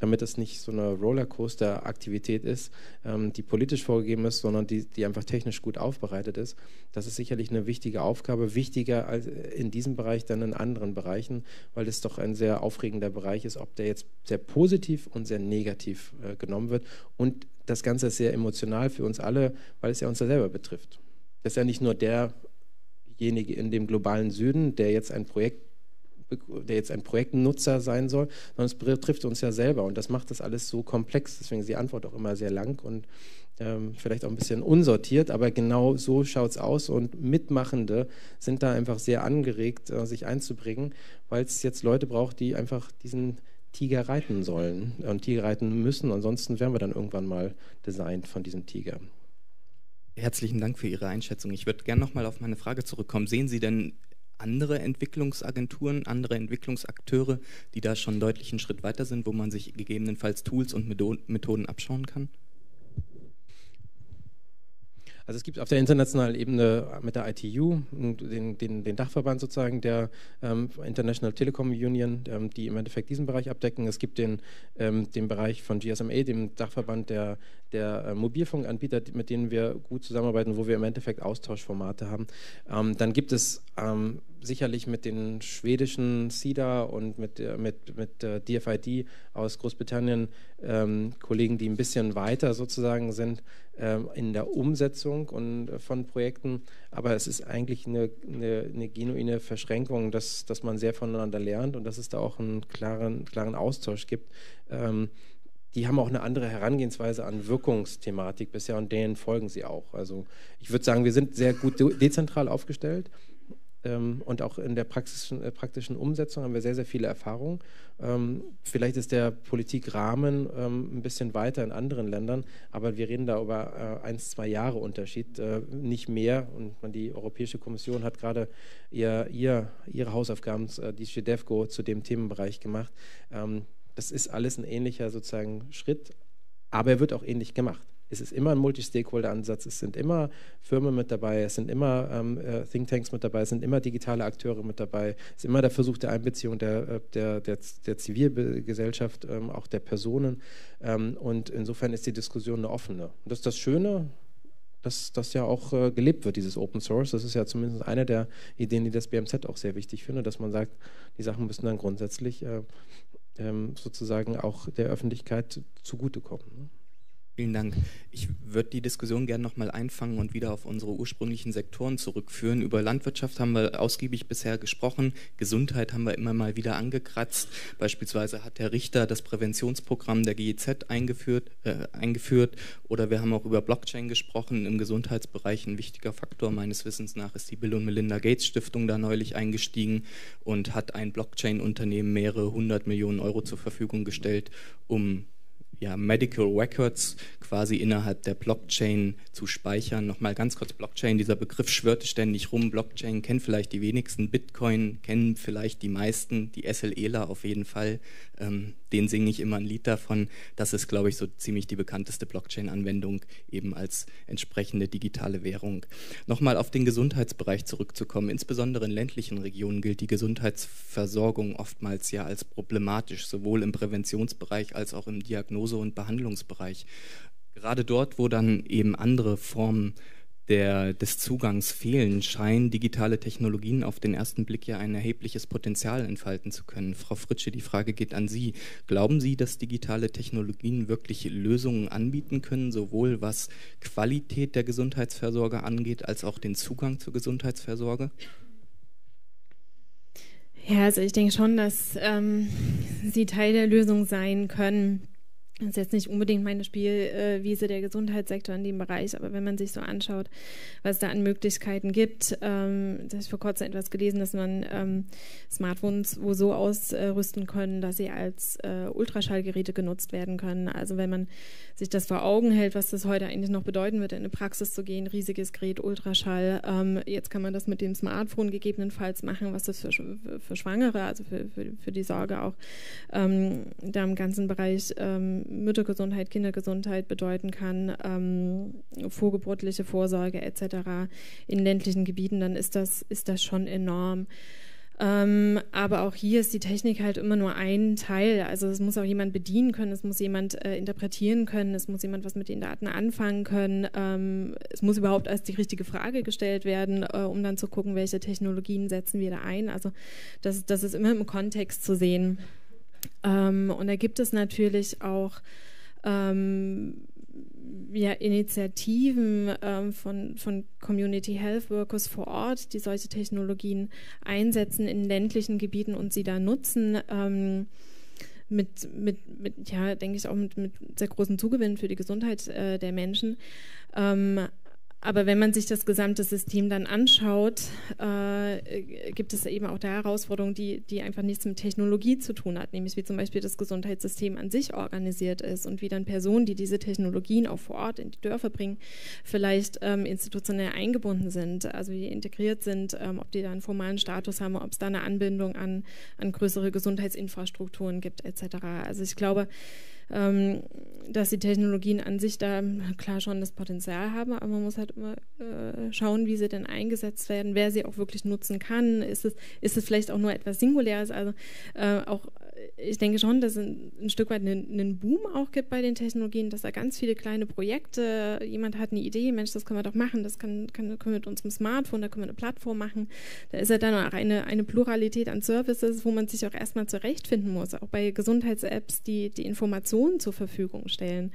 Speaker 7: damit es nicht so eine Rollercoaster-Aktivität ist, ähm, die politisch vorgegeben ist, sondern die, die einfach technisch gut aufbereitet ist. Das ist sicherlich eine wichtige Aufgabe, wichtiger als in diesem Bereich dann in anderen Bereichen, weil es doch ein sehr aufregender Bereich ist, ob der jetzt sehr positiv und sehr negativ äh, genommen wird. Und das Ganze ist sehr emotional für uns alle, weil es ja uns ja selber betrifft. Das ist ja nicht nur derjenige in dem globalen Süden, der jetzt ein Projekt der jetzt ein Projektnutzer sein soll, sondern es betrifft uns ja selber und das macht das alles so komplex. Deswegen ist die Antwort auch immer sehr lang und ähm, vielleicht auch ein bisschen unsortiert, aber genau so schaut es aus und Mitmachende sind da einfach sehr angeregt, äh, sich einzubringen, weil es jetzt Leute braucht, die einfach diesen Tiger reiten sollen und Tiger reiten müssen. Ansonsten werden wir dann irgendwann mal designt von diesem Tiger.
Speaker 3: Herzlichen Dank für Ihre Einschätzung. Ich würde gerne nochmal auf meine Frage zurückkommen. Sehen Sie denn andere Entwicklungsagenturen, andere Entwicklungsakteure, die da schon deutlich einen Schritt weiter sind, wo man sich gegebenenfalls Tools und Methoden abschauen kann?
Speaker 7: Also es gibt auf der internationalen Ebene mit der ITU den, den, den Dachverband sozusagen der ähm, International Telecom Union, ähm, die im Endeffekt diesen Bereich abdecken. Es gibt den, ähm, den Bereich von GSMA, dem Dachverband der, der äh, Mobilfunkanbieter, mit denen wir gut zusammenarbeiten, wo wir im Endeffekt Austauschformate haben. Ähm, dann gibt es ähm, sicherlich mit den schwedischen CIDA und mit, mit, mit äh, DFID aus Großbritannien ähm, Kollegen, die ein bisschen weiter sozusagen sind ähm, in der Umsetzung und, äh, von Projekten. Aber es ist eigentlich eine, eine, eine, genuine Verschränkung, dass, dass man sehr voneinander lernt und dass es da auch einen klaren, klaren Austausch gibt. Ähm, die haben auch eine andere Herangehensweise an Wirkungsthematik bisher und denen folgen sie auch. Also ich würde sagen, wir sind sehr gut dezentral aufgestellt ähm, und auch in der praktischen, äh, praktischen Umsetzung haben wir sehr, sehr viele Erfahrungen. Ähm, vielleicht ist der Politikrahmen ähm, ein bisschen weiter in anderen Ländern, aber wir reden da über äh, ein, zwei Jahre Unterschied, äh, nicht mehr. Und man, die Europäische Kommission hat gerade ihr, ihr, ihre Hausaufgaben, äh, die SHEDEFCO, zu dem Themenbereich gemacht. Das ist alles ein ähnlicher sozusagen Schritt, aber er wird auch ähnlich gemacht es ist immer ein Multi-Stakeholder-Ansatz, es sind immer Firmen mit dabei, es sind immer ähm, äh, Thinktanks mit dabei, es sind immer digitale Akteure mit dabei, es ist immer der Versuch der Einbeziehung der, äh, der, der, der Zivilgesellschaft, ähm, auch der Personen. Ähm, und insofern ist die Diskussion eine offene. Und das ist das Schöne, dass das ja auch äh, gelebt wird, dieses Open Source. Das ist ja zumindest eine der Ideen, die das BMZ auch sehr wichtig findet, dass man sagt, die Sachen müssen dann grundsätzlich äh, sozusagen auch der Öffentlichkeit zugutekommen.
Speaker 3: Vielen Dank. Ich würde die Diskussion gerne nochmal einfangen und wieder auf unsere ursprünglichen Sektoren zurückführen. Über Landwirtschaft haben wir ausgiebig bisher gesprochen. Gesundheit haben wir immer mal wieder angekratzt. Beispielsweise hat Herr Richter das Präventionsprogramm der GEZ eingeführt, äh, eingeführt. Oder wir haben auch über Blockchain gesprochen. Im Gesundheitsbereich ein wichtiger Faktor meines Wissens nach ist die Bill und Melinda Gates Stiftung da neulich eingestiegen und hat ein Blockchain-Unternehmen mehrere hundert Millionen Euro zur Verfügung gestellt, um ja, Medical Records quasi innerhalb der Blockchain zu speichern. Nochmal ganz kurz Blockchain, dieser Begriff schwirrt ständig rum. Blockchain kennen vielleicht die wenigsten, Bitcoin kennen vielleicht die meisten, die SLEler auf jeden Fall. Ähm, den singe ich immer ein Lied davon. Das ist, glaube ich, so ziemlich die bekannteste Blockchain-Anwendung eben als entsprechende digitale Währung. Nochmal auf den Gesundheitsbereich zurückzukommen. Insbesondere in ländlichen Regionen gilt die Gesundheitsversorgung oftmals ja als problematisch, sowohl im Präventionsbereich als auch im Diagnose- und Behandlungsbereich. Gerade dort, wo dann eben andere Formen der, des Zugangs fehlen, scheinen digitale Technologien auf den ersten Blick ja ein erhebliches Potenzial entfalten zu können. Frau Fritsche, die Frage geht an Sie. Glauben Sie, dass digitale Technologien wirklich Lösungen anbieten können, sowohl was Qualität der Gesundheitsversorge angeht, als auch den Zugang zur Gesundheitsversorge?
Speaker 5: Ja, also ich denke schon, dass ähm, sie Teil der Lösung sein können. Das ist jetzt nicht unbedingt meine Spielwiese der Gesundheitssektor in dem Bereich, aber wenn man sich so anschaut, was da an Möglichkeiten gibt, ähm, da habe ich vor kurzem etwas gelesen, dass man ähm, Smartphones wo so ausrüsten können, dass sie als äh, Ultraschallgeräte genutzt werden können. Also wenn man sich das vor Augen hält, was das heute eigentlich noch bedeuten wird, in eine Praxis zu gehen, riesiges Gerät, Ultraschall. Ähm, jetzt kann man das mit dem Smartphone gegebenenfalls machen, was das für, für Schwangere, also für, für, für die Sorge auch ähm, da im ganzen Bereich ähm, Müttergesundheit, Kindergesundheit bedeuten kann, ähm, vorgeburtliche Vorsorge etc. in ländlichen Gebieten, dann ist das, ist das schon enorm. Ähm, aber auch hier ist die Technik halt immer nur ein Teil. Also es muss auch jemand bedienen können, es muss jemand äh, interpretieren können, es muss jemand was mit den Daten anfangen können. Ähm, es muss überhaupt als die richtige Frage gestellt werden, äh, um dann zu gucken, welche Technologien setzen wir da ein. Also das, das ist immer im Kontext zu sehen. Ähm, und da gibt es natürlich auch ähm, ja, Initiativen ähm, von, von Community Health Workers vor Ort, die solche Technologien einsetzen in ländlichen Gebieten und sie da nutzen. Ähm, mit, mit, mit, ja, denke ich auch mit, mit sehr großem Zugewinn für die Gesundheit äh, der Menschen. Ähm, aber wenn man sich das gesamte System dann anschaut, äh, gibt es eben auch da Herausforderungen, die, die einfach nichts mit Technologie zu tun hat, nämlich wie zum Beispiel das Gesundheitssystem an sich organisiert ist und wie dann Personen, die diese Technologien auch vor Ort in die Dörfer bringen, vielleicht ähm, institutionell eingebunden sind, also wie integriert sind, ähm, ob die da einen formalen Status haben, ob es da eine Anbindung an, an größere Gesundheitsinfrastrukturen gibt etc. Also ich glaube, ähm, dass die Technologien an sich da klar schon das Potenzial haben, aber man muss halt immer äh, schauen, wie sie denn eingesetzt werden, wer sie auch wirklich nutzen kann. Ist es, ist es vielleicht auch nur etwas Singuläres? Also äh, auch ich denke schon, dass es ein, ein Stück weit einen, einen, Boom auch gibt bei den Technologien, dass da ganz viele kleine Projekte, jemand hat eine Idee, Mensch, das können wir doch machen, das kann, kann, können wir mit unserem Smartphone, da können wir eine Plattform machen. Da ist ja dann auch eine, eine Pluralität an Services, wo man sich auch erstmal zurechtfinden muss, auch bei Gesundheits-Apps, die die Informationen zur Verfügung stellen.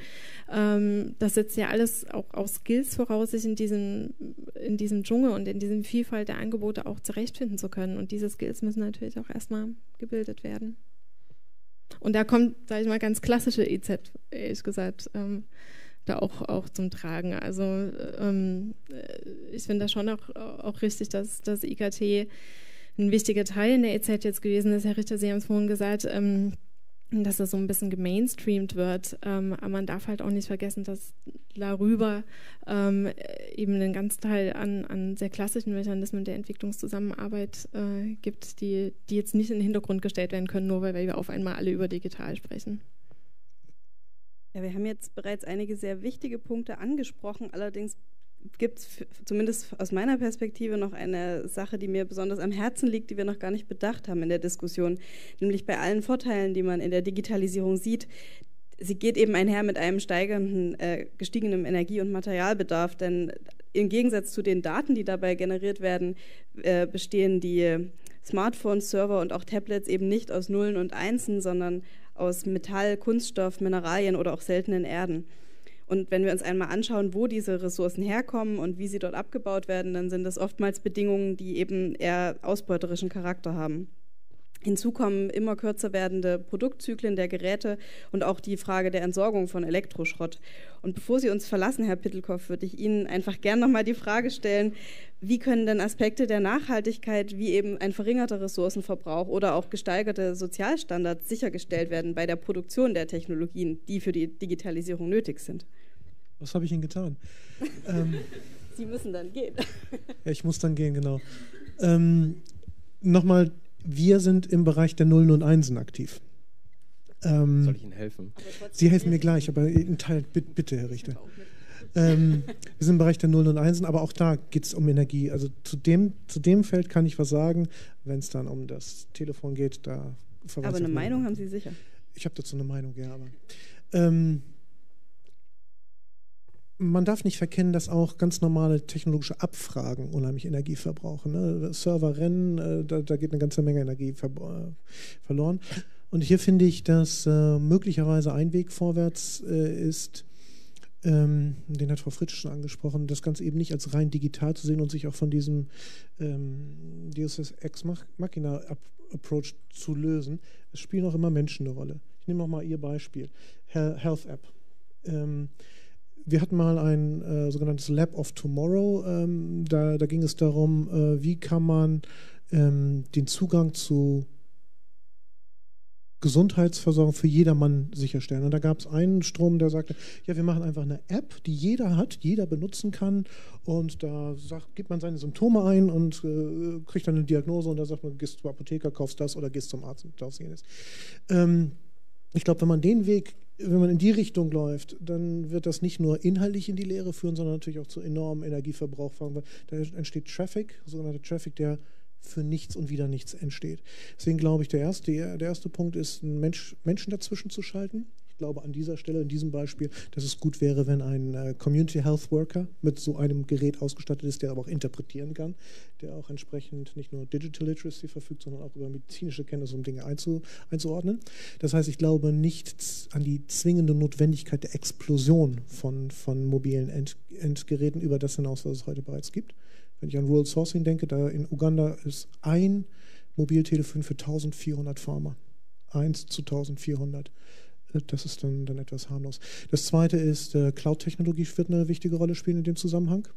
Speaker 5: Ähm, das setzt ja alles auch, auch Skills voraus, sich in diesem, in diesem Dschungel und in diesem Vielfalt der Angebote auch zurechtfinden zu können. Und diese Skills müssen natürlich auch erstmal gebildet werden. Und da kommt, sage ich mal, ganz klassische EZ, ehrlich gesagt, ähm, da auch, auch zum Tragen. Also ähm, ich finde da schon auch, auch richtig, dass das IKT ein wichtiger Teil in der EZ jetzt gewesen ist. Herr Richter, Sie haben es vorhin gesagt, ähm, dass das so ein bisschen gemainstreamt wird. Ähm, aber man darf halt auch nicht vergessen, dass darüber ähm, eben einen ganzen Teil an, an, sehr klassischen Mechanismen der Entwicklungszusammenarbeit äh, gibt, die, die jetzt nicht in den Hintergrund gestellt werden können, nur weil wir auf einmal alle über digital sprechen.
Speaker 4: Ja, wir haben jetzt bereits einige sehr wichtige Punkte angesprochen. Allerdings gibt es zumindest aus meiner Perspektive noch eine Sache, die mir besonders am Herzen liegt, die wir noch gar nicht bedacht haben in der Diskussion, nämlich bei allen Vorteilen, die man in der Digitalisierung sieht. Sie geht eben einher mit einem steigenden, äh, gestiegenen Energie- und Materialbedarf, denn im Gegensatz zu den Daten, die dabei generiert werden, äh, bestehen die Smartphones, Server und auch Tablets eben nicht aus Nullen und Einsen, sondern aus Metall, Kunststoff, Mineralien oder auch seltenen Erden. Und wenn wir uns einmal anschauen, wo diese Ressourcen herkommen und wie sie dort abgebaut werden, dann sind das oftmals Bedingungen, die eben eher ausbeuterischen Charakter haben. Hinzu kommen immer kürzer werdende Produktzyklen der Geräte und auch die Frage der Entsorgung von Elektroschrott. Und bevor Sie uns verlassen, Herr Pittelkoff, würde ich Ihnen einfach gern nochmal die Frage stellen, wie können denn Aspekte der Nachhaltigkeit wie eben ein verringerter Ressourcenverbrauch oder auch gesteigerte Sozialstandards sichergestellt werden bei der Produktion der Technologien, die für die Digitalisierung nötig sind?
Speaker 6: Was habe ich Ihnen getan? *laughs* ähm,
Speaker 4: Sie müssen dann gehen.
Speaker 6: ja, ich muss dann gehen, genau. Ähm, Nochmal wir sind im Bereich der Nullen und Einsen aktiv.
Speaker 7: Ähm, Soll ich Ihnen helfen?
Speaker 6: Sie helfen mir gleich, aber in Teil, bitte, Herr Richter. Ähm, wir sind im Bereich der Nullen und Einsen, aber auch da geht es um Energie. Also zu dem, zu dem Feld kann ich was sagen. Wenn es dann um das Telefon geht, da
Speaker 4: Aber eine Meinung haben Sie sicher?
Speaker 6: Ich habe dazu eine Meinung, ja. Aber, ähm, man darf nicht verkennen, dass auch ganz normale technologische Abfragen unheimlich Energie verbrauchen. Ne? Server rennen, äh, da, da, geht eine ganze Menge Energie ver äh, verloren. Und hier finde ich, dass äh, möglicherweise ein Weg vorwärts äh, ist, ähm, den hat Frau Fritsch schon angesprochen, das Ganze eben nicht als rein digital zu sehen und sich auch von diesem ähm, Deus Ex Machina Approach zu lösen. Es spielen auch immer Menschen eine Rolle. Ich nehme noch mal Ihr Beispiel, Health App. Ähm, wir hatten mal ein äh, sogenanntes Lab of Tomorrow. Ähm, da, da, ging es darum, äh, wie kann man ähm, den Zugang zu Gesundheitsversorgung für jedermann sicherstellen. Und da gab es einen Strom, der sagte, ja, wir machen einfach eine App, die jeder hat, jeder benutzen kann. Und da sagt, gibt man seine Symptome ein und äh, kriegt dann eine Diagnose und da sagt man, gehst zum Apotheker, kaufst das oder gehst zum Arzt und kaufst jenes. Ähm, ich glaube, wenn man den Weg wenn man in die Richtung läuft, dann wird das nicht nur inhaltlich in die Lehre führen, sondern natürlich auch zu enormem Energieverbrauch fahren, weil da entsteht Traffic, sogenannter Traffic, der für nichts und wieder nichts entsteht. Deswegen glaube ich, der erste, der erste Punkt ist, Mensch, Menschen dazwischen zu schalten. Ich glaube an dieser Stelle, in diesem Beispiel, dass es gut wäre, wenn ein äh, Community Health Worker mit so einem Gerät ausgestattet ist, der aber auch interpretieren kann, der auch entsprechend nicht nur Digital Literacy verfügt, sondern auch über medizinische Kenntnisse, um Dinge einzu, einzuordnen. Das heißt, ich glaube nicht an die zwingende Notwendigkeit der Explosion von, von mobilen End, Endgeräten über das hinaus, was es heute bereits gibt. Wenn ich an Rural Sourcing denke, da in Uganda ist ein Mobiltelefon für 1400 Farmer. Eins zu 1400. Das ist dann, dann etwas harmlos. Das zweite ist, äh, Cloud-Technologie wird eine wichtige Rolle spielen in dem Zusammenhang.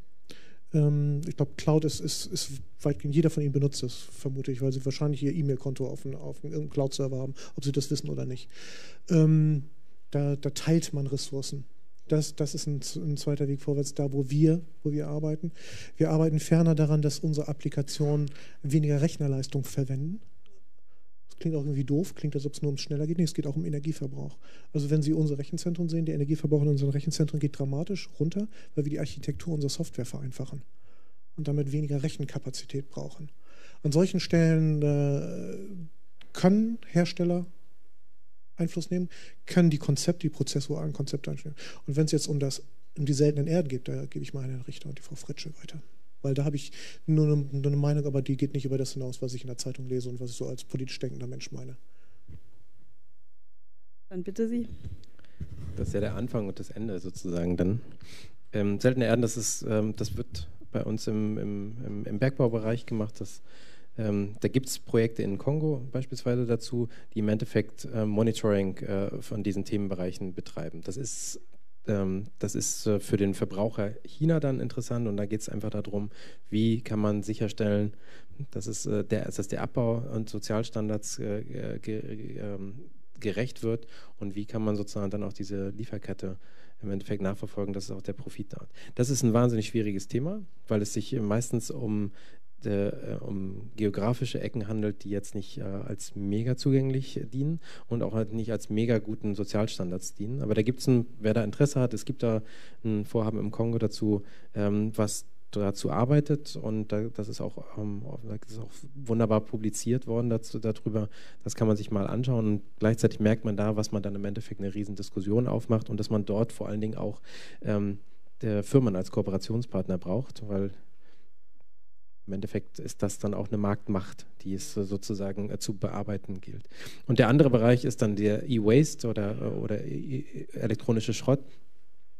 Speaker 6: Ähm, ich glaube, Cloud ist, ist, ist weitgehend jeder von Ihnen benutzt das, vermute ich, weil Sie wahrscheinlich Ihr E-Mail-Konto auf, auf einem Cloud-Server haben, ob Sie das wissen oder nicht. Ähm, da, da, teilt man Ressourcen. Das, das ist ein, ein, zweiter Weg vorwärts, da wo wir, wo wir arbeiten. Wir arbeiten ferner daran, dass unsere Applikationen weniger Rechnerleistung verwenden klingt auch irgendwie doof, klingt, als ob es nur ums schneller geht. Nee, es geht auch um Energieverbrauch. Also wenn Sie unsere Rechenzentren sehen, der Energieverbrauch in unseren Rechenzentren geht dramatisch runter, weil wir die Architektur unserer Software vereinfachen und damit weniger Rechenkapazität brauchen. An solchen Stellen äh, können Hersteller Einfluss nehmen, können die Konzepte, die prozessualen Konzepte einstellen. Und wenn es jetzt um, das, um die seltenen Erden geht, da gebe ich mal Herrn Richter und die Frau Fritsche weiter. Weil da habe ich nur eine, nur eine, Meinung, aber die geht nicht über das hinaus, was ich in der Zeitung lese und was ich so als politisch denkender Mensch meine.
Speaker 4: Dann bitte Sie.
Speaker 7: Das ist ja der Anfang und das Ende sozusagen dann. Ähm, seltene Erden, das, ist, ähm, das wird bei uns im, im, im Bergbaubereich gemacht. Das, ähm, da gibt es Projekte in Kongo beispielsweise dazu, die im Endeffekt äh, Monitoring äh, von diesen Themenbereichen betreiben. Das ist das ist äh, für den Verbraucher China dann interessant und da geht es einfach darum, wie kann man sicherstellen, dass, es, äh, der, dass der Abbau und Sozialstandards äh, ähm, gerecht wird und wie kann man sozusagen dann auch diese Lieferkette im Endeffekt nachverfolgen, dass es auch der Profit da hat. Das ist ein wahnsinnig schwieriges Thema, weil es sich meistens um der, äh, um geografische Ecken handelt, die jetzt nicht äh, als mega zugänglich dienen und auch halt nicht als mega guten Sozialstandards dienen. Aber da gibt es, wer da Interesse hat, es gibt da ein Vorhaben im Kongo dazu, ähm, was dazu arbeitet und da, das, ist auch, ähm, das ist auch wunderbar publiziert worden dazu, darüber. Das kann man sich mal anschauen und gleichzeitig merkt man da, was man dann im Endeffekt eine Riesendiskussion aufmacht und dass man dort vor allen Dingen auch ähm, Firmen als Kooperationspartner braucht, weil im Endeffekt ist das dann auch eine Marktmacht, die es sozusagen äh, zu bearbeiten gilt. Und der andere Bereich ist dann der E-Waste oder, äh, oder elektronische Schrott,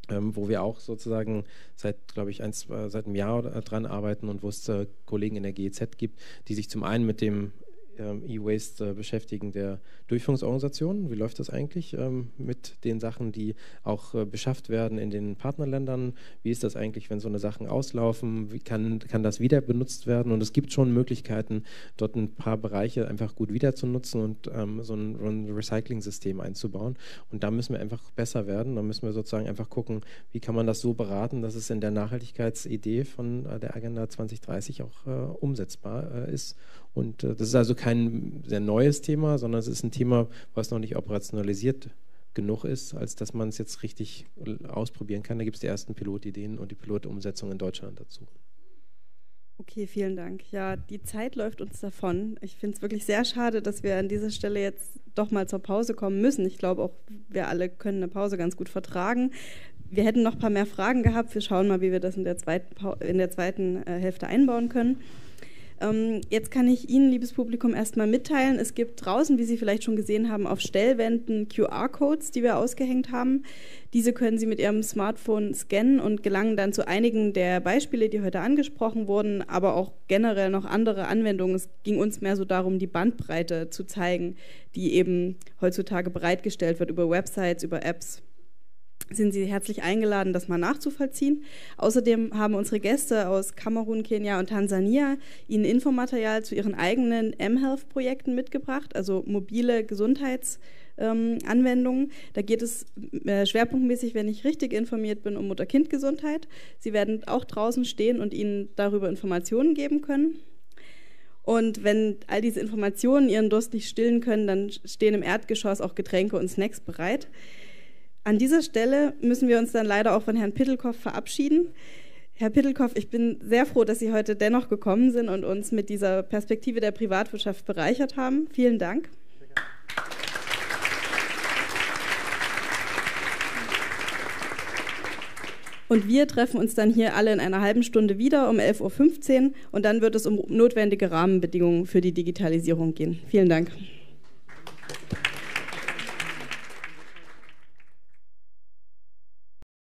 Speaker 7: ähm, wo wir auch sozusagen seit, glaube ich, ein, seit einem Jahr dran arbeiten und wo es äh, Kollegen in der GEZ gibt, die sich zum einen mit dem ähm, E-Waste äh, beschäftigen der Durchführungsorganisationen. Wie läuft das eigentlich ähm, mit den Sachen, die auch äh, beschafft werden in den Partnerländern? Wie ist das eigentlich, wenn so eine Sachen auslaufen? Wie kann, kann das wieder benutzt werden? Und es gibt schon Möglichkeiten, dort ein paar Bereiche einfach gut wieder zu nutzen und ähm, so ein, Recycling-System einzubauen. Und da müssen wir einfach besser werden. Da müssen wir sozusagen einfach gucken, wie kann man das so beraten, dass es in der Nachhaltigkeitsidee von äh, der Agenda 2030 auch umsetzbar ist und äh, das ist also kein sehr neues Thema, sondern es ist ein Thema, was noch nicht operationalisiert genug ist, als dass man es jetzt richtig ausprobieren kann. Da gibt es die ersten Pilotideen und die Pilotumsetzung in Deutschland dazu.
Speaker 4: Okay, vielen Dank. Ja, die Zeit läuft uns davon. Ich finde es wirklich sehr schade, dass wir an dieser Stelle jetzt doch mal zur Pause kommen müssen. Ich glaube auch, wir alle können eine Pause ganz gut vertragen. Wir hätten noch ein paar mehr Fragen gehabt. Wir schauen mal, wie wir das in der zweiten, in der zweiten äh, Hälfte einbauen können. Ähm, jetzt kann ich Ihnen, liebes Publikum, erstmal mitteilen, es gibt draußen, wie Sie vielleicht schon gesehen haben, auf Stellwänden QR-Codes, die wir ausgehängt haben. Diese können Sie mit Ihrem Smartphone scannen und gelangen dann zu einigen der Beispiele, die heute angesprochen wurden, aber auch generell noch andere Anwendungen. Es ging uns mehr so darum, die Bandbreite zu zeigen, die eben heutzutage bereitgestellt wird über Websites, über Apps sind Sie herzlich eingeladen, das mal nachzuvollziehen. Außerdem haben unsere Gäste aus Kamerun, Kenia und Tansania Ihnen Infomaterial zu ihren eigenen mHealth-Projekten mitgebracht, also mobile Gesundheitsanwendungen. Ähm, da geht es äh, schwerpunktmäßig, wenn ich richtig informiert bin, um Mutter-Kind-Gesundheit. Sie werden auch draußen stehen und Ihnen darüber Informationen geben können. Und wenn all diese Informationen Ihren Durst nicht stillen können, dann stehen im Erdgeschoss auch Getränke und Snacks bereit. An dieser Stelle müssen wir uns dann leider auch von Herrn Pittelkoff verabschieden. Herr Pittelkoff, ich bin sehr froh, dass Sie heute dennoch gekommen sind und uns mit dieser Perspektive der Privatwirtschaft bereichert haben. Vielen Dank. Und wir treffen uns dann hier alle in einer halben Stunde wieder um 11.15 Uhr und dann wird es um notwendige Rahmenbedingungen für die Digitalisierung gehen. Vielen Dank.